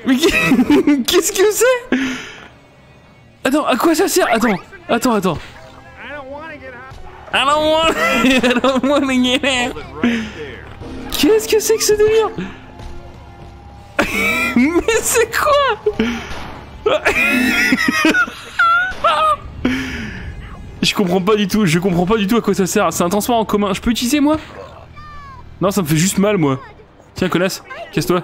Mais qu'est- qu'est-ce que c'est? Attends, à quoi ça sert? Attends, attends, attends. I don't want I don't want out. Qu'est-ce que c'est que ce délire? Mais c'est quoi? Je comprends pas du tout, je comprends pas du tout à quoi ça sert. C'est un transport en commun. Je peux utiliser moi? Non, ça me fait juste mal moi. Tiens, connasse, casse-toi.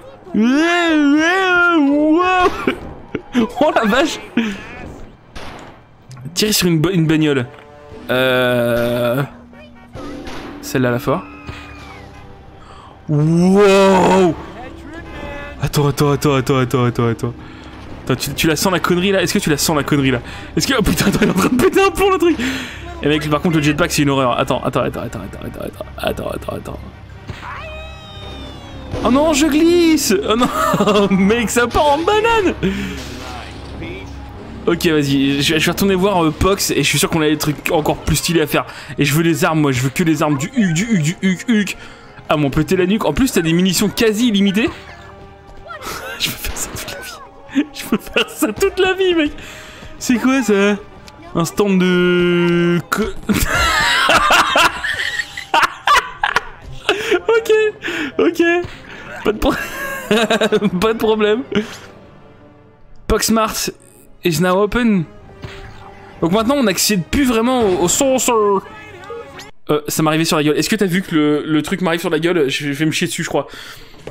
Oh la vache Tirer sur une, une bagnole. Euh... Celle-là, la fort. Wow Attends, attends, attends, attends, attends, attends, attends. Attends, tu, tu la sens la connerie là Est-ce que tu la sens la connerie là Est-ce que... Oh putain, attends, il est en train de péter un plomb le truc Et mec, par contre, le jetpack c'est une horreur. Attends, attends, attends, attends, attends, attends, attends, attends, attends, attends. Oh non, je glisse Oh non Mec, ça part en banane Ok, vas-y, je, vais retourner voir euh, Pox et je suis sûr qu'on a des trucs encore plus stylés à faire. Et je veux les armes, moi, je veux que les armes du Huc, du Huc, du Huc, Huc. Ah, mon péter la nuque. En plus, t'as des munitions quasi illimitées. je veux faire ça toute la vie. Je veux faire ça toute la vie, mec. C'est quoi ça? Un stand de... ok, ok. Pas de, pro- pas de problème. Poxmart is now open. Donc maintenant on n'accède plus vraiment au, au. Euh, ça m'arrivait sur la gueule. Est-ce que t'as vu que le, truc m'arrive sur la gueule? Je, vais me chier dessus, je crois.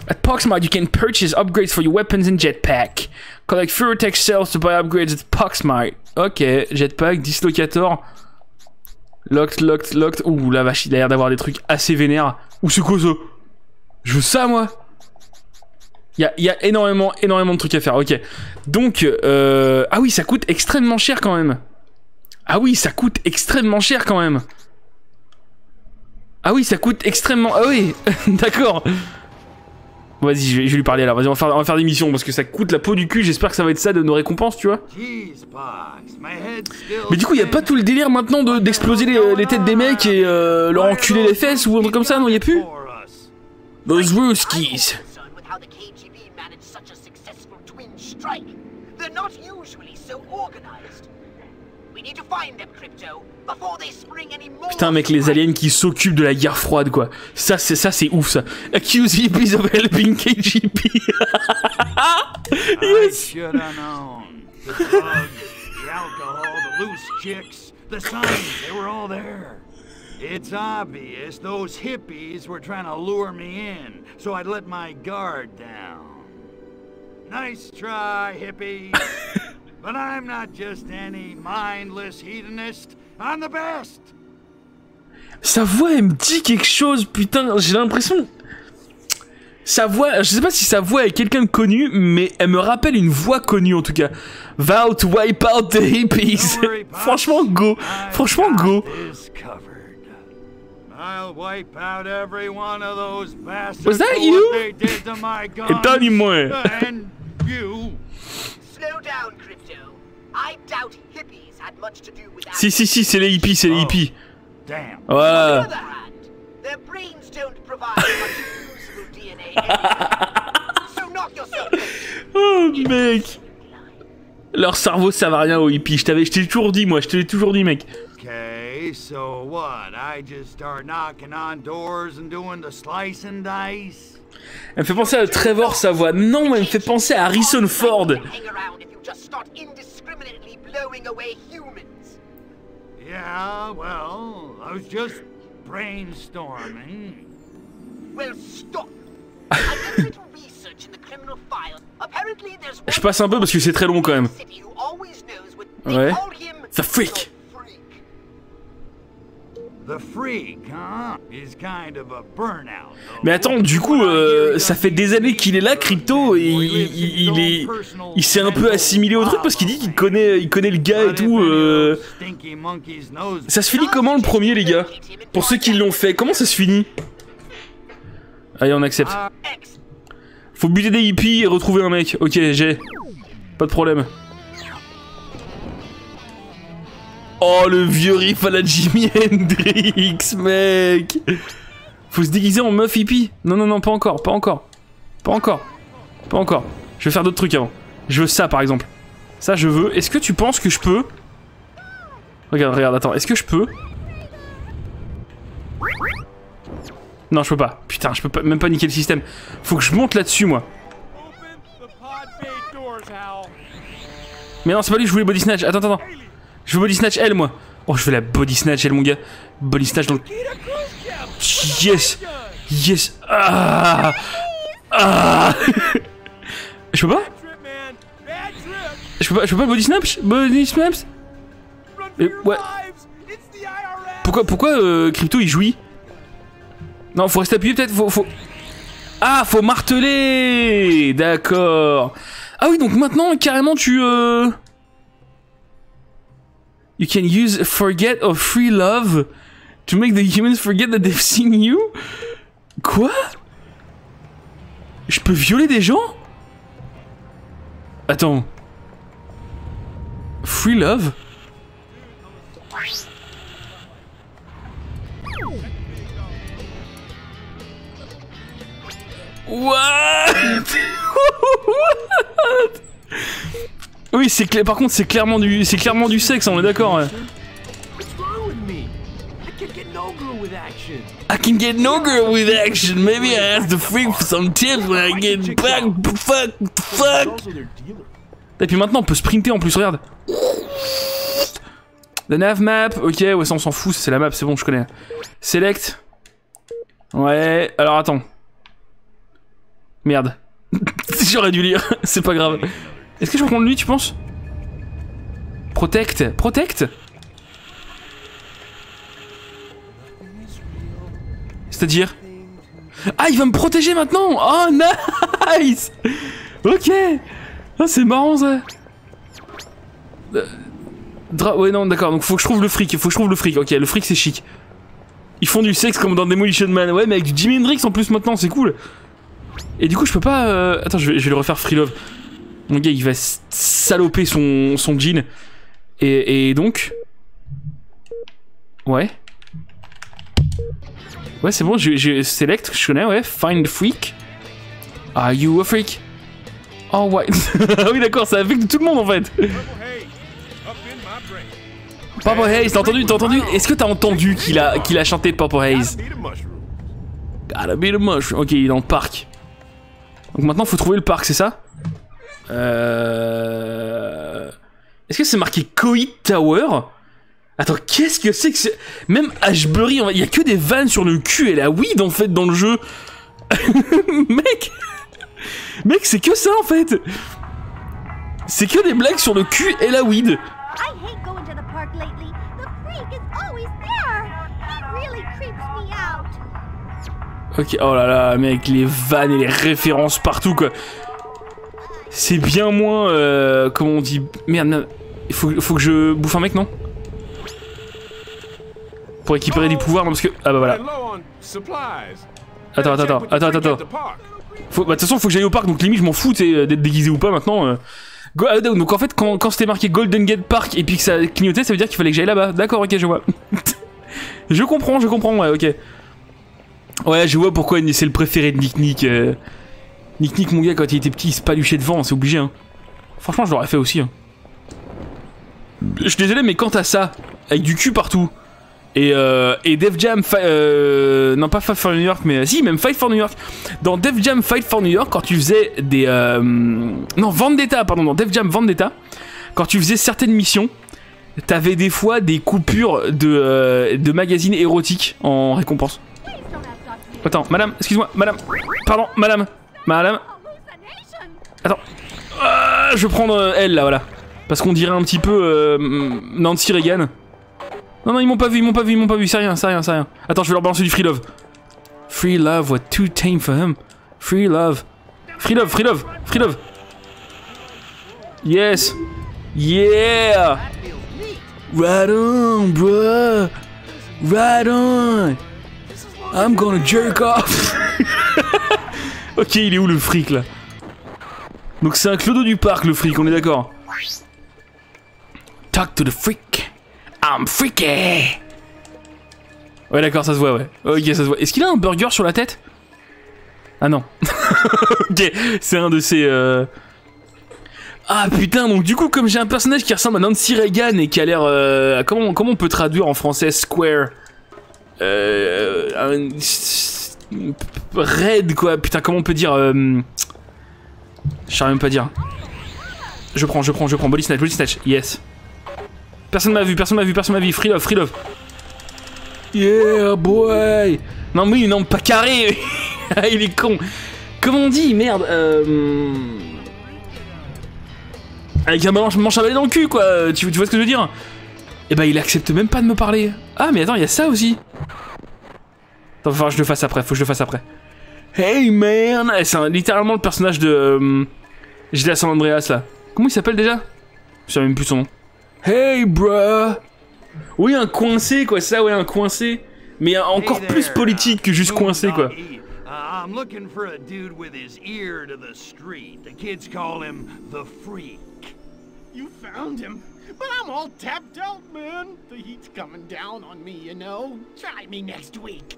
At Poxmart, you can purchase upgrades for your weapons and jetpack. Collect Furtech cells to buy upgrades at Poxmart. Ok, jetpack, dislocator. Locked, locked, locked. Ouh, la vache, il a l'air d'avoir des trucs assez vénères. Ouh, c'est quoi ça Je veux ça, moi il y a, il énormément, énormément de trucs à faire, ok. Donc, euh... ah oui, ça coûte extrêmement cher quand même. Ah oui, ça coûte extrêmement cher quand même. Ah oui, ça coûte extrêmement... Ah oui, d'accord. Vas-y, je vais, lui parler alors. Vas-y, on va, faire, on va faire des missions parce que ça coûte la peau du cul. J'espère que ça va être ça de nos récompenses, tu vois. Mais du coup, y a pas tout le délire maintenant de- d'exploser les, les têtes des mecs et euh, leur enculer les fesses ou un truc comme ça, non Y a plus? Those Ruskies. Putain, mec, les aliens qui s'occupent de la guerre froide, quoi. Ça, c'est ça, c'est ouf, ça. Accuse hippies of helping KGB. I should have known. The drugs, the alcohol, the loose chicks, the signs, they were all there. It's obvious those hippies were trying to lure me in, so I'd let my guard down. Nice try, hippies. but I'm not just any mindless hedonist. I'm the best. Sa voix, elle me dit quelque chose, putain. J'ai l'impression. Sa voix, je sais pas si sa voix est quelqu'un de connu, mais elle me rappelle une voix connue en tout cas. Vow to wipe out the hippies. Franchement, go. Franchement, go. Is covered. I'll wipe out every one of those bastards. Was that you? Et pas Si, si, si, c'est les hippies, c'est les hippies. Damn. On the Voilà. other hand, their brains don't provide much useful DNA anyway. So knock yourself out. Oh, mec. Leur cerveau, ça va rien aux hippies. Je t'avais, je t'ai toujours dit, moi. Je te l'ai toujours dit, mec. Okay, so what? I just start knocking on doors and doing the slice and dice? Elle me fait penser à Trevor, sa voix. Non, elle me fait penser à Harrison Ford. Yeah, well, I was just brainstorming. Well, stop. I did a little research in the criminal file. Apparently, there's Je passe un peu parce que c'est très long quand même. Ouais. The freak. Mais attends, du coup, euh, ça fait des années qu'il est là, Crypto, et il, il- il est, il s'est un peu assimilé au truc parce qu'il dit qu'il connaît, il connaît le gars et tout. euh. Ça se finit comment le premier, les gars? Pour ceux qui l'ont fait, comment ça se finit? Allez, on accepte. Faut buter des hippies et retrouver un mec. Ok, j'ai. Pas de problème. Oh, le vieux riff à la Jimi Hendrix, mec Faut se déguiser en meuf hippie Non, non, non, pas encore, pas encore. Pas encore. Pas encore. Je vais faire d'autres trucs avant. Je veux ça, par exemple. Ça, je veux. Est-ce que tu penses que je peux? Regarde, regarde, attends. Est-ce que je peux? Non, je peux pas. Putain, je peux pas, même pas niquer le système. Faut que je monte là-dessus, moi. Mais non, c'est pas lui, je voulais body snatch. Attends, attends, attends. Je veux body snatch elle, moi. Oh, je veux la body snatch elle, mon gars. Body snatch dans le. Yes! Yes! Ah! Ah! je peux pas? Je peux pas, je peux pas body snatch? Body snaps? Mais, ouais. Pourquoi, pourquoi euh, Crypto il jouit? Non, faut rester appuyé peut-être, faut, faut... Ah, faut marteler D'accord. Ah oui, donc maintenant, carrément, tu... Euh... You can use forget or free love to make the humans forget that they've seen you? Quoi? Je peux violer des gens? Attends. Free love? What? What Oui, c'est clair. Par contre, c'est clairement du, c'est clairement du sexe. On est d'accord. I can get no girl with action. Maybe I ask the freak for some tips when I get back. Fuck, fuck. Et puis maintenant, on peut sprinter en plus. Regarde. The nav map. Ok, ouais, ça on s'en fout. C'est la map. C'est bon, je connais. Select. Ouais. Alors attends. Merde. J'aurais dû lire. c'est pas grave. Est-ce que je peux prendre lui, tu penses? Protect. Protect C'est-à-dire? Ah, il va me protéger maintenant Oh, nice Ok Ah, c'est marrant, ça Euh, ouais, non, d'accord, donc faut que je trouve le fric, faut que je trouve le fric. Ok, le fric, c'est chic. Ils font du sexe comme dans Demolition Man. Ouais, mais avec du Jimi Hendrix en plus maintenant, c'est cool. Et du coup, je peux pas... euh, Attends, je vais le refaire Free Love. Mon gars, il va saloper son, son jean. Et, donc... Ouais. Ouais, c'est bon, j'ai- j'ai select, je connais, ouais. Find freak. Are you a freak? Oh, ouais. ah oui, d'accord, ça affecte tout le monde en fait. Purple Haze, t'as entendu, t'as entendu? Est-ce que t'as entendu qu'il a, qu'il a chanté Purple Haze? Gotta be the mushroom. Ok, il est dans le parc. Donc maintenant, faut trouver le parc, c'est ça? Euh... Est-ce que c'est marqué Coit Tower? Attends, qu'est-ce que c'est que c'est Même Ashbury, il y a que des vannes sur le cul et la weed en fait dans le jeu. Mec Mec, c'est que ça en fait C'est que des blagues sur le cul et la weed. Ok, oh là là, mec, les vannes et les références partout, quoi. C'est bien moins, euh, comment on dit... Merde. Il faut, faut que je bouffe un mec, non? Pour récupérer du pouvoir, non, parce que... Ah bah voilà. Attends, attends, attends, attends, attends. Faut- bah, De toute façon, faut que j'aille au parc, donc limite, je m'en fous, d'être déguisé ou pas, maintenant. euh. Ah, donc en fait, quand, quand c'était marqué Golden Gate Park et puis que ça clignotait, ça veut dire qu'il fallait que j'aille là-bas. D'accord, ok, je vois. je comprends, je comprends, ouais, ok. Ouais, je vois pourquoi c'est le préféré de Nick Nick. euh. Nick Nick, mon gars, quand il était petit, il se paluchait devant, c'est obligé. Hein. Franchement, je l'aurais fait aussi. Hein. Je suis désolé, mais quant à ça, avec du cul partout, et, euh, et Def Jam, euh, non pas Fight for New York, mais si, même Fight for New York. Dans Def Jam Fight for New York, quand tu faisais des. euh, non, Vendetta, pardon, dans Def Jam Vendetta, quand tu faisais certaines missions, t'avais des fois des coupures de, euh, de magazines érotiques en récompense. Attends, madame, excuse-moi, madame. Pardon, madame. Madame. Attends. Ah, je vais prendre euh, elle là, voilà. Parce qu'on dirait un petit peu euh, Nancy Reagan. Non, non, ils m'ont pas vu, ils m'ont pas vu, ils m'ont pas vu, c'est rien, c'est rien, c'est rien. Attends, je vais leur balancer du free love. Free love, what too tame for him. Free love. Free love, free love, free love. Yes. Yeah. Right on, bruh. Right on. I'm gonna jerk off. ok, il est où le fric là Donc c'est un clodo du parc le fric, on est d'accord Talk to the freak. I'm freaky. Ouais, d'accord, ça se voit, ouais. Ok, ça se voit. Est-ce qu'il a un burger sur la tête Ah non. ok, c'est un de ces. euh, Ah putain, donc du coup, comme j'ai un personnage qui ressemble à Nancy Reagan et qui a l'air. euh, Comment, on peut traduire en français Square? Euh, Red quoi, putain comment on peut dire euh, Je saurais même pas dire. Je prends, je prends, je prends, body snatch, body snatch, yes. Personne m'a vu, personne m'a vu, personne m'a vu, free love, free love. Yeah boy. Non mais non, pas carré. Ah, Il est con. Comment on dit, merde euh... Avec un manche, manche à balai dans le cul quoi, tu, tu vois ce que je veux dire? Et bah il accepte même pas de me parler. Ah mais attends, il y a ça aussi Faut falloir que je le fasse après, faut que je le fasse après. Hey man Eh, C'est littéralement le personnage de... Euh, GTA San Andreas là. Comment il s'appelle déjà? Je sais même plus son nom. Hey bruh Oui un coincé quoi, c'est ça ouais un coincé. Mais un- encore plus politique que juste coincé quoi. Uh, I'm looking for a dude with his ear to the street. The kids call him the freak. You found him. But I'm all tapped out, man. The heat's coming down on me, you know. Try me next week.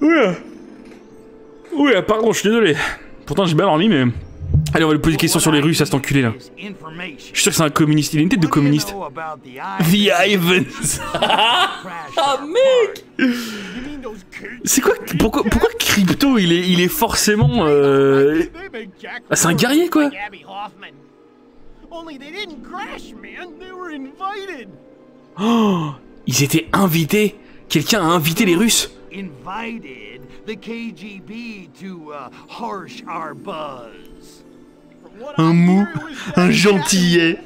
Ouais. Ouais, pardon, je suis désolé. Pourtant j'ai bien dormi mais... Allez, on va lui poser des questions sur les Russes à cet enculé là. Je suis sûr que c'est un communiste. Il a une tête de communiste. The Ivans. ah mec C'est quoi pourquoi, pourquoi Crypto il est, il est forcément. Euh... Ah, c'est un guerrier quoi. Oh Ils étaient invités Quelqu'un a invité les Russes Invited the KGB to uh, harsh our buzz. Un mou, un gentillet.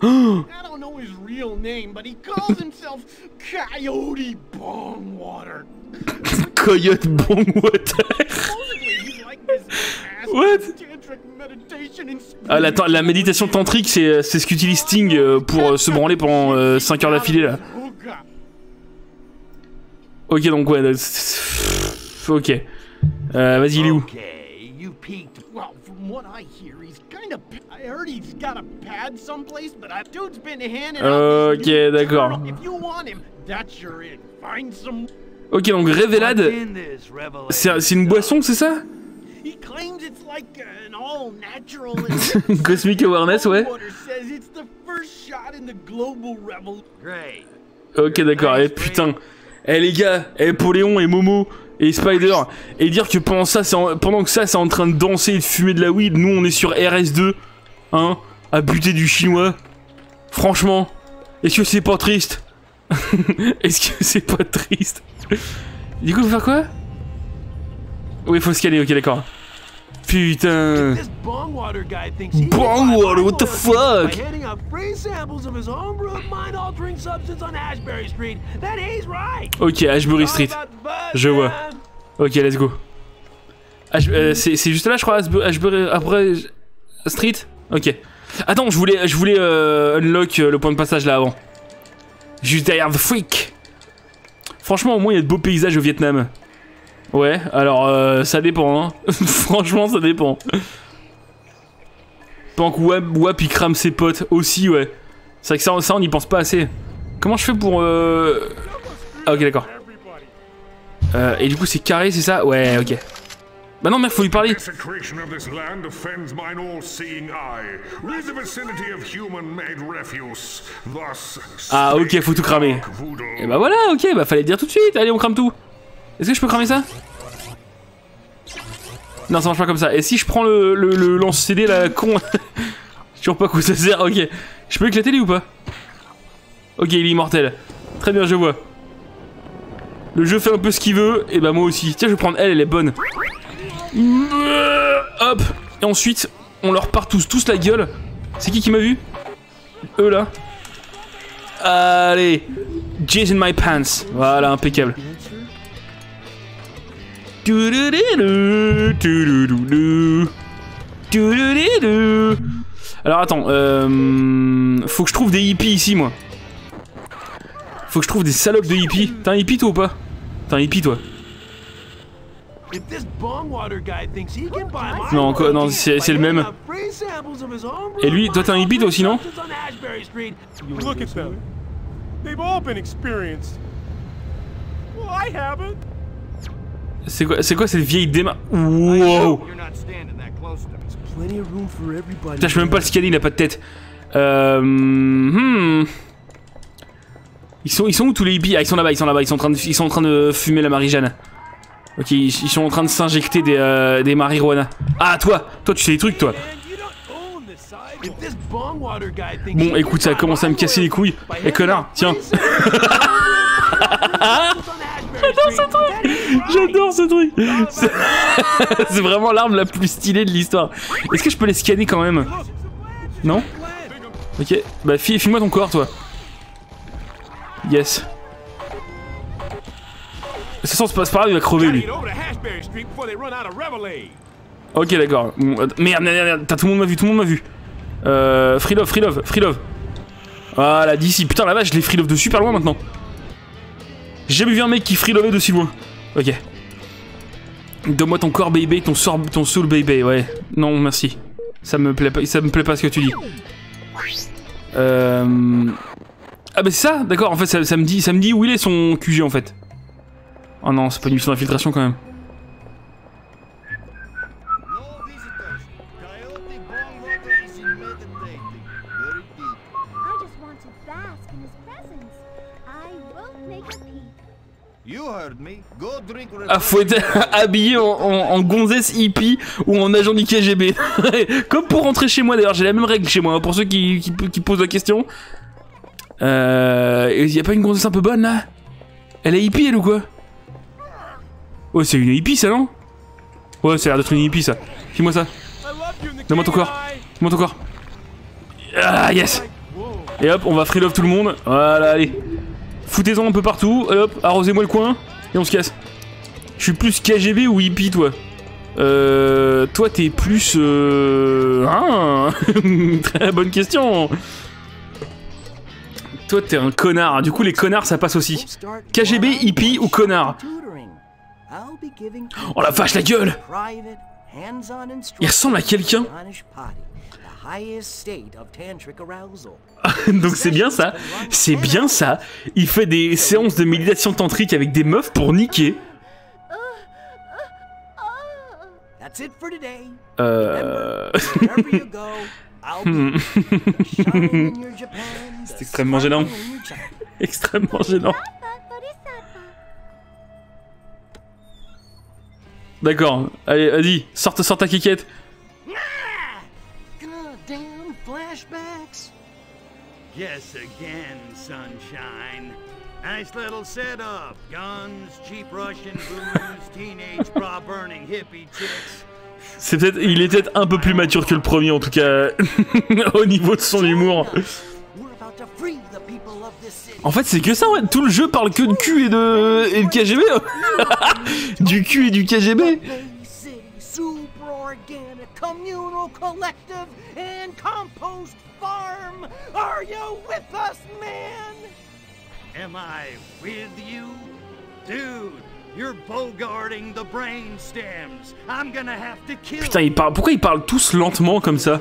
Oh I don't know his real name, but he calls himself Coyote Bongwater. Coyote Bongwater. What? Ah, la, la méditation tantrique, c'est c'est ce qu'utilise Sting euh, pour euh, se branler pendant 5 heures d'affilée là. Ok, donc ouais. Ok. Euh, Vas-y, il est où Well, from what I hear, he's kind of. I heard he's got a pad someplace, but that dude's been handing out. Ok, d'accord. Ok, donc Révélade, c'est une boisson, c'est ça. Cosmic Awareness, ouais. Ok, d'accord. Eh putain. Eh les gars, eh Poléon et Momo et Spider, et dire que pendant ça, pendant que ça, c'est en train de danser et de fumer de la weed, nous on est sur RS2, hein, à buter du chinois. Franchement, est-ce que c'est pas triste? Est-ce que c'est pas triste? Du coup, faut faire quoi? Oui, faut scanner. Ok, d'accord. Putain. Bongwater what the fuck? By handing out free samples of his homebrew mind-altering substance on Ashbury Street. Then he's right. Ok, Ashbury Street. Je vois. Ok, let's go. Euh, c'est juste là, je crois, Ashbury, Ashbury- après Street? Ok. Attends, je voulais, je voulais euh, unlock euh, le point de passage là avant. Juste derrière The Freak. Franchement, au moins, il y a de beaux paysages au Vietnam. Ouais, alors euh, ça dépend. Hein. Franchement, ça dépend. Pendant que Wap, Wap il crame ses potes aussi, ouais. C'est vrai que ça, ça, on n'y pense pas assez. Comment je fais pour. Euh... Ah, ok, d'accord. Euh, et du coup, c'est carré, c'est ça? Ouais, ok. Bah non, mec, faut lui parler. Ah, ok, faut tout cramer. Et bah voilà, ok, bah fallait dire tout de suite. Allez, on crame tout. Est-ce que je peux cramer ça? Non, ça marche pas comme ça. Et si je prends le, lance-CD, la con toujours pas quoi ça sert, ok. Je peux éclater lui ou pas? Ok, il est immortel. Très bien, je vois. Le jeu fait un peu ce qu'il veut, et bah moi aussi. Tiens, je vais prendre elle, elle est bonne. Euh, Hop Et ensuite, on leur part tous, tous la gueule. C'est qui qui m'a vu? Eux là. Allez Jizz in my pants. Voilà, impeccable. Alors attends, euh, faut que je trouve des hippies ici moi. Faut que je trouve des salopes de hippies. T'es un hippie toi ou pas? T'es un hippie toi Non, c'est- le même. Et lui, toi t'es un hippie toi aussi non? substance on Ashbury Street. Look at them. They've all been experienced. Well, I haven't. C'est quoi, c'est quoi cette vieille déma... Wow. Putain, je peux même pas le scanner, il a pas de tête. Euh... Hmm... Ils sont, ils sont où tous les hippies? Ah, ils sont là-bas, ils sont là-bas, ils sont en train de, ils sont en train de fumer la marijuana. Ok, ils, ils sont en train de s'injecter des, euh, des marijuana. Ah, toi Toi, tu sais des trucs, toi Bon, écoute, ça a commencé à me casser les couilles. royalties Eh, connard, tiens. J'adore ce truc J'adore ce truc C'est- vraiment l'arme la plus stylée de l'histoire. Est-ce que je peux les scanner quand même? Non? Ok, bah fi- file-moi ton corps, toi. Yes. De toute façon, c'est pas, grave, il va crever, lui. Ok, d'accord. Merde, merde, merde, t'as tout le monde m'a vu, tout le monde m'a vu. Euh, free love, free love, free love. Voilà, d'ici. Putain, la vache, je l'ai free love de super loin maintenant. J'ai jamais vu un mec qui free lovait de si loin. Ok. Donne-moi ton corps, baby, ton, ton soul, baby, ouais. Non, merci. Ça me plaît pas, ça me plaît pas ce que tu dis. Euh... Ah bah c'est ça, d'accord, en fait ça me dit, ça me dit où il est son QG en fait. Oh non, c'est pas une mission d'infiltration quand même. Ah, faut être habillé en, en, en gonzesse hippie ou en agent du KGB. Comme pour rentrer chez moi d'ailleurs, j'ai la même règle chez moi, hein, pour ceux qui, qui, qui posent la question. Euh. Y a pas une gonzesse un peu bonne là? Elle est hippie elle ou quoi? Oh, c'est une hippie ça non? Ouais, ça a l'air d'être une hippie ça. Fais-moi ça. Donne-moi ton corps. Donne-moi ton corps. Ah, yes Et hop, on va free love tout le monde. Voilà, allez. Foutez-en un peu partout. Hop, arrosez-moi le coin. Et on se casse. Je suis plus KGB ou hippie, toi Euh. Toi, t'es plus. Euh. Hein Très bonne question. Toi, t'es un connard. Du coup, les connards, ça passe aussi. KGB, hippie ou connard Oh la vache, la gueule Il ressemble à quelqu'un Donc c'est bien ça, c'est bien ça. Il fait des séances de méditation tantrique avec des meufs pour niquer. Euh... c'est extrêmement gênant. extrêmement gênant. D'accord, allez, vas-y, sors, sors ta quiquette. Flashbacks. Yes, again, sunshine. Nice little setup. Guns, cheap Russian booze, teenage bra-burning hippie chicks. C'est peut-être, il est peut-être un peu plus mature que le premier en tout cas, au niveau de son humour. En fait, c'est que ça, ouais. Tout le jeu parle que de cul et de, et de KGB. du cul et du KGB. Communal collective and compost farm. Are you with us, man? Am I with you? Dude, you're bogarting the brain stems. I'm gonna have to kill Putain, ils parlent. Pourquoi ils parlent tous lentement comme ça?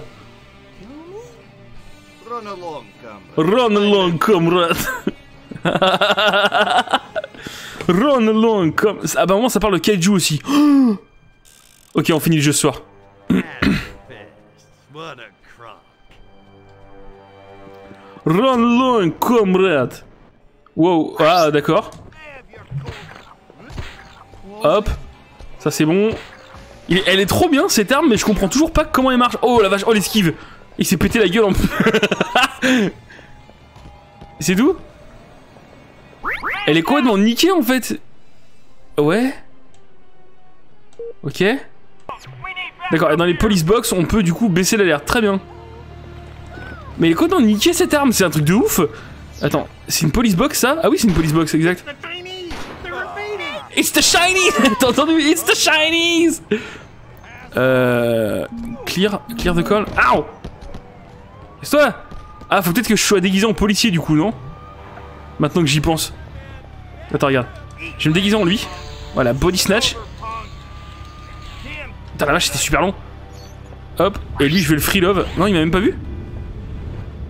Run along, comrade. Run along, comrade. Run along, com. Ah bah, moment, ça parle de kaiju aussi. ok, on finit le jeu ce soir. Run along, comrade. Wow, ah d'accord. Hop, ça c'est bon. Il- elle est trop bien cette arme, mais je comprends toujours pas comment elle marche. Oh la vache, oh l'esquive. Il s'est pété la gueule en C'est tout Elle est complètement niquée en fait. Ouais. Ok. D'accord, et dans les police box, on peut du coup baisser l'alerte. Très bien. Mais complètement niquée cette arme, c'est un truc de ouf. Attends, c'est une police box ça? Ah oui, c'est une police box, exact. It's the shiny T'as entendu? It's the shinies Euh... Clear Clear de call Ow C'est toi Ah, faut peut-être que je sois déguisé en policier du coup, non? Maintenant que j'y pense. Attends, regarde. Je vais me déguiser en lui. Voilà, body snatch. Putain, la vache, c'était super long. Hop, et lui, je vais le free love. Non, il m'a même pas vu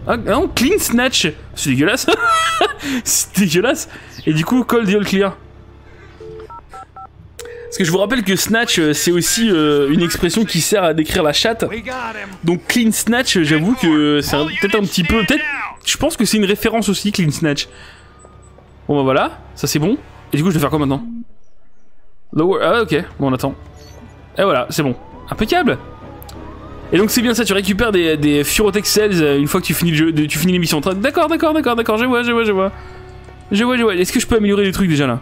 Ah non, clean snatch C'est dégueulasse C'est dégueulasse Et du coup, call the all clear. Parce que je vous rappelle que snatch, euh, c'est aussi euh, une expression qui sert à décrire la chatte. Donc clean snatch, j'avoue que c'est peut-être un petit peu... Peut-être... Je pense que c'est une référence aussi, clean snatch. Bon bah voilà, ça c'est bon. Et du coup, je vais faire quoi maintenant? Lower... Ah ok, bon on attend. Et voilà, c'est bon. Impeccable Et donc c'est bien ça, tu récupères des, des Cells euh, une fois que tu finis le jeu, de- tu finis l'émission. D'accord, d'accord, d'accord, d'accord, je vois, je vois, je vois. Je vois, je vois. Est-ce que je peux améliorer les trucs déjà là?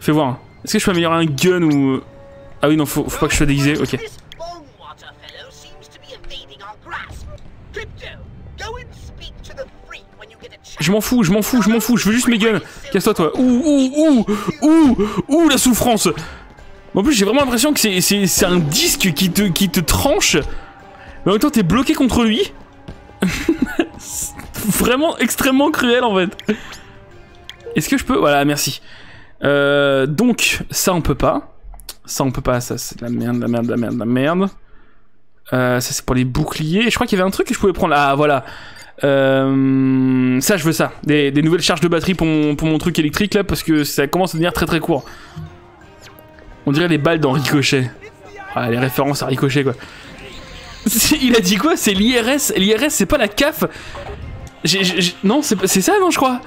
Fais voir. Est-ce que je peux améliorer un gun ou... Ah oui, non, faut, faut pas que je sois déguisé, ok. Je m'en fous, je m'en fous, je m'en fous, je veux juste mes guns. Casse-toi, toi. Ouh, ouh, ouh, ouh, ouh, la souffrance. En plus, j'ai vraiment l'impression que c'est- un disque qui te, tranche. Mais en même temps, t'es bloqué contre lui. Vraiment extrêmement cruel en fait. Est-ce que je peux? Voilà, merci. Euh, donc, ça on peut pas. Ça on peut pas, ça c'est de la merde, de la merde, de la merde, de la merde. Euh, ça c'est pour les boucliers. Je crois qu'il y avait un truc que je pouvais prendre. Ah voilà. Euh, ça je veux ça. Des, nouvelles charges de batterie pour mon truc électrique là parce que ça commence à devenir très très court. On dirait les balles dans Ricochet. Ah, les références à Ricochet quoi. Il a dit quoi? C'est l'IRS L'IRS c'est pas la CAF Non, c'est c'est ça non je crois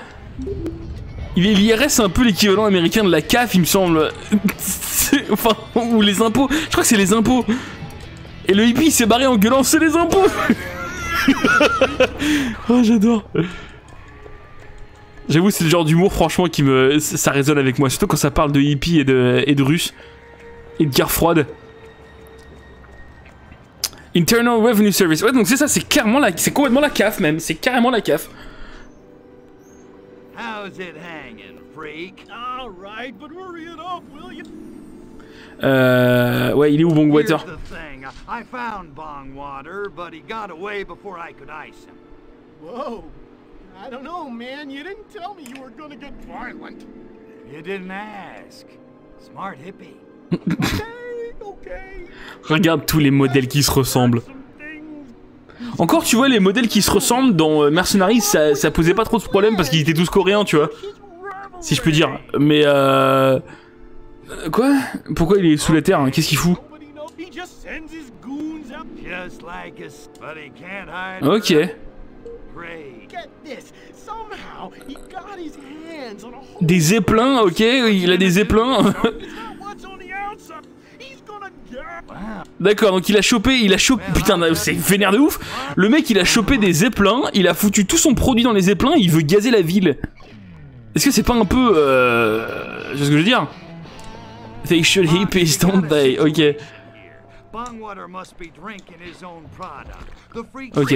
l'IRS, un peu l'équivalent américain de la CAF, il me semble. C'est- enfin, ou les impôts. Je crois que c'est les impôts. Et le hippie il s'est barré en gueulant, c'est les impôts Oh, j'adore. J'avoue, c'est le genre d'humour, franchement, qui me. Ça résonne avec moi. Surtout quand ça parle de hippie et de, et de russe. Et de guerre froide. Internal Revenue Service. Ouais, donc c'est ça, c'est clairement la. C'est complètement la CAF, même. C'est carrément la CAF. How's it hanging, freak? But hurry it up, will you? Euh. Ouais, il est où, Bongwater? I found Bongwater, but he got away before I could ice him. Whoa. I don't know, man. You didn't tell me you were gonna get violent. You didn't ask. Smart hippie. Regarde tous les modèles qui se ressemblent. Encore, tu vois, les modèles qui se ressemblent dans euh, Mercenaries, ça, ça posait pas trop de problème parce qu'ils étaient tous coréens, tu vois. Si je peux dire. Mais euh. euh, Quoi? Pourquoi il est sous la terre hein? Qu'est-ce qu'il fout? Ok. Des zeppelins, ok, il a des get. D'accord, donc il a chopé, il a chopé, putain, c'est vénère de ouf. Le mec, il a chopé des zeppelins, il a foutu tout son produit dans les zeppelins, il veut gazer la ville. Est-ce que c'est pas un peu, euh, je sais ce que je veux dire? They should hippies, don't they Ok. Ok.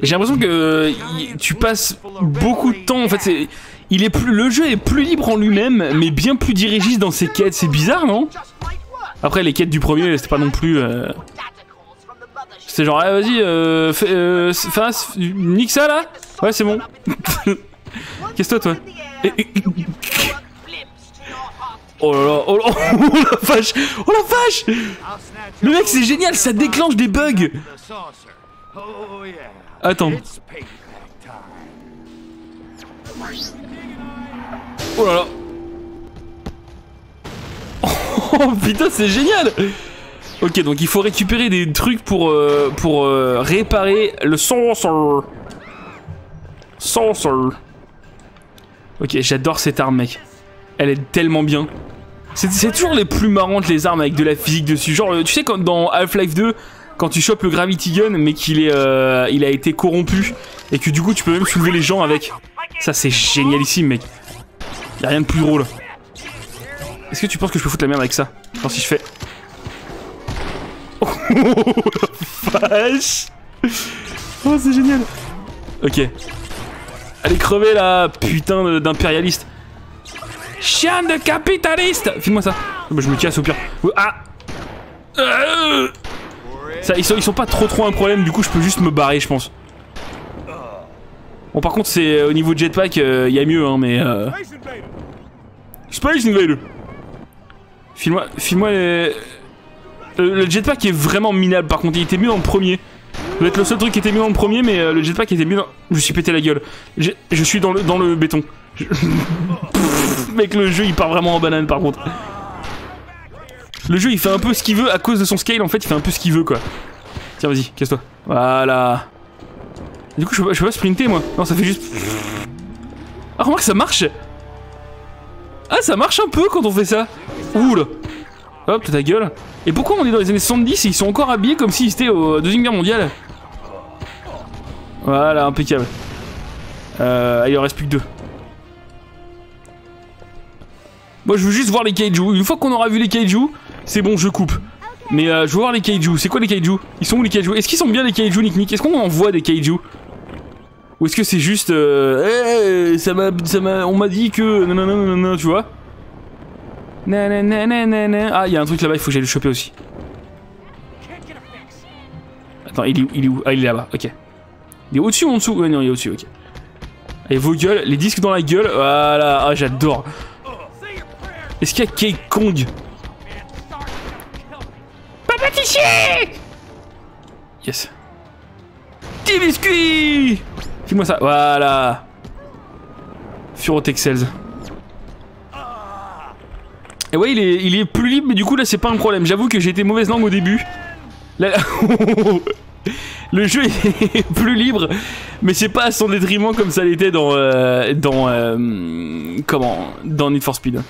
J'ai l'impression que euh, y- tu passes beaucoup de temps. En fait, c'est, il est plus, le jeu est plus libre en lui-même, mais bien plus dirigiste dans ses quêtes. C'est bizarre, non? Après, les quêtes du premier, c'était pas non plus. euh, C'est genre, ah, vas-y, euh, fais, euh, nique ça là. Ouais, c'est bon. Qu'est-ce que toi, toi? Oh là là, oh oh la vache, oh la vache. Le mec, c'est génial, ça déclenche des bugs. Attends. Oh là là. Oh putain c'est génial. Ok donc il faut récupérer des trucs pour, euh, pour euh, réparer le saucer Saucer Ok j'adore cette arme mec. Elle est tellement bien C'est- toujours les plus marrantes les armes avec de la physique dessus. Genre euh, tu sais quand dans Half-Life 2 quand tu chopes le Gravity Gun mais qu'il est euh, il a été corrompu et que du coup tu peux même soulever les gens avec. Ça c'est génialissime mec. Y'a rien de plus drôle. Est-ce que tu penses que je peux foutre la merde avec ça? Genre si je fais... Oh vache! Oh c'est génial! Ok. Allez crever là, putain d'impérialiste. Chien de capitaliste File-moi ça. Bah, je me casse au pire. Ah Euh ça, ils, sont, ils sont pas trop trop un problème, du coup je peux juste me barrer je pense. Bon par contre c'est au niveau jetpack, il y a mieux hein mais... Euh... Space Invader File-moi... File-moi les... Le, jetpack est vraiment minable par contre, il était mieux dans le premier. Ça doit être le seul truc qui était mieux dans le premier mais euh, le jetpack était mieux dans... Je me suis pété la gueule. J'ai- Je suis dans le, dans le béton. Je- Le jeu il part vraiment en banane par contre. Le jeu il fait un peu ce qu'il veut à cause de son scale en fait il fait un peu ce qu'il veut quoi. Tiens vas-y, casse-toi. Voilà. Du coup je peux, pas, je peux pas sprinter moi. Non ça fait juste... Ah remarque ça marche Ah ça marche un peu quand on fait ça Ouh Hop ta gueule Et pourquoi on est dans les années 70 et ils sont encore habillés comme s'ils étaient au Deuxième Guerre mondiale? Voilà impeccable euh, Il en reste plus que deux Moi je veux juste voir les kaiju Une fois qu'on aura vu les kaiju C'est bon je coupe mais euh, je veux voir les kaiju, c'est quoi les kaiju? Ils sont où les kaiju? Est-ce qu'ils sont bien les kaiju Nick Nick? Est-ce qu'on en voit des kaiju? Ou est-ce que c'est juste euh, Eh, ça m'a ça m'a on m'a dit que nanana nanana, tu vois? Nanana nanana. Ah, il y a un truc là-bas, il faut que j'aille le choper aussi. Attends, il est où, il est où? Ah, il est là-bas. OK. Il est au-dessus ou en dessous? Ouais, non, il est au-dessus, OK. Allez, vos gueules, les disques dans la gueule. Voilà, ah, j'adore. Est-ce qu'il y a Cake Kong Papa Tichi Yes. 10 biscuits Fais-moi ça. Voilà. Furotexels. Et ouais, il est, il est plus libre, mais du coup, là, c'est pas un problème. J'avoue que j'ai été mauvaise langue au début. Là, le jeu est plus libre, mais c'est pas à son détriment comme ça l'était dans euh, dans euh, comment dans Need for Speed.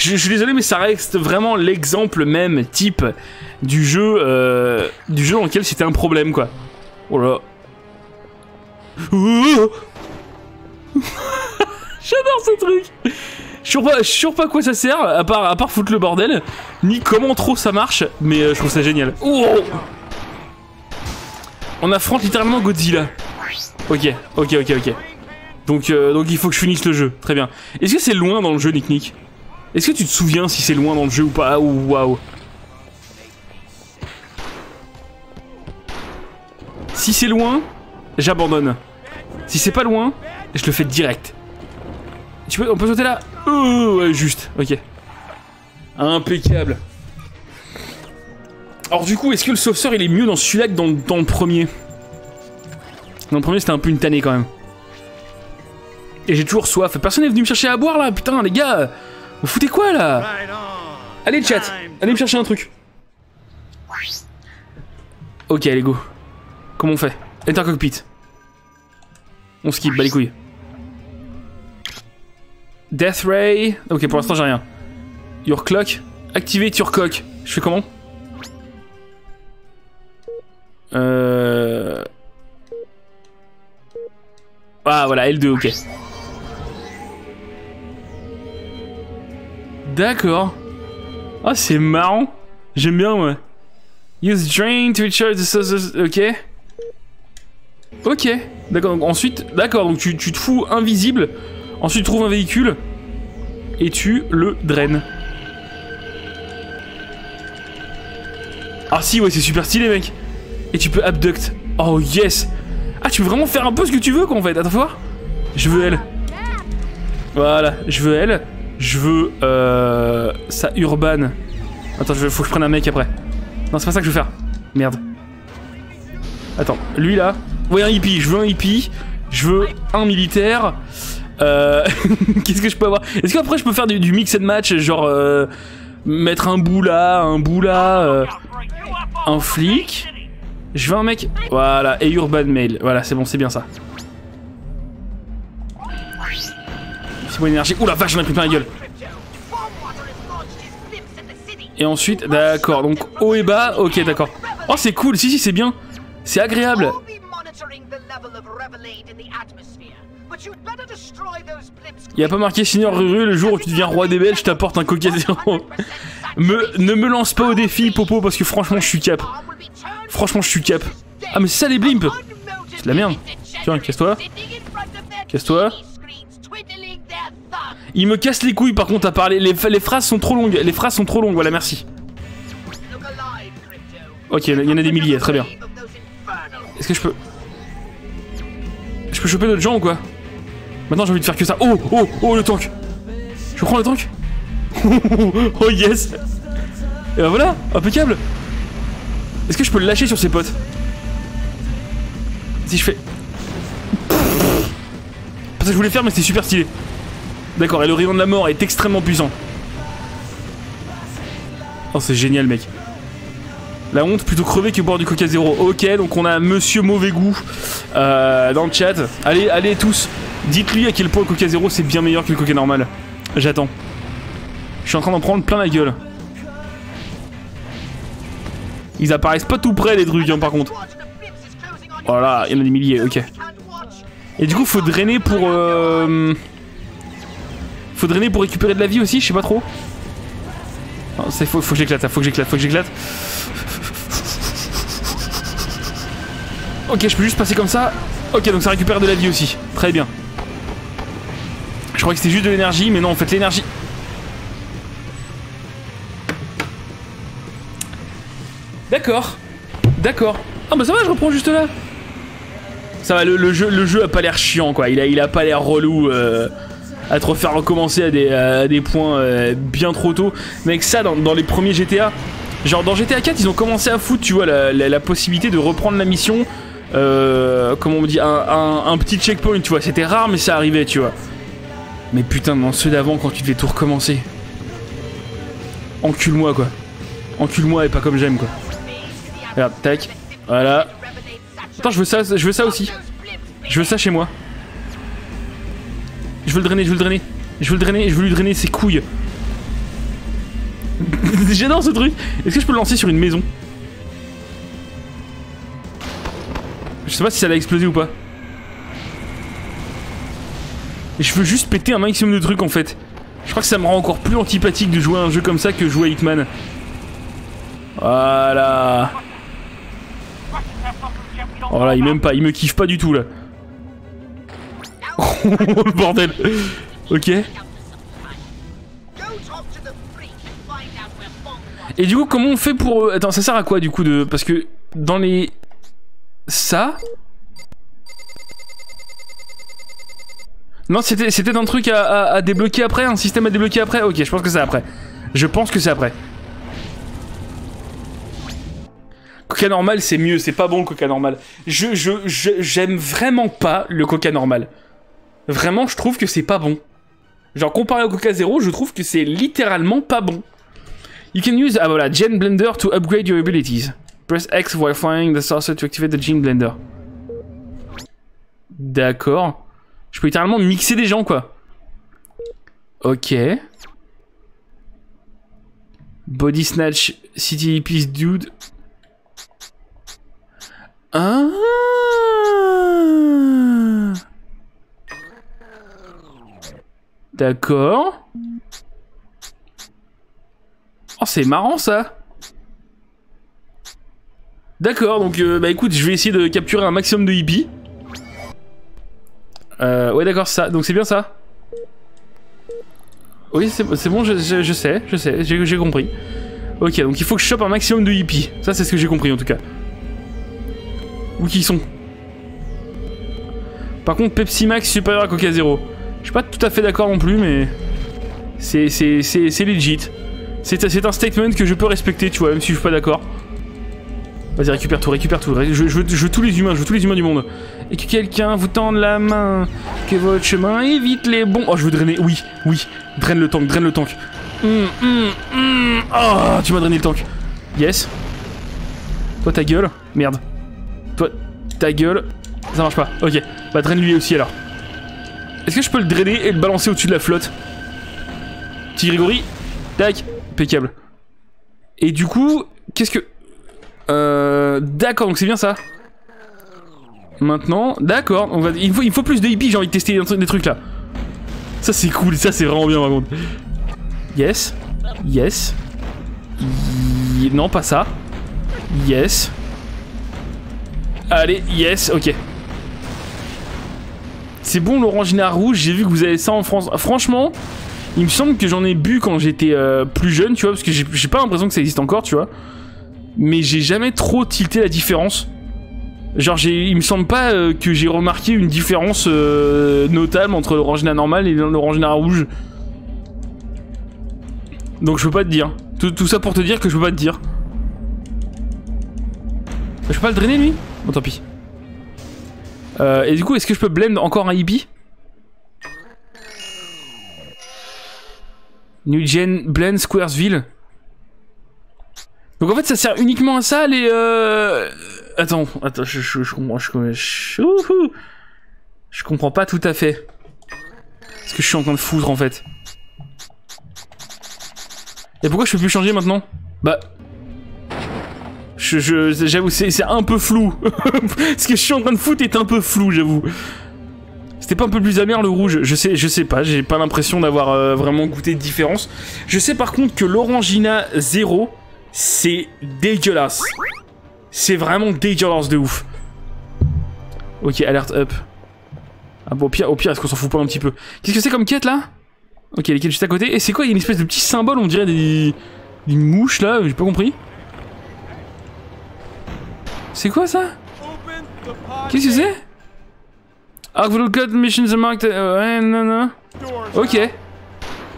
Je, suis désolé, mais ça reste vraiment l'exemple même type du jeu euh, du jeu dans lequel c'était un problème quoi. Oh là. J'adore ce truc. Je sais pas, je sais pas quoi ça sert, à part, à part foutre le bordel, ni comment trop ça marche, mais euh, je trouve ça génial. Oh On affronte littéralement Godzilla. Ok, ok, ok, ok. Donc, euh, donc il faut que je finisse le jeu. Très bien. Est-ce que c'est loin dans le jeu, Nick Nick? Est-ce que tu te souviens si c'est loin dans le jeu ou pas Ou waouh. Si c'est loin, j'abandonne. Si c'est pas loin, je le fais direct. Tu peux, on peut sauter là? Oh, juste, ok. Impeccable. Alors du coup, est-ce que le sauveteur il est mieux dans celui-là que dans, dans le premier? Dans le premier c'était un peu une tannée quand même. Et j'ai toujours soif. Personne n'est venu me chercher à boire là, putain les gars Vous foutez quoi là? Allez chat, allez me chercher un truc. Ok, allez go. Comment on fait? Enter cockpit. On skip, bah les couilles. Death Ray. Ok, pour l'instant j'ai rien. Your clock. Activate your cock. Je fais comment? Euh... Ah voilà, L2, ok. D'accord. Ah, c'est marrant. J'aime bien, ouais. Use drain to recharge the. Ok. Ok. D'accord, ensuite... D'accord, donc tu, tu te fous invisible. Ensuite, tu trouves un véhicule. Et tu le draines. Ah si, ouais, c'est super stylé, mec. Et tu peux abduct. Oh, yes. Ah, tu peux vraiment faire un peu ce que tu veux, quoi, en fait. Attends, voir. Je veux elle. Voilà, je veux elle. Je veux euh, ça urban. Attends, je, faut que je prenne un mec après. Non, c'est pas ça que je veux faire. Merde. Attends, lui là. Ouais, un hippie. Je veux un hippie. Je veux un militaire. Euh... Qu'est-ce que je peux avoir? Est-ce qu'après je peux faire du, mix and match Genre euh, mettre un bout là, un bout un flic? Je veux un mec. Voilà, et urban mail. Voilà, c'est bon, c'est bien ça. Bon énergie. Ouh la vache, j'en ai pris plein la gueule. Et ensuite, d'accord, donc haut et bas, ok, d'accord. Oh, c'est cool, si, si, c'est bien. C'est agréable. Il a pas marqué Seigneur Ruru, le jour où tu deviens roi des Belges, je t'apporte un coca zéro. me, ne me lance pas au défi, Popo, parce que franchement, je suis cap. Franchement, je suis cap. Ah, mais c'est ça les blimps C'est de la merde. Tiens, casse-toi. Casse-toi. Il me casse les couilles par contre à parler. Les, les, phrases sont trop longues. Les phrases sont trop longues. Voilà, merci. Ok, il y en a des milliers. Très bien. Est-ce que je peux... Je peux choper d'autres gens ou quoi? Maintenant j'ai envie de faire que ça. Oh, oh, oh, le tank Je prends le tank? Oh yes Et bah voilà, impeccable Est-ce que je peux le lâcher sur ses potes? Si je fais... Parce que je voulais faire mais c'est super stylé. D'accord, et le rayon de la mort est extrêmement puissant. Oh c'est génial mec. La honte plutôt crever que boire du coca zéro. Ok, donc on a Monsieur Mauvais Goût euh, dans le chat. Allez, allez tous, dites-lui à quel point le coca zéro c'est bien meilleur que le coca normal. J'attends. Je suis en train d'en prendre plein la gueule. Ils apparaissent pas tout près les trucs hein, par contre. Voilà, il y en a des milliers, ok. Et du coup faut drainer pour... Euh... Faut drainer pour récupérer de la vie aussi, je sais pas trop. C'est faut, faut que j'éclate, faut que j'éclate, faut que j'éclate. Ok, je peux juste passer comme ça. Ok, donc ça récupère de la vie aussi. Très bien. Je crois que c'était juste de l'énergie, mais non, en fait, l'énergie... D'accord. D'accord. Ah bah ça va, je reprends juste là. Ça va, le, jeu, le jeu a pas l'air chiant, quoi. Il a, il a pas l'air relou euh, à te refaire recommencer à des, points euh, bien trop tôt. Avec ça, dans, les premiers GTA... Genre, dans GTA 4, ils ont commencé à foutre, tu vois, la, possibilité de reprendre la mission euh, comment on dit, un, petit checkpoint, tu vois. C'était rare, mais ça arrivait, tu vois. Mais putain, dans ceux d'avant, quand tu devais tout recommencer. Encule-moi, quoi. Encule-moi et pas comme j'aime, quoi. Regarde, tac. Voilà. Attends, je veux ça, je veux ça aussi. Je veux ça chez moi. Je veux le drainer, je veux le drainer. Je veux le drainer, je veux lui drainer ses couilles. J'adore ce truc. Est-ce que je peux le lancer sur une maison? Je sais pas si ça l'a explosé ou pas. Et je veux juste péter un maximum de trucs en fait. Je crois que ça me rend encore plus antipathique de jouer à un jeu comme ça que jouer à Hitman. Voilà. Oh il m'aime pas, il me kiffe pas du tout là. Oh le bordel. Ok. Et du coup, comment on fait pour... euh, Attends, ça sert à quoi du coup de... Parce que dans les... Ça? Non, c'était un truc à, débloquer après, un système à débloquer après? Ok, je pense que c'est après. Je pense que c'est après. Coca normal, c'est mieux, c'est pas bon le coca normal. Je je je- j'aime vraiment pas le coca normal. Vraiment, je trouve que c'est pas bon. Genre comparé au coca zéro, je trouve que c'est littéralement pas bon. You can use ah voilà, Gen Blender to upgrade your abilities. Press X while firing the saucer to activate the Gen Blender. D'accord. Je peux littéralement mixer des gens quoi. Ok. Body Snatch City Peace Dude. Ah. D'accord. Oh, c'est marrant ça. D'accord, donc euh, bah écoute, je vais essayer de capturer un maximum de hippies. Euh, ouais, d'accord, ça. Donc c'est bien ça. Oui, c'est bon, je, je- je sais, je sais, j'ai j'ai compris. Ok, donc il faut que je chope un maximum de hippies. Ça, c'est ce que j'ai compris en tout cas. Où qu'ils sont Par contre, Pepsi Max supérieur à Coca Zero. Je suis pas tout à fait d'accord non plus, mais c'est legit. C'est un statement que je peux respecter, tu vois, même si je suis pas d'accord. Vas-y, récupère tout, récupère tout. Je, je, je, veux tous les humains, je veux tous les humains du monde. Et que quelqu'un vous tende la main, que votre chemin évite les bons. Oh, je veux drainer. Oui, oui. Draine le tank, draine le tank. Hum, hum, hum. Oh, tu m'as drainé le tank. Yes. Toi, ta gueule. Merde. Toi, ta gueule. Ça marche pas. Ok. Bah, draine lui aussi alors. Est-ce que je peux le drainer et le balancer au-dessus de la flotte Petit Grégory. Tac. Impeccable. Et du coup, qu'est-ce que. Euh. D'accord, donc c'est bien ça. Maintenant, d'accord. Il, faut, faut plus de hippies, j'ai envie de tester des, trucs là. Ça c'est cool, ça c'est vraiment bien par contre. Yes. Yes. Non, pas ça. Yes. Allez, yes, ok. C'est bon l'orangina rouge, j'ai vu que vous avez ça en France. Franchement, il me semble que j'en ai bu quand j'étais euh, plus jeune, tu vois, parce que j'ai pas l'impression que ça existe encore, tu vois. Mais j'ai jamais trop tilté la différence. Genre, il me semble pas euh, que j'ai remarqué une différence euh, notable entre l'orangina normal et l'orangina rouge. Donc je peux pas te dire. Tout, tout ça pour te dire que je peux pas te dire. Je peux pas le drainer lui? Bon tant pis. Euh, et du coup, est-ce que je peux blend encore un hippie New Gen Blend Squaresville. Donc en fait, ça sert uniquement à ça, les... Euh... Attends, attends, je, je, comprends... Je, je, je comprends pas tout à fait. Ce que je suis en train de foutre, en fait. Et pourquoi je peux plus changer maintenant? Bah... Je, j'avoue, c'est, un peu flou. Ce que je suis en train de foutre est un peu flou, j'avoue. C'était pas un peu plus amer le rouge? Je sais, je sais pas, j'ai pas l'impression d'avoir euh, vraiment goûté de différence. Je sais par contre que l'Orangina 0, c'est dégueulasse. C'est vraiment dégueulasse de ouf. Ok, alerte up. Ah bon, au pire, au pire est-ce qu'on s'en fout pas un petit peu? Qu'est-ce que c'est comme quête là? Ok, les quêtes juste à côté. Et c'est quoi? Il y a une espèce de petit symbole, on dirait des, des mouches là, j'ai pas compris. C'est quoi ça? Qu'est-ce que c'est? Arkvoodle Cut Missions Marked. euh, ouais, non, non. Ok.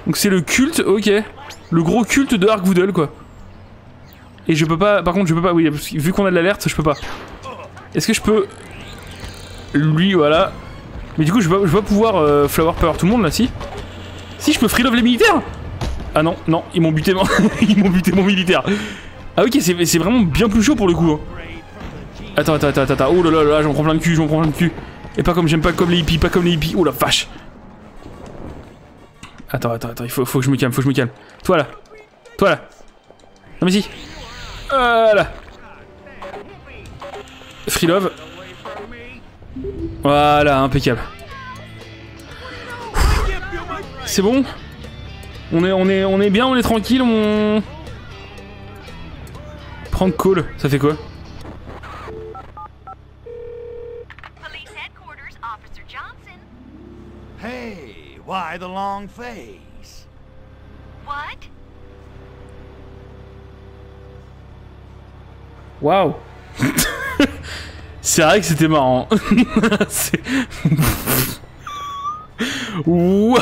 Donc c'est le culte, ok. Le gros culte de Arkvoodle quoi. Et je peux pas. Par contre, je peux pas. Oui, vu qu'on a de l'alerte, je peux pas. Est-ce que je peux. Lui, voilà. Mais du coup, je vais je vais pouvoir euh, Flower Power tout le monde là, si Si, je peux free love les militaires? Ah non, non, ils m'ont buté, mon... buté mon militaire. Ah ok, c'est c'est vraiment bien plus chaud pour le coup. hein. Attends, attends, attends, attends. Oh là là là, j'en prends plein de cul, j'en prends plein de cul. Et pas comme j'aime pas comme les hippies, pas comme les hippies. Oh la vache. Attends, attends, attends, il faut, faut que je me calme, faut que je me calme. Toi là. Toi là. Non mais si. Voilà. Free love. Voilà, impeccable. C'est bon? On est, on, est, on est bien, on est tranquille, on... Prendre call, ça fait quoi? Hey, why the long face? What? Waouh C'est vrai que c'était marrant. Waouh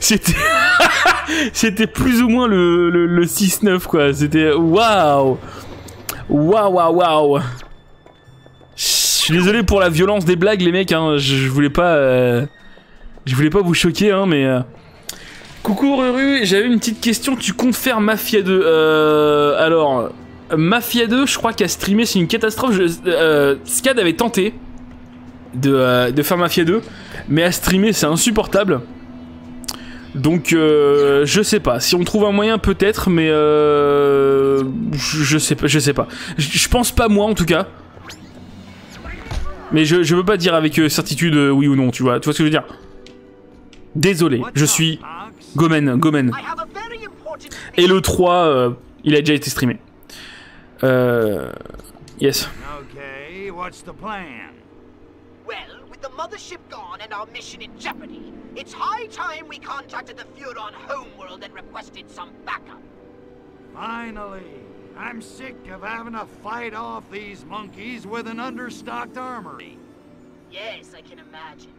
C'était... C'était plus ou moins le, le, le 6-9 quoi. C'était... Waouh Waouh, waouh, waouh Je suis désolé pour la violence des blagues les mecs, hein. je, je voulais pas... euh, Je voulais pas vous choquer, hein, mais... euh, Coucou Ruru, j'avais une petite question, tu comptes faire Mafia 2 euh, Alors, Mafia 2, je crois qu'à streamer c'est une catastrophe. Je, euh, Scad avait tenté de, euh, de faire Mafia 2, mais à streamer c'est insupportable. Donc je sais pas, si on trouve un moyen peut-être, mais euh, je, sais pas, je sais pas. Je, je pense pas moi en tout cas. Mais je, je veux pas dire avec certitude oui ou non, tu vois, tu vois ce que je veux dire. Désolé, je suis Gomen, Gomen. Et le 3, euh, il a déjà été streamé. Euh, yes. Okay, what's the plan? Well, with the mothership gone and our mission in jeopardy, it's high time we contacted the Furon homeworld and requested some backup. Finally, I'm sick of having to fight off these monkeys with an understocked armory. Yes, I can imagine.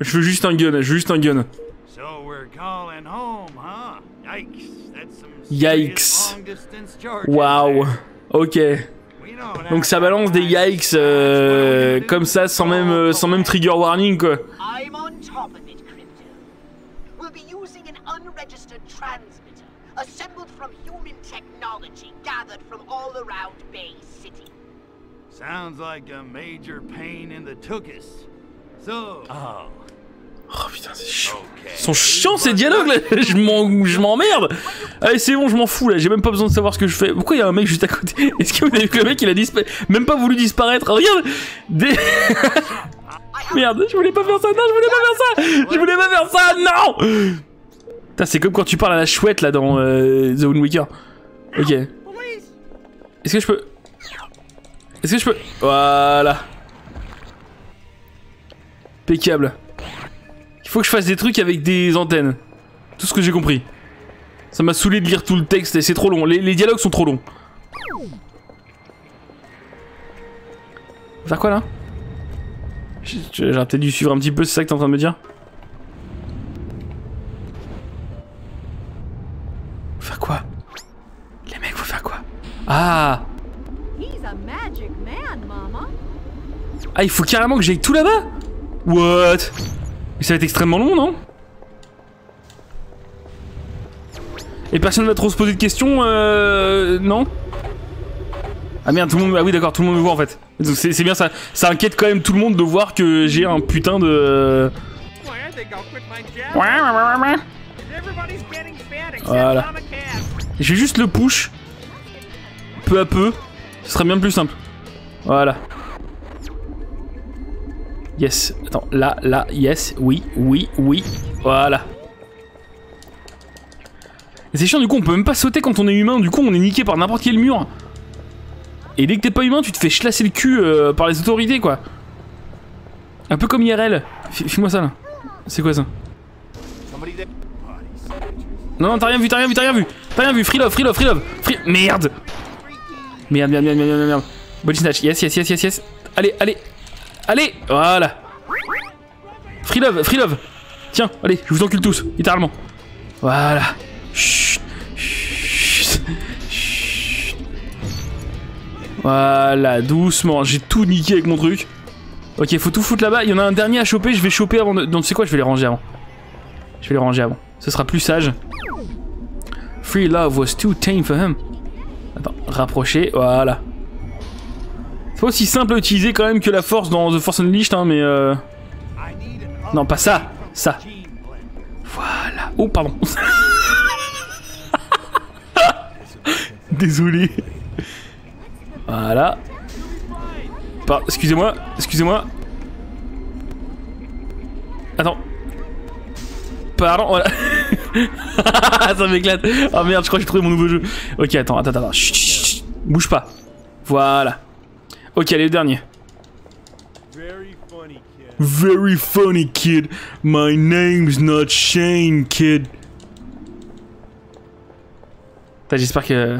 Je veux juste un gun, je veux juste un gun. So we're calling home, huh? Yikes. Waouh. Ok. Donc ça balance des yikes euh, comme ça sans même, euh, sans même trigger warning quoi. I'm on top of it, Crypto. We'll be using an unregistered transmitter, assembled from human technology gathered from all around Bay City. Sounds like a major pain in the tuchus. So, oh. Oh putain, c'est chiant. Ils sont chiants ces dialogues là, je m'emmerde. Allez, c'est bon, je m'en fous là, j'ai même pas besoin de savoir ce que je fais. Pourquoi il y a un mec juste à côté? Est-ce que vous avez vu que le mec il a disparu Même pas voulu disparaître? Regarde Des... Merde, je voulais pas faire ça, non, je voulais pas faire ça Je voulais pas faire ça, non Putain, c'est comme quand tu parles à la chouette là dans euh, The Wind Waker. Ok. Est-ce que je peux. Est-ce que je peux. Voilà. Impeccable. Il faut que je fasse des trucs avec des antennes. Tout ce que j'ai compris. Ça m'a saoulé de lire tout le texte et c'est trop long. Les, dialogues sont trop longs. Faire quoi là? J'ai- peut-être dû suivre un petit peu, c'est ça que t'es en train de me dire? Faire quoi? Les mecs, faut faire quoi? Ah He's a magic man, Mama. Ah, il faut carrément que j'aille tout là-bas What Mais ça va être extrêmement long, non Et personne va trop se poser de questions, euh... Non Ah merde, tout le monde... Ah oui, d'accord, tout le monde me voit en fait. C'est bien ça. Ça inquiète quand même tout le monde de voir que j'ai un putain de... Voilà. Je vais juste le push. Peu à peu. Ce serait bien plus simple. Voilà. Yes. Attends, là, là, yes. Oui, oui, oui. Voilà. C'est chiant, du coup, on peut même pas sauter quand on est humain. Du coup, on est niqué par n'importe quel mur. Et dès que t'es pas humain, tu te fais chlasser le cul euh, par les autorités, quoi. Un peu comme IRL. File-moi ça, là. C'est quoi ça? Non, non, t'as rien vu, t'as rien vu, t'as rien vu. T'as rien vu. Free love, free love, free love. Merde, merde, merde, merde, merde, merde. Body snatch. Yes, yes, yes, yes, yes. Allez, allez. Allez. Voilà. Free love, free love. Tiens, allez, je vous encule tous, littéralement. Voilà. Chut. Chut. Chut. Voilà, doucement. J'ai tout niqué avec mon truc. Ok, faut tout foutre là-bas. Il y en a un dernier à choper. Je vais choper avant de. Non, tu sais quoi Je vais les ranger avant. Je vais les ranger avant. Ce sera plus sage. Free love was too tame for him. Rapprocher, voilà. C'est pas aussi simple à utiliser quand même que la force dans The Force Unleashed, hein, mais euh... Non, pas ça, ça. Voilà. Oh, pardon. Désolé. Voilà. Excusez-moi, excusez-moi. Attends. Pardon, voilà. Ça m'éclate. Oh merde, je crois que j'ai trouvé mon nouveau jeu. Ok, attends, attends, attends. Chut, chut, chut. Bouge pas. Voilà. Ok, allez, le dernier. Very funny, kid. My name's not Shane, kid. J'espère que.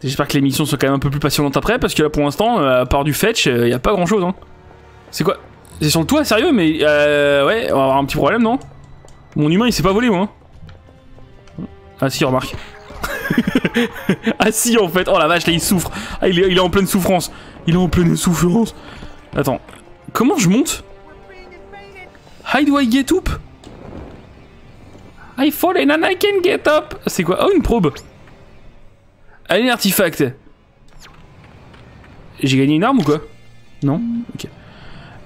J'espère que les missions sont quand même un peu plus passionnantes après, parce que là pour l'instant, euh, à part du fetch, il y a pas grand chose. Hein. C'est quoi? C'est sur le toit, sérieux? Mais euh, ouais, on va avoir un petit problème, non? Mon humain il s'est pas volé, moi. hein. Ah si, remarque. ah si, en fait. Oh la vache, là il souffre. Ah, il est, en pleine souffrance. Il est en pleine souffrance. Attends, comment je monte? How do I get up? I fallen and I can get up. C'est quoi? Oh, une probe. Allez, artefact. J'ai gagné une arme ou quoi? Non? Ok.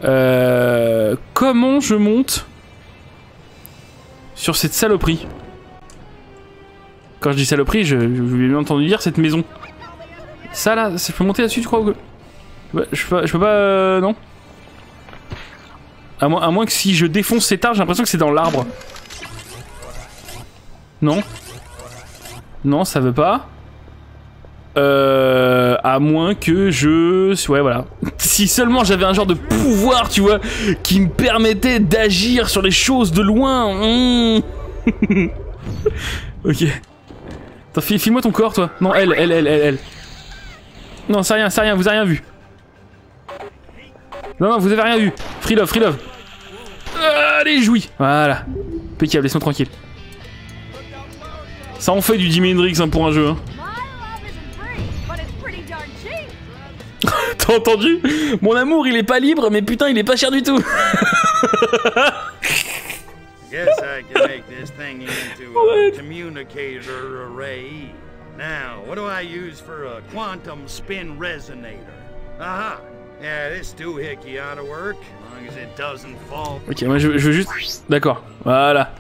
Euh, comment je monte sur cette saloperie? Quand je dis saloperie, je, je lui ai bien entendu dire cette maison. Ça là, je peux monter là-dessus, tu crois ou quoi Ouais, je peux je peux pas euh, non? À moins, à moins que si je défonce cet arbre, j'ai l'impression que c'est dans l'arbre. Non Non, ça veut pas. Euh, à moins que je... Ouais, voilà. Si seulement j'avais un genre de pouvoir, tu vois, qui me permettait d'agir sur les choses de loin. Hmm. ok. File-moi ton corps, toi. Non, elle, elle, elle, elle, elle. Non, c'est rien, c'est rien, vous avez rien vu. Non, non, vous avez rien vu. Free love, free love. Allez, jouis. Voilà. Impeccable, laisse-moi tranquille. Ça en fait du Jimi Hendrix hein, pour un jeu. Hein. T'as entendu? Mon amour, il est pas libre, mais putain, il est pas cher du tout. Guess I can make this thing into a communicator array. Now, what do I use for a quantum spin resonator? Aha! Yeah, this doohickey ought to work, as long as it doesn't fall. ok, moi je, je veux juste. D'accord. Voilà.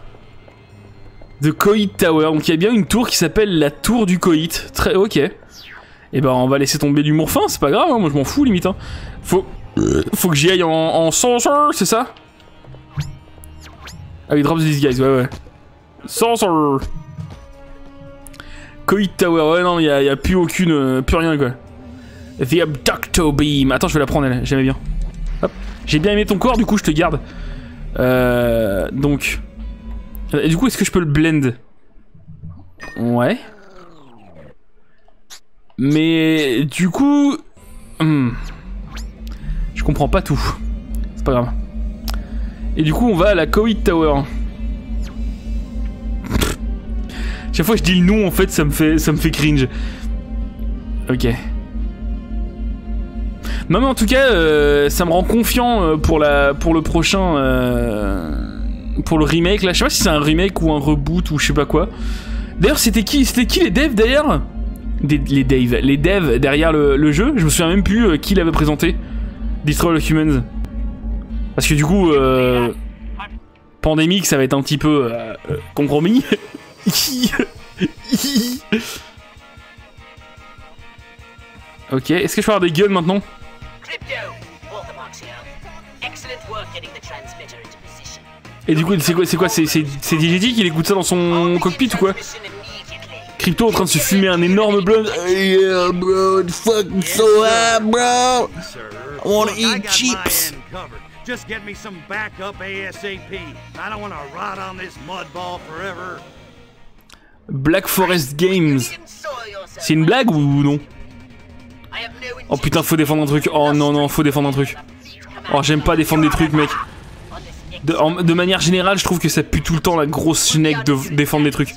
The Coit Tower. Donc il y a bien une tour qui s'appelle la tour du Coit. Très. Ok. Et ben on va laisser tomber l'humour fin, c'est pas grave, hein, moi je m'en fous limite. Hein. Faut. Faut que j'y aille en, en c'est ça? Ah oui, drops these guys, ouais, ouais. Saucer Coit Tower, ouais, non, il y a, plus aucune. euh, plus rien quoi. The Abducto Beam. Attends, je vais la prendre elle, j'aimais bien. Hop. J'ai bien aimé ton corps, du coup je te garde. Euh. Donc. Du coup, est-ce que je peux le blend? Ouais. Mais du coup. hmm, je comprends pas tout. C'est pas grave. Et du coup, on va à la Coit Tower. Chaque fois que je dis le nom, en fait, ça me fait, ça me fait cringe. Ok. Non mais en tout cas, euh, ça me rend confiant euh, pour la, pour le prochain, euh, pour le remake. Là, je sais pas si c'est un remake ou un reboot ou je sais pas quoi. D'ailleurs, c'était qui, c'était qui les devs d'ailleurs? Les devs, les devs derrière le, jeu? Je me souviens même plus qui l'avait présenté. Destroy All Humans. Parce que du coup, euh, pandémique, ça va être un petit peu euh, euh, compromis. ok, est-ce que je peux avoir des gueules maintenant. Et du coup, c'est quoi C'est quoi C'est Digity qui écoute ça dans son cockpit ou quoi Crypto en train de se fumer un énorme blunt. Yeah, bro, fucking so hot, bro. I wanna eat. Me some backup ASAP. I don't want to rot on this forever. Black Forest Games. C'est une blague ou non? Oh putain, faut défendre un truc. Oh non, non, faut défendre un truc. Oh, j'aime pas défendre des trucs, mec. De, manière générale, je trouve que ça pue tout le temps la grosse schneck de défendre des trucs.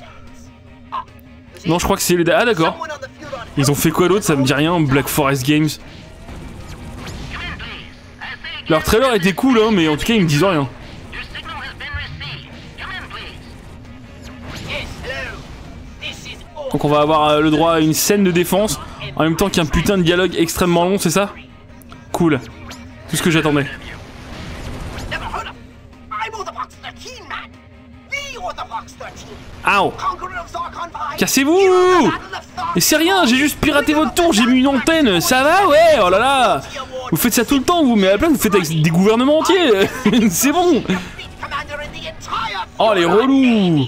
Non, je crois que c'est les. Ah, d'accord. Ils ont fait quoi d'autre? Ça me dit rien. Black Forest Games. Leur trailer était cool, hein, mais en tout cas, ils me disent rien. Donc on va avoir euh, le droit à une scène de défense en même temps qu'un putain de dialogue extrêmement long, c'est ça? Cool. Tout ce que j'attendais. Never heard of I'm Orthodox 13, man! The Orthodox 13! Ow Cassez-vous! Et c'est rien, j'ai juste piraté votre tour, j'ai mis une antenne, ça va? Ouais, oh là là! Vous faites ça tout le temps, vous, mais à la place, vous faites avec des gouvernements entiers. C'est bon! Oh, les relous!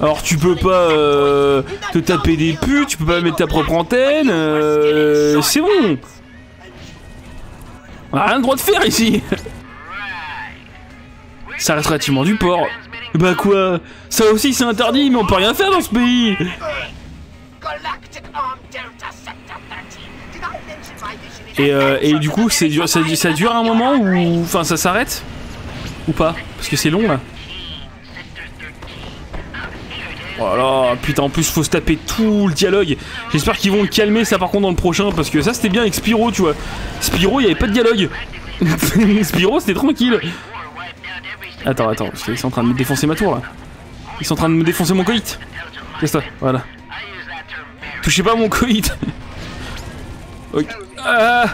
Alors, tu peux pas euh, te taper des putes, tu peux pas mettre ta propre antenne, euh, c'est bon! On a rien le droit de faire ici! Ça reste relativement du port. Bah quoi Ça aussi c'est interdit, mais on peut rien faire dans ce pays Galactic Arm Delta Sector 13. Did I mention my vision is Et, euh, et du coup, c'est dur, ça, ça dure un moment ou. Enfin, ça s'arrête Ou pas? Parce que c'est long là. Oh là, putain, en plus, faut se taper tout le dialogue. J'espère qu'ils vont le calmer ça par contre dans le prochain parce que ça c'était bien avec Spyro, tu vois. Spyro, il y avait pas de dialogue. Spyro, c'était tranquille. Attends, attends, qu'ils sont en train de me défoncer ma tour là. Ils sont en train de me défoncer mon coït. Qu'est-ce que Voilà. Touchez pas mon coït. Ok. Ah.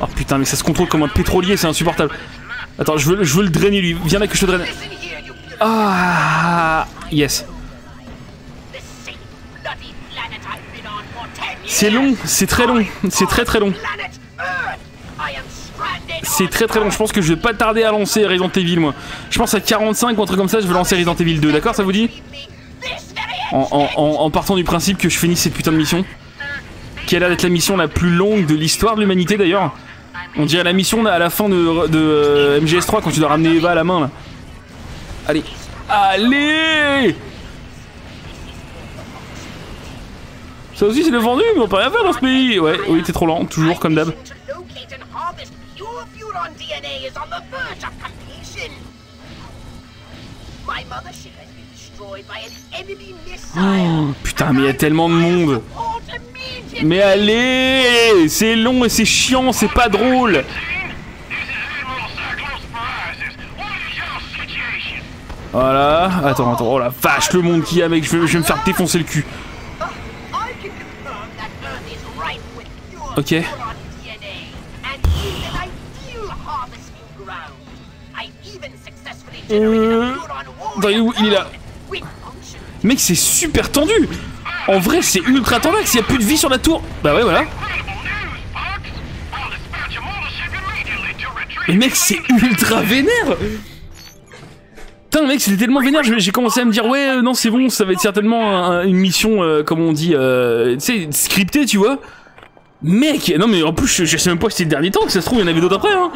Oh putain, mais ça se contrôle comme un pétrolier, c'est insupportable. Attends, je veux, je veux le drainer lui. Viens là que je te draine. Ah. Yes. C'est long, c'est très long, c'est très très long. C'est très très long, je pense que je vais pas tarder à lancer Resident Evil moi. Je pense à 45 ou un truc comme ça, je vais lancer Resident Evil 2, d'accord ça vous dit en, partant du principe que je finisse cette putain de mission. Qui a l'air d'être la mission la plus longue de l'histoire de l'humanité d'ailleurs. On dirait la mission à la fin de, de euh, MGS3 quand tu dois ramener Eva à la main là. Allez. Allez Ça aussi c'est le vendu, mais on peut rien faire dans ce pays. Ouais, oui, t'es trop lent, toujours comme d'hab. Locate and harvest pure Furon DNA is on the verge of completion. My mothership has been destroyed by an enemy missile. Oh, putain, mais il y a tellement de monde. Mais allez C'est long et c'est chiant, c'est pas drôle Voilà, attends, attends, oh la vache, le monde qu'il y a, mec, je vais, je vais me faire défoncer le cul. Ok. Euh... Il est là. Mec, c'est super tendu En vrai, c'est ultra tendu, s'il y a plus de vie sur la tour. Bah ouais, voilà. Mais mec, c'est ultra vénère Putain, mec, c'était tellement vénère, j'ai commencé à me dire, ouais, euh, non, c'est bon, ça va être certainement un- une mission, euh, comme on dit, euh, tu sais, scriptée, tu vois. Mec, non, mais en plus, je, je sais même pas si c'était le dernier temps, que ça se trouve, il y en avait d'autres après, hein.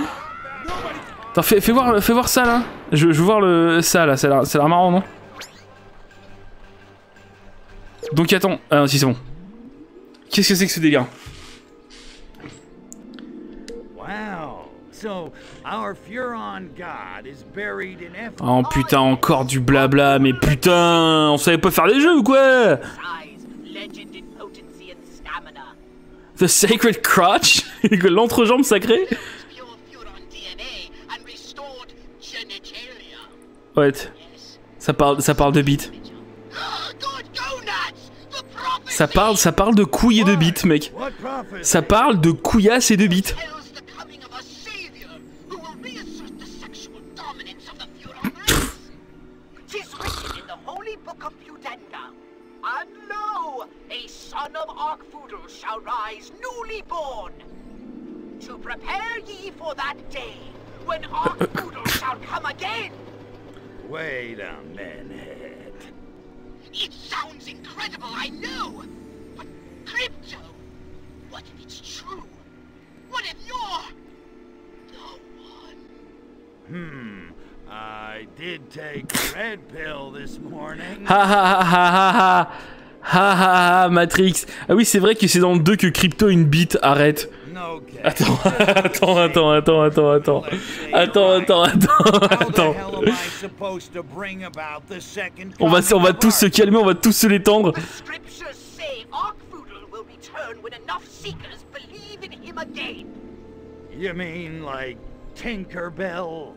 Attends, fais, fais voir, fais voir ça, là. Je, je veux voir le, ça, là, ça a l'air- marrant, non? Donc, attends, ah non, si, c'est bon. Qu'est-ce que c'est que ce délire? Wow. So, our Furon god is buried in F. Oh putain, encore du blabla, mais putain, on savait pas faire des jeux ou quoi? The Sacred Crotch? L'entrejambe sacrée? Ouais. Ça parle, ça parle de bite. Ça parle, ça parle de couilles et de bites, mec. Ça parle de couillasses et de bites. Wait a minute. It sounds incredible, I know. But Crypto, what if it's true? What if you're Hmm. I did take the red pill this morning. Ha ha ha ha ha ha Ha ha ha Matrix Ah oui c'est vrai que c'est dans le 2 que Crypto une bite arrête Attends, attends, attends, attends, attends, attends. Attends, attends, attends, attends. On va, on va tous se calmer, on va tous se détendre? You mean like Tinkerbell?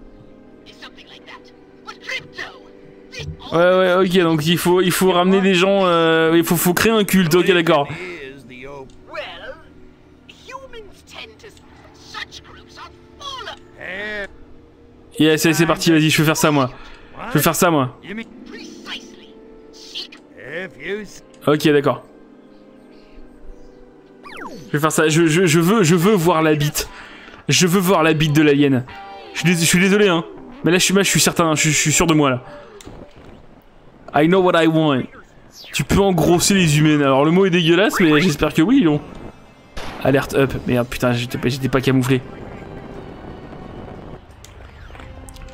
Ouais, ouais, ok, donc il faut, il faut ramener des gens, euh, il faut, faut créer un culte, ok, d'accord. Yes, c'est parti, vas-y, je vais faire ça moi. Je vais faire ça moi. Ok, d'accord. Je vais faire ça, je, je, je, veux, je veux voir la bite. Je veux voir la bite de l'alien. Je, suis désolé, hein. Mais là, je suis, là, je suis certain, je, je suis sûr de moi là. I know what I want. Tu peux engrosser les humains. Alors le mot est dégueulasse, mais j'espère que oui, ils l'ont. Alerte up. Merde, putain, j'étais pas camouflé.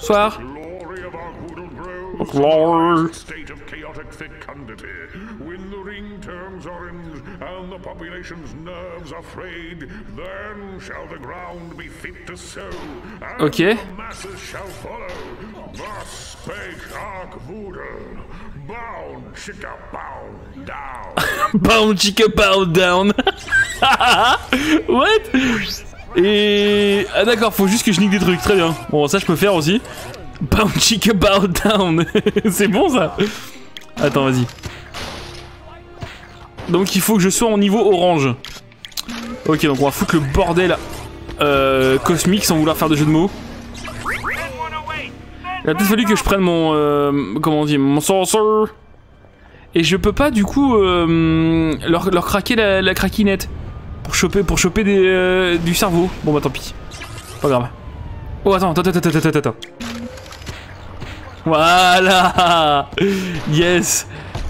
Soir. Glory. State of chaotic fecundity. When the ring turns orange and the population's nerves are frayed, then shall the ground be fit to sow, and Ok. the masses shall follow. Thus spake Archvoodle. Bound, chicka, bound, down. Pound chica pound down. What? Et ah d'accord, faut juste que je nique des trucs. Très bien. Bon, ça je peux faire aussi. Pound chica pound down. C'est bon ça. Attends, vas-y. Donc il faut que je sois en niveau orange. Ok, donc on va foutre le bordel euh, cosmique sans vouloir faire de jeu de mots. Il a peut-être fallu que je prenne mon... euh, comment on dit Mon sorcerer. Et je peux pas du coup euh, leur, leur craquer la, la craquinette. Pour choper, pour choper des, euh, du cerveau. Bon bah tant pis. Pas grave. Oh attends, attends, attends, attends, attends. Voilà Yes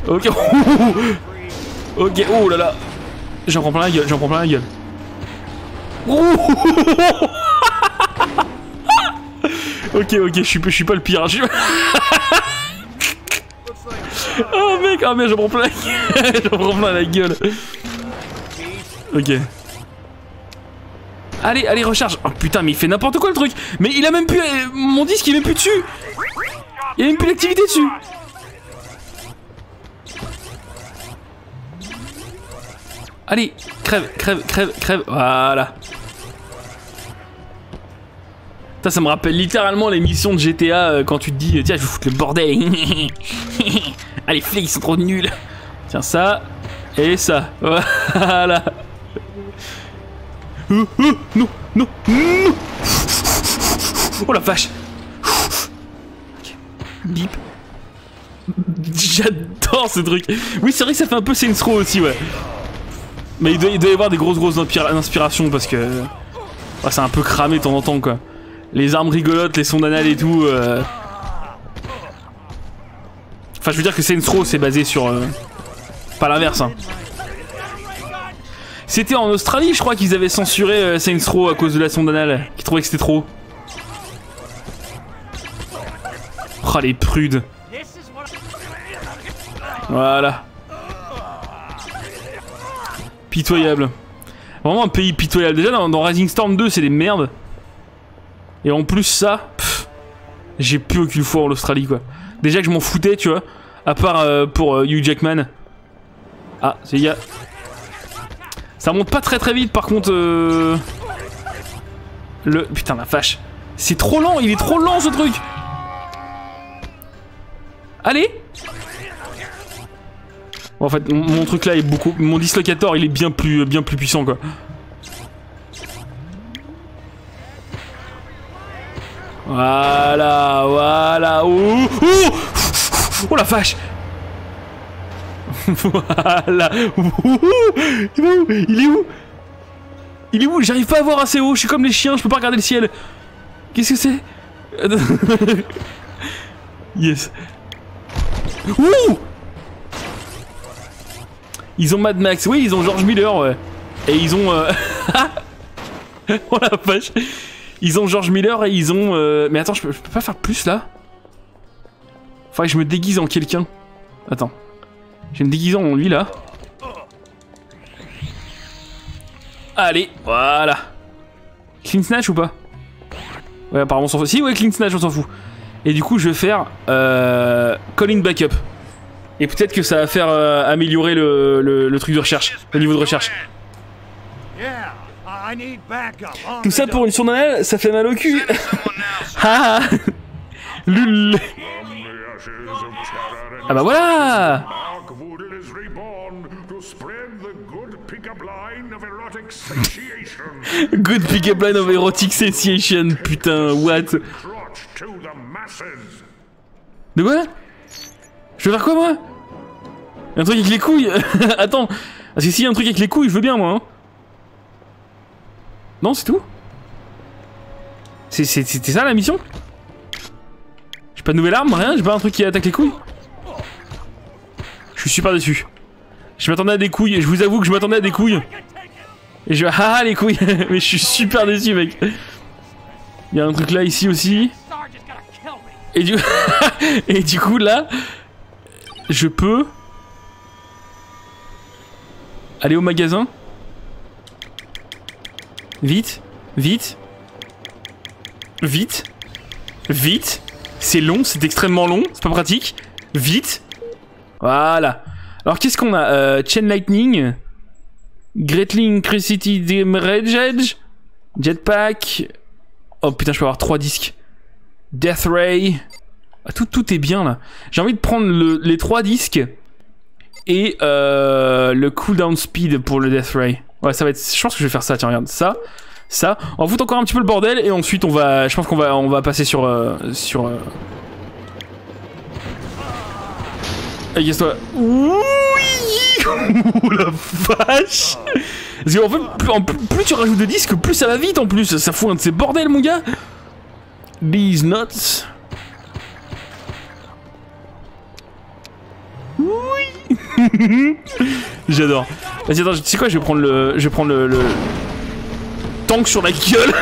Ok. ok, oh là là. J'en prends plein la gueule, j'en prends plein la gueule. Ok, ok, je suis, je suis pas le pire. hein, oh mec, oh mec, j'en prends plein la gueule. j'en prends plein la gueule. Ok. Allez, allez, recharge. Oh putain, mais il fait n'importe quoi le truc. Mais il a même plus. euh, Mon disque, il est plus dessus. Il a même plus d'activité dessus. Allez, crève, crève, crève, crève. Voilà. Ça, ça me rappelle littéralement les missions de GTA euh, quand tu te dis tiens je vais foutre le bordel. les flics ils sont trop nuls. Tiens ça et ça. Voilà. Oh, oh. Oh la vache. Bip. J'adore ce truc. Oui c'est vrai que ça fait un peu Saints Row aussi ouais. Mais il doit, il doit y avoir des grosses grosses inspira- inspirations parce que c'est un peu cramé de temps en temps quoi. Les armes rigolotes, les sons d'anal et tout. euh. Enfin, je veux dire que Saints Row c'est basé sur. euh, Pas l'inverse. Hein. C'était en Australie, je crois qu'ils avaient censuré euh, Saints Row à cause de la sonde anal, qui trouvaient que c'était trop. Oh les prudes. Voilà. Pitoyable. Vraiment un pays pitoyable. Déjà dans, Rising Storm 2 c'est des merdes. Et en plus ça, j'ai plus aucune foi en l'Australie quoi. Déjà que je m'en foutais tu vois, à part euh, pour euh, Hugh Jackman. Ah, c'est gars. Ça monte pas très très vite par contre. euh, Le putain la vache, c'est trop lent, il est trop lent ce truc. Allez. En fait, mon, truc là est beaucoup, mon dislocator il est bien plus bien plus puissant quoi. Voilà, voilà. Oh, oh la vache. Voilà. Il est où? Il est où? Il est où? J'arrive pas à voir assez haut. Je suis comme les chiens. Je peux pas regarder le ciel. Qu'est-ce que c'est? Yes. Ouh Ils ont Mad Max. Oui, ils ont George Miller. Ouais. Et ils ont. euh, oh la vache. Ils ont George Miller et ils ont. euh, Mais attends, je peux, je peux pas faire plus là? Faudrait que je me déguise en quelqu'un. Attends. Je vais me déguiser en lui là. Allez, voilà. Clean Snatch ou pas Ouais, apparemment on s'en fout. Si, ouais, Clean Snatch, on s'en fout. Et du coup, je vais faire. Euh, Calling Backup. Et peut-être que ça va faire euh, améliorer le, le- le truc de recherche, le niveau de recherche. Tout ça pour une sourdinelle, ça fait mal au cul. Ah Lul. Ah bah voilà is reborn to spread the good pick-up line of erotic satiation. Good pick-up line of erotic satiation, putain, what? De quoi? Je veux faire quoi moi? Un truc avec les couilles? Attends Parce que s'il y a un truc avec les couilles, je veux bien moi hein. Non, c'est tout? C'était ça la mission? J'ai pas de nouvelle arme, rien J'ai pas un truc qui attaque les couilles? Je suis super déçu. Je m'attendais à des couilles, je vous avoue que je m'attendais à des couilles. Et je ah ah, les couilles Mais je suis super déçu mec Il y a un truc là ici aussi. Et du... Et du coup là, je peux aller au magasin. Vite, vite, vite, vite. C'est long, c'est extrêmement long, c'est pas pratique. Vite. Voilà. Alors qu'est-ce qu'on a euh, Chain Lightning, Greatling Crecity Damage Edge, Jetpack. Oh putain, je peux avoir trois disques. Death Ray. Ah, tout, tout est bien là. J'ai envie de prendre le- les trois disques et euh, le cooldown speed pour le Death Ray. Ouais, ça va être. Je pense que je vais faire ça. Tiens, regarde ça, ça. On va foutre encore un petit peu le bordel et ensuite on va. Je pense qu'on va, on va passer sur euh, sur. Allez, toi Oui Oh la vache Parce qu'en fait, plus, en plus- tu rajoutes de disques, plus ça va vite en plus. Ça fout un de ces bordels, mon gars. These nuts. Oui J'adore. Vas-y, attends, tu sais quoi, je vais prendre le. Je vais prendre le. le... Tank sur la gueule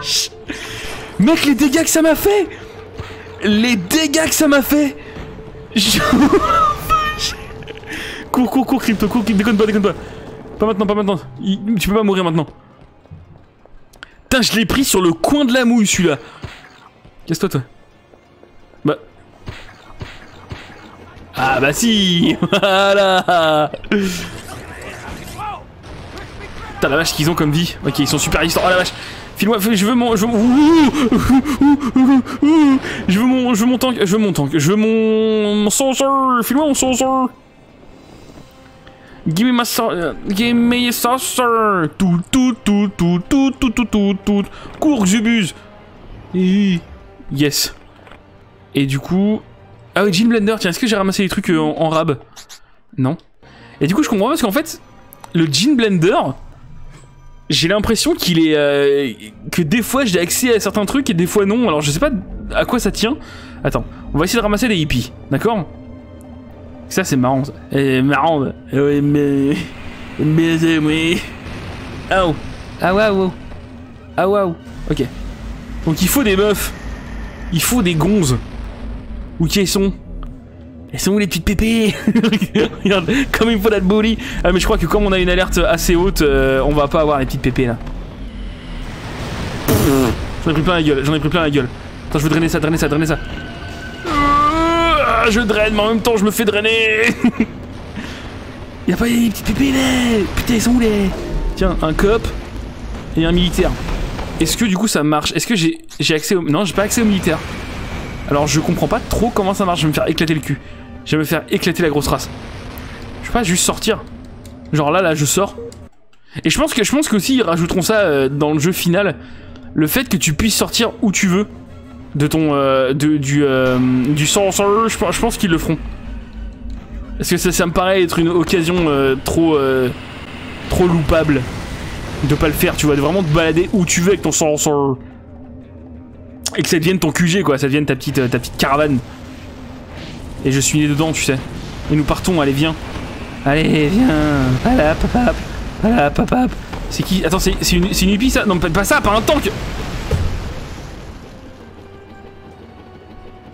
Vache Mec, les dégâts que ça m'a fait Les dégâts que ça m'a fait Cours, cours, cours, crypto, cours, déconne pas, déconne pas. Pas maintenant, pas maintenant. Tu peux pas mourir maintenant. Putain, je l'ai pris sur le coin de la mouille, celui-là. Casse-toi, toi. Bah. Ah bah si Voilà Putain la vache qu'ils ont comme vie. Ok, ils sont super résistants. Oh la vache File-moi, file- je veux mon... Je veux mon... Je veux mon... Je veux mon tank. Je veux mon tank. Je veux mon... Saucer File-moi mon saucer Give me my saucer Give me a saucer Tout, tout, tout, tout, tout, tout, tout, tout, tout. Cours, Xubuz Et- Yes. Et du coup... Ah oui, Gene Blender, tiens, est-ce que j'ai ramassé les trucs euh, en, rab? Non. Et du coup, je comprends parce qu'en fait, le Gene Blender, j'ai l'impression qu'il est. euh, que des fois j'ai accès à certains trucs et des fois non. Alors je sais pas à quoi ça tient. Attends, on va essayer de ramasser des hippies, d'accord? Ça c'est marrant, ça. Eh, marrant. ça. Eh oui, mais. Mais oui. Ah oh. Ah waouh. Ah waouh. Ok. Donc il faut des meufs. Il faut des gonzes. Où qui sont Elles sont où les petites pépées Regarde, comme il faut la booty. Ah mais je crois que comme on a une alerte assez haute, euh, on va pas avoir les petites pépées là. J'en ai pris plein la gueule, j'en ai pris plein la gueule. Attends, je veux drainer ça, drainer ça, drainer ça. Euh, Je draine, mais en même temps je me fais drainer. Y'a pas les petites pépées là Putain, elles sont où les Tiens, un cop et un militaire. Est-ce que du coup ça marche? Est-ce que j'ai accès au... Non, j'ai pas accès au militaire. Alors je comprends pas trop comment ça marche, je vais me faire éclater le cul. Je vais faire éclater la grosse race. Je peux pas juste sortir. Genre là, là, je sors. Et je pense que je pense qu'aussi ils rajouteront ça euh, dans le jeu final. Le fait que tu puisses sortir où tu veux de ton euh, de, du euh, du sorcerer, je, pense- je pense qu'ils le feront. Parce que ça, me paraît être une occasion trop trop loupable de pas le faire. Tu vois, de vraiment te balader où tu veux avec ton sorcerer et que ça devienne ton QG quoi, ça devienne ta petite, ta petite caravane. Et je suis né dedans, tu sais. Et nous partons, allez viens. Allez viens. Voilà, papap. Voilà, papap. C'est qui? Attends, c'est une, une hippie ça? Non, pas, ça, pas un tank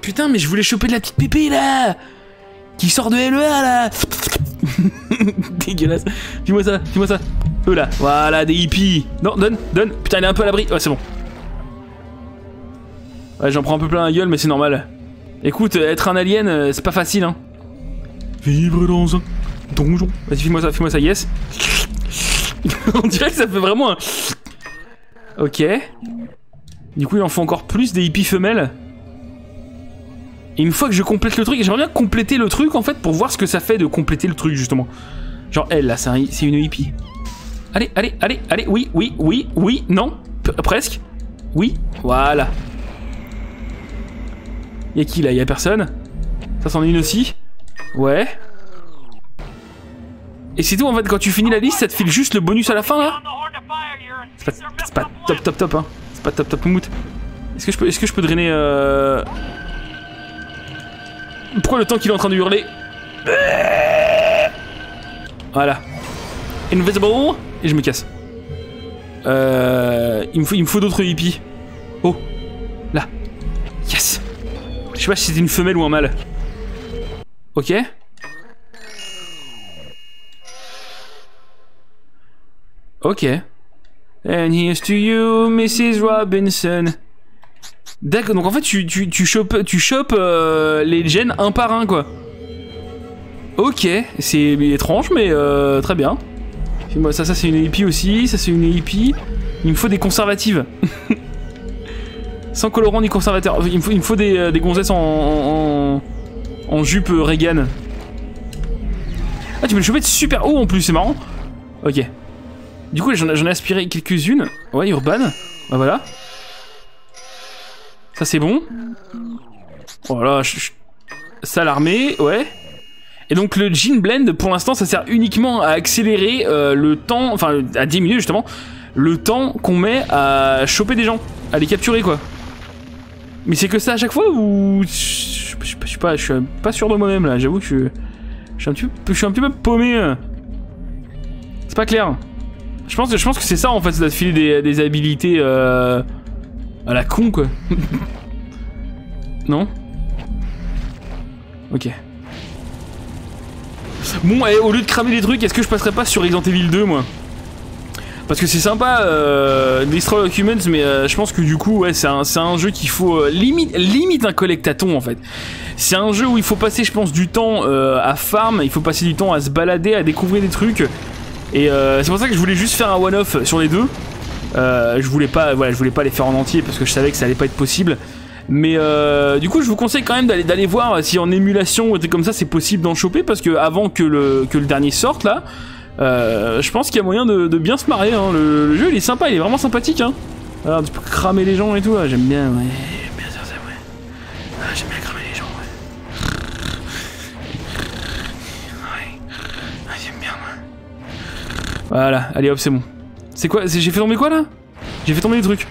Putain, mais je voulais choper de la petite pépé là Qui sort de LEA là Dégueulasse. Dis-moi ça, dis-moi ça. Eux là, voilà, des hippies. Non, donne, donne. Putain, il est un peu à l'abri. Ouais, c'est bon. Ouais, j'en prends un peu plein la gueule, mais c'est normal. Écoute, euh, être un alien, euh, c'est pas facile, hein. Vivre dans un donjon. Vas-y, fais-moi ça, fais-moi ça, yes. On dirait que ça fait vraiment un... Ok. Du coup, il en faut encore plus des hippies femelles. Et une fois que je complète le truc, j'aimerais bien compléter le truc en fait pour voir ce que ça fait de compléter le truc justement. Genre elle là, c'est un- c'est une hippie. Allez, allez, allez, allez, oui, oui, oui, oui, non, presque. Oui, voilà. Y'a qui là? Y'a personne? Ça c'en est une aussi? Ouais. Et c'est tout en fait, quand tu finis la liste, ça te file juste le bonus à la fin là? C'est pas, c'est pas top top top hein. C'est pas top top mout. Est-ce que je peux, est-ce que je peux drainer euh... Pourquoi le temps qu'il est en train de hurler? Voilà. Invisible Et je me casse. Euh... Il me faut, il me faut d'autres hippies. Oh Là Yes Je sais pas si c'était une femelle ou un mâle. Ok. Ok. And here's to you, Mrs. Robinson. D'accord, donc en fait tu, tu, tu chopes, tu chopes euh, les gènes un par un quoi. Ok, c'est étrange mais euh, très bien. Ça, ça c'est une hippie aussi, ça c'est une hippie. Il me faut des conservatives. Sans colorant ni conservateur. Il me faut, il me faut des, euh, gonzesses en, jupe euh, Reagan. Ah, tu peux les choper de super haut en plus, c'est marrant. Ok. Du coup, j'en ai aspiré quelques-unes. Ouais, Urban. Bah voilà. Ça, c'est bon. Voilà. je- je- Ça, l'armée, ouais. Et donc, le Gene Blend, pour l'instant, ça sert uniquement à accélérer euh, le temps, enfin, à diminuer justement, le temps qu'on met à choper des gens, à les capturer, quoi. Mais c'est que ça à chaque fois ou. Je je- suis pas, sûr de moi-même là, j'avoue que je, suis un petit peu, je suis un petit peu paumé. euh. C'est pas clair. Je pense, je pense que c'est ça en fait, ça te filer des, habilités euh, à la con quoi. non? Ok. Bon, et au lieu de cramer des trucs, est-ce que je passerais pas sur Resident Evil 2 moi? Parce que c'est sympa, euh, Destroy Humans, mais euh, je pense que du coup, ouais, c'est un, un jeu qu'il faut euh, limite, limite un collectaton en fait. C'est un jeu où il faut passer, je pense, du temps euh, à farm, il faut passer du temps à se balader, à découvrir des trucs. Et c'est pour ça que je voulais juste faire un one-off sur les deux. Je voulais pas, voilà, je voulais pas les faire en entier parce que je savais que ça allait pas être possible. Mais du coup, je vous conseille quand même d'aller voir si en émulation ou des comme ça, c'est possible d'en choper parce que avant que le que le dernier sorte là, je pense qu'il y a moyen de, bien se marrer. hein. Le, jeu, il est sympa, il est vraiment sympathique. Hein. Alors, tu peux cramer les gens et tout. là, J'aime bien, ouais. J'aime bien ça, ça, ouais. Ah, J'aime bien cramer les gens, ouais. Ah, J'aime bien. Voilà, allez hop, c'est bon. C'est quoi J'ai fait tomber quoi là? J'ai fait tomber des trucs.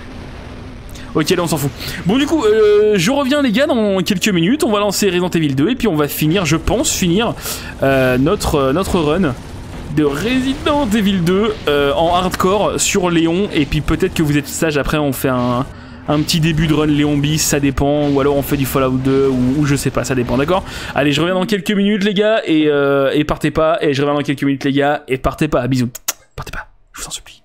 Ok, là on s'en fout. Bon, du coup, euh, je reviens les gars dans quelques minutes. On va lancer Resident Evil 2 et puis on va finir, je pense, finir euh, notre, euh, notre run de Resident Evil 2 euh, en hardcore sur Léon. Et puis peut-être que vous êtes sage après, on fait un, petit début de run Léon bis, ça dépend. Ou alors on fait du Fallout 2 ou, ou je sais pas, ça dépend, d'accord? Allez, je reviens dans quelques minutes les gars et, euh, et partez pas. Et je reviens dans quelques minutes les gars et partez pas. Bisous. Partez pas, je vous en supplie.